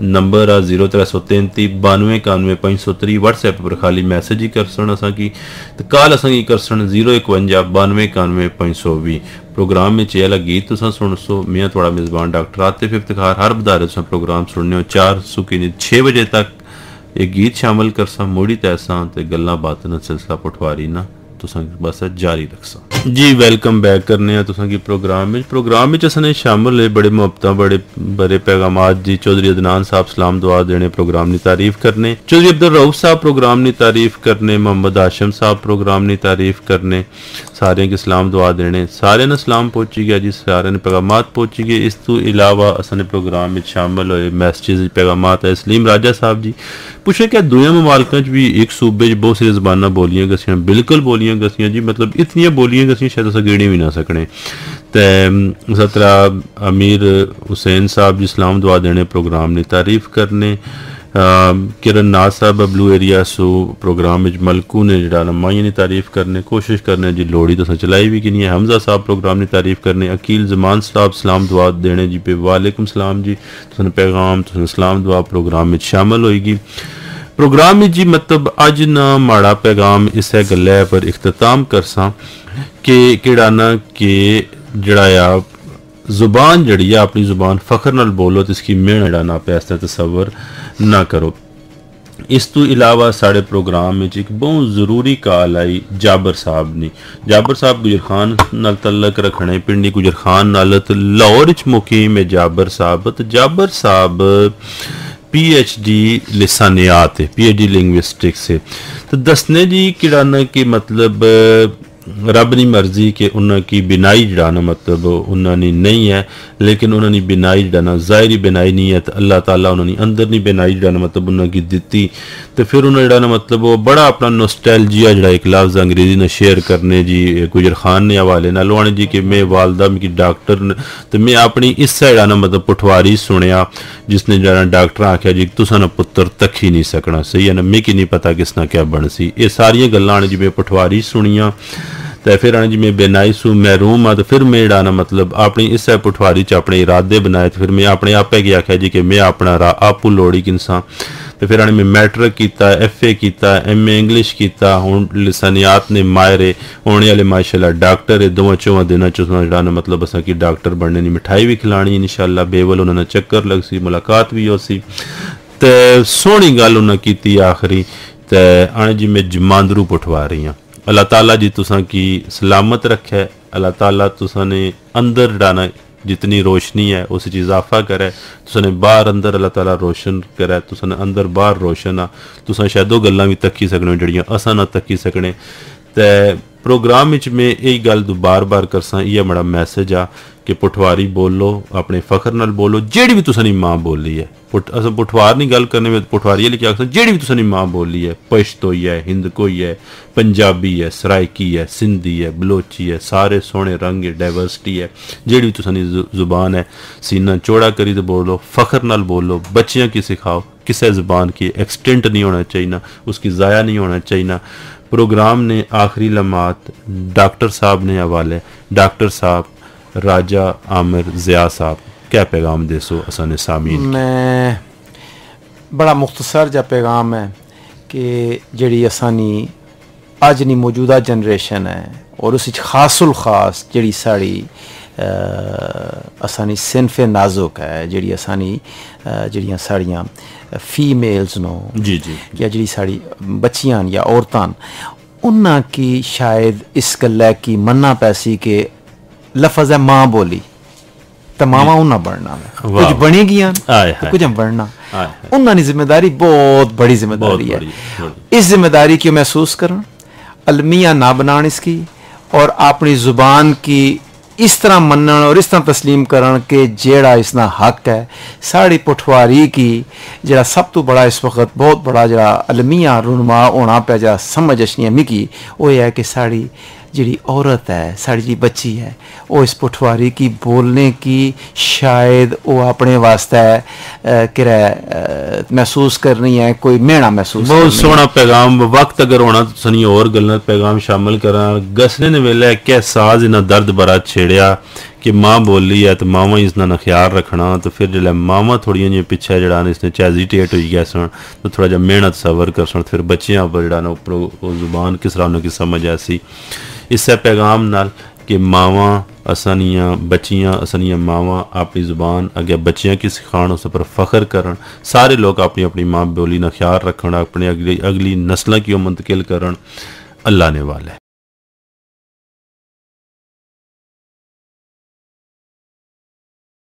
नंबर आ ज़ीरो त्रै सौ तैंती बानवे इकानवे पंज सौ त्री व्हाट्सएप पर खाली मैसेज ही कर सन असा की तो कॉल असा की कर सन ज़ीरो इकवंजा बानवे इकानवे पंज सौ भी प्रोग्राम में चेला गीत तुसा सुन सो। मैं थोड़ा मेजबान डॉक्टर आतिफ इफ्तिखार हर बधारे तुसा प्रोग्राम सुनने चार सुखी छः बजे तक ਇਹ ਗੀਤ ਸ਼ਾਮਲ ਕਰਸਾਂ ਮੋੜੀ ਤੈਸਾਂ ਤੇ ਗੱਲਾਂ ਬਾਤਾਂ ਦਾ ਸਿਲਸਿਲਾ ਪਟਵਾਰੀ ਨਾ। जारी रख पास जी वेलकम बैक करने प्रोग्राम में प्रोग्राम में असने शामिल है बड़े मुहबत बड़े बड़े पैगाम जी, चौधरी अदनान साहब सलाम दुआ देने प्रोग्राम की तारीफ़ करने। चौधरी अब्दुल रऊफ साहब प्रोग्राम की तारीफ़ करने, मोहम्मद आशम साहब प्रोग्राम की तारीफ़ करने। सारे के सलाम दुआ देने। सारे ने सलाम पहुँची गया जी, सारे ने पैगाम पहुँची गए। इस तू इलावा असने प्रोग्राम में शामिल हो मैसेज पैगाम है सलीम राजा साहब जी पूछे क्या दुनिया ममालक भी एक सूबे बहुत सारी जबाना बोलियाँ गसियाँ बिल्कुल बोलियाँ बोलियाँ कसियाँ जी मतलब इतनियाँ बोलियाँ कसियाँ शायद अस गिणी बी ना सकने। ते सतरा अमीर हुसैन साहब जी सलाम दुआ देने प्रोग्राम ने तारीफ़ करने। किरण नाथ साहब बबलू एरिया सो प्रोग्राम विच मलकू ने जेह्ड़ा लम्माइयाँ दी तारीफ़ करने, कोशिश करने, जी लोड़ी तुसें चलाई बी किनी है हमजा साहब प्रोग्राम दी तारीफ़ करने। अकील जमान साहब सलाम दुआ देने, जी पे वालेकुम सलाम जी। तुसें पैगाम तुसें सलाम दुआ प्रोग्राम विच शामिल होएगी प्रोग्राम जी मतलब अज ना माड़ा पैगाम इस गल पर इख्ताम करसा कि केड़ा ना के जड़ा ज़ुबान जड़ी है अपनी ज़ुबान फखर नाल बोलो तो इसकी मेहनत जड़ा ना पैसा तस्वर ना करो। इस तू इलावा साढ़े प्रोग्राम एक बहुत ज़रूरी कॉल आई जाबर साहब ने जाबर साहब गुजर खान नाल तलक रखने, पिंडी गुजर खान नाल लाहौर मुकीम है जाबर साहब। तो जाबर साहब पीएचडी लसानियात है डी लिंगविस्टिकस से तो दसने जी कि मतलब रब की मर्ज़ी के उन्होंने बिनाई जड़ा ना मतलब उन्होंने नहीं है, लेकिन उन्होंने बिनाई जड़ा ना, जाहरी बिनाई नहीं है तो अल्लाह तला उन्होंने अंदर नहीं बिनाई जड़ा ना मतलब उन्होंने दी तो फिर उन्होंने जड़ा मतलब वो बड़ा अपना नोस्टैलजिया जड़ा एक लफ्ज़ अंग्रेज़ी ने शेयर करने जी गुजर खान ने हवाले ना लोआने जी कि मैं वालदा मिगी डॉक्टर न तो मैं अपनी इस जड़ा ना मतलब पठवारी सुनया जिसने जड़ा डॉक्टर आख्या जी, तुसा ना पुत्र तक्की नहीं सकना, सही है ना? मिगी नहीं पता किसना क्या बन सी ये सारिया गल्लां जी मैं पटवारी सुनिया तो फिर जी मैं बेनाई सू महरूम हाँ तो फिर मैं जड़ा मतलब अपनी इस पठवारी अपने इरादे बनाए तो फिर मैं अपने आपे की आख्या जी कि मैं अपना राह आपू लोड़ी किनसा। ਜੀ ਕਿ ਮੈਂ ਆਪਣਾ ਰਾ ਆਪੂ ਲੋੜੀ ਕਿਨਸਾਂ ਤੇ ਫਿਰ ਅਣ ਮੈਂ ਮੈਟ੍ਰਿਕ ਕੀਤਾ ਐਫਏ ਕੀਤਾ ਐਮਏ ਇੰਗਲਿਸ਼ ਕੀਤਾ ਹੁਣ ਲਿਸਾਨੀਆਤ ਨੇ ਮਾਇਰੇ ਹੋਣੇ ਵਾਲੇ ਮਾਸ਼ਾਅੱਲਾ ਡਾਕਟਰ ਇਹ ਦੋਵਾਂ ਚੋਂ ਦਿਨਾਂ ਚ ਜਿਹੜਾ ਨਾ ਮਤਲਬ ਅਸਾਂ ਕੀ ਡਾਕਟਰ ਬਣਨੇ ਦੀ ਮਿਠਾਈ ਵੀ ਖਿਲਾਣੀ ਇਨਸ਼ਾਅੱਲਾ ਬੇਵਲ ਉਹਨਾਂ ਨਾਲ ਚੱਕਰ ਲੱਗ ਸੀ ਮੁਲਾਕਾਤ ਵੀ ਹੋ ਸੀ ਤੇ ਸੋਹਣੀ ਗੱਲ ਉਹਨਾਂ ਕੀਤੀ ਆਖਰੀ ਤੇ ਅਣ ਜੀ ਮੈਂ ਜਮਾਂਦਰੂ ਪਠਵਾ ਰਹੀ ਹਾਂ अल्लाह ताला जी तुसा की सलामत रखे अल्लाह ताला तुसा ने अंदर डाना जितनी रोशनी है, उस इजाफा करे। तुसने बाहर अंदर अल्लाह ताला रोशन करे, तुसने अंदर बाहर रोशन आ। तुसा शायद वो गल्लां भी तक्की सकने जेह्ड़ियाँ असां ना तक्की सकने। ते प्रोग्राम में यही गल बार बार करसा ये बड़ा मैसेज आ। कि पठवारी बोलो, अपने फखर नाल बोलो जेड़ी भी बोली है पुट अस पुठवार नहीं गल करने पुठवारी लिखी आखसा जेड़ी भी माँ बोली है पश्तोई है हिंद कोई है पंजाबी है सराइकी है सिंधी है बलोची है सारे सोने रंग डाइवर्सिटी है जेड़ी भी तुसानी ज़ुबान है सीना चौड़ा करी तो बोलो, फखर नाल बोलो, बच्चियाँ की सिखाओ, किसी ज़ुबान की एक्सटेंट नहीं होना चाहिए उसकी ज़ाया नहीं होना चाहिए प्रोग्राम ने आखिरी लम्हात डॉक्टर साहब ने हवाले, डॉक्टर साहब राजा आमिर ज़िया साहब क्या पैगाम दे सो असन सामीन? मैं बड़ा मुख्तसर जा पैगाम है कि जड़ी असानी अज नी मौजूदा जनरेशन है और उस खासुल खास जड़ी साड़ी असानी सिनफ नाजुक है जड़ी असानी जड़ियाँ साड़ियाँ फीमेल्स नो जी जी। या जड़ी साड़ी बच्चियाँ या औरतां उन्ना की शायद इस गल्ला की मन्ना पैसी के लफज है माँ बोली। तो मावा उन्हें बढ़ना कुछ बनी गया तो कुछ बढ़ना। उन्होंने ज़िम्मेदारी बहुत बड़ी ज़िम्मेदारी है। इस ज़िम्मेदारी की महसूस कर। अलमिया ना बनान इसकी और अपनी ज़ुबान की इस तरह मनन और इस तरह तस्लीम करन के जेड़ा इसना हक है साड़ी पठवारी की जरा सब तो बड़ा इस वक्त बहुत बड़ा जरा अलमिया रुनमा होना पे जरा समझ अचनी है मिकी वो है कि साड़ी जी औरत है साड़ी जी बच्ची है वो इस पठवारी की बोलने की शायद वो अपने वास्ते कि महसूस करनी है कोई मेहना महसूस बहुत सोहना पैगाम वक्त अगर होना सनी और गल पैगाम शामिल करा। गसने ने कि माँ बोली है तो मावा इसका ख्याल रखना तो फिर जो मावा थोड़िया जी पिछे जरा इसने चैजिटेट हो गया सन तो थोड़ा जहा मेहनत सबर कर सन फिर बच्चियाँ पर जरा उपर ज़ुबान किस तरह उन्होंने समझ ऐसी। इस्से पैगाम नाल कि मावा असानियाँ बच्चियाँ, असानियाँ मावा अपनी ज़ुबान अगे बच्चियाँ की सिखाण उस पर फ़ख्र करन, सारे लोग अपनी अपनी माँ बोली ना ख्याल रखन अपनी अगली अगली नस्लों की मुंतकिल करन। अल्लाह ने वाले।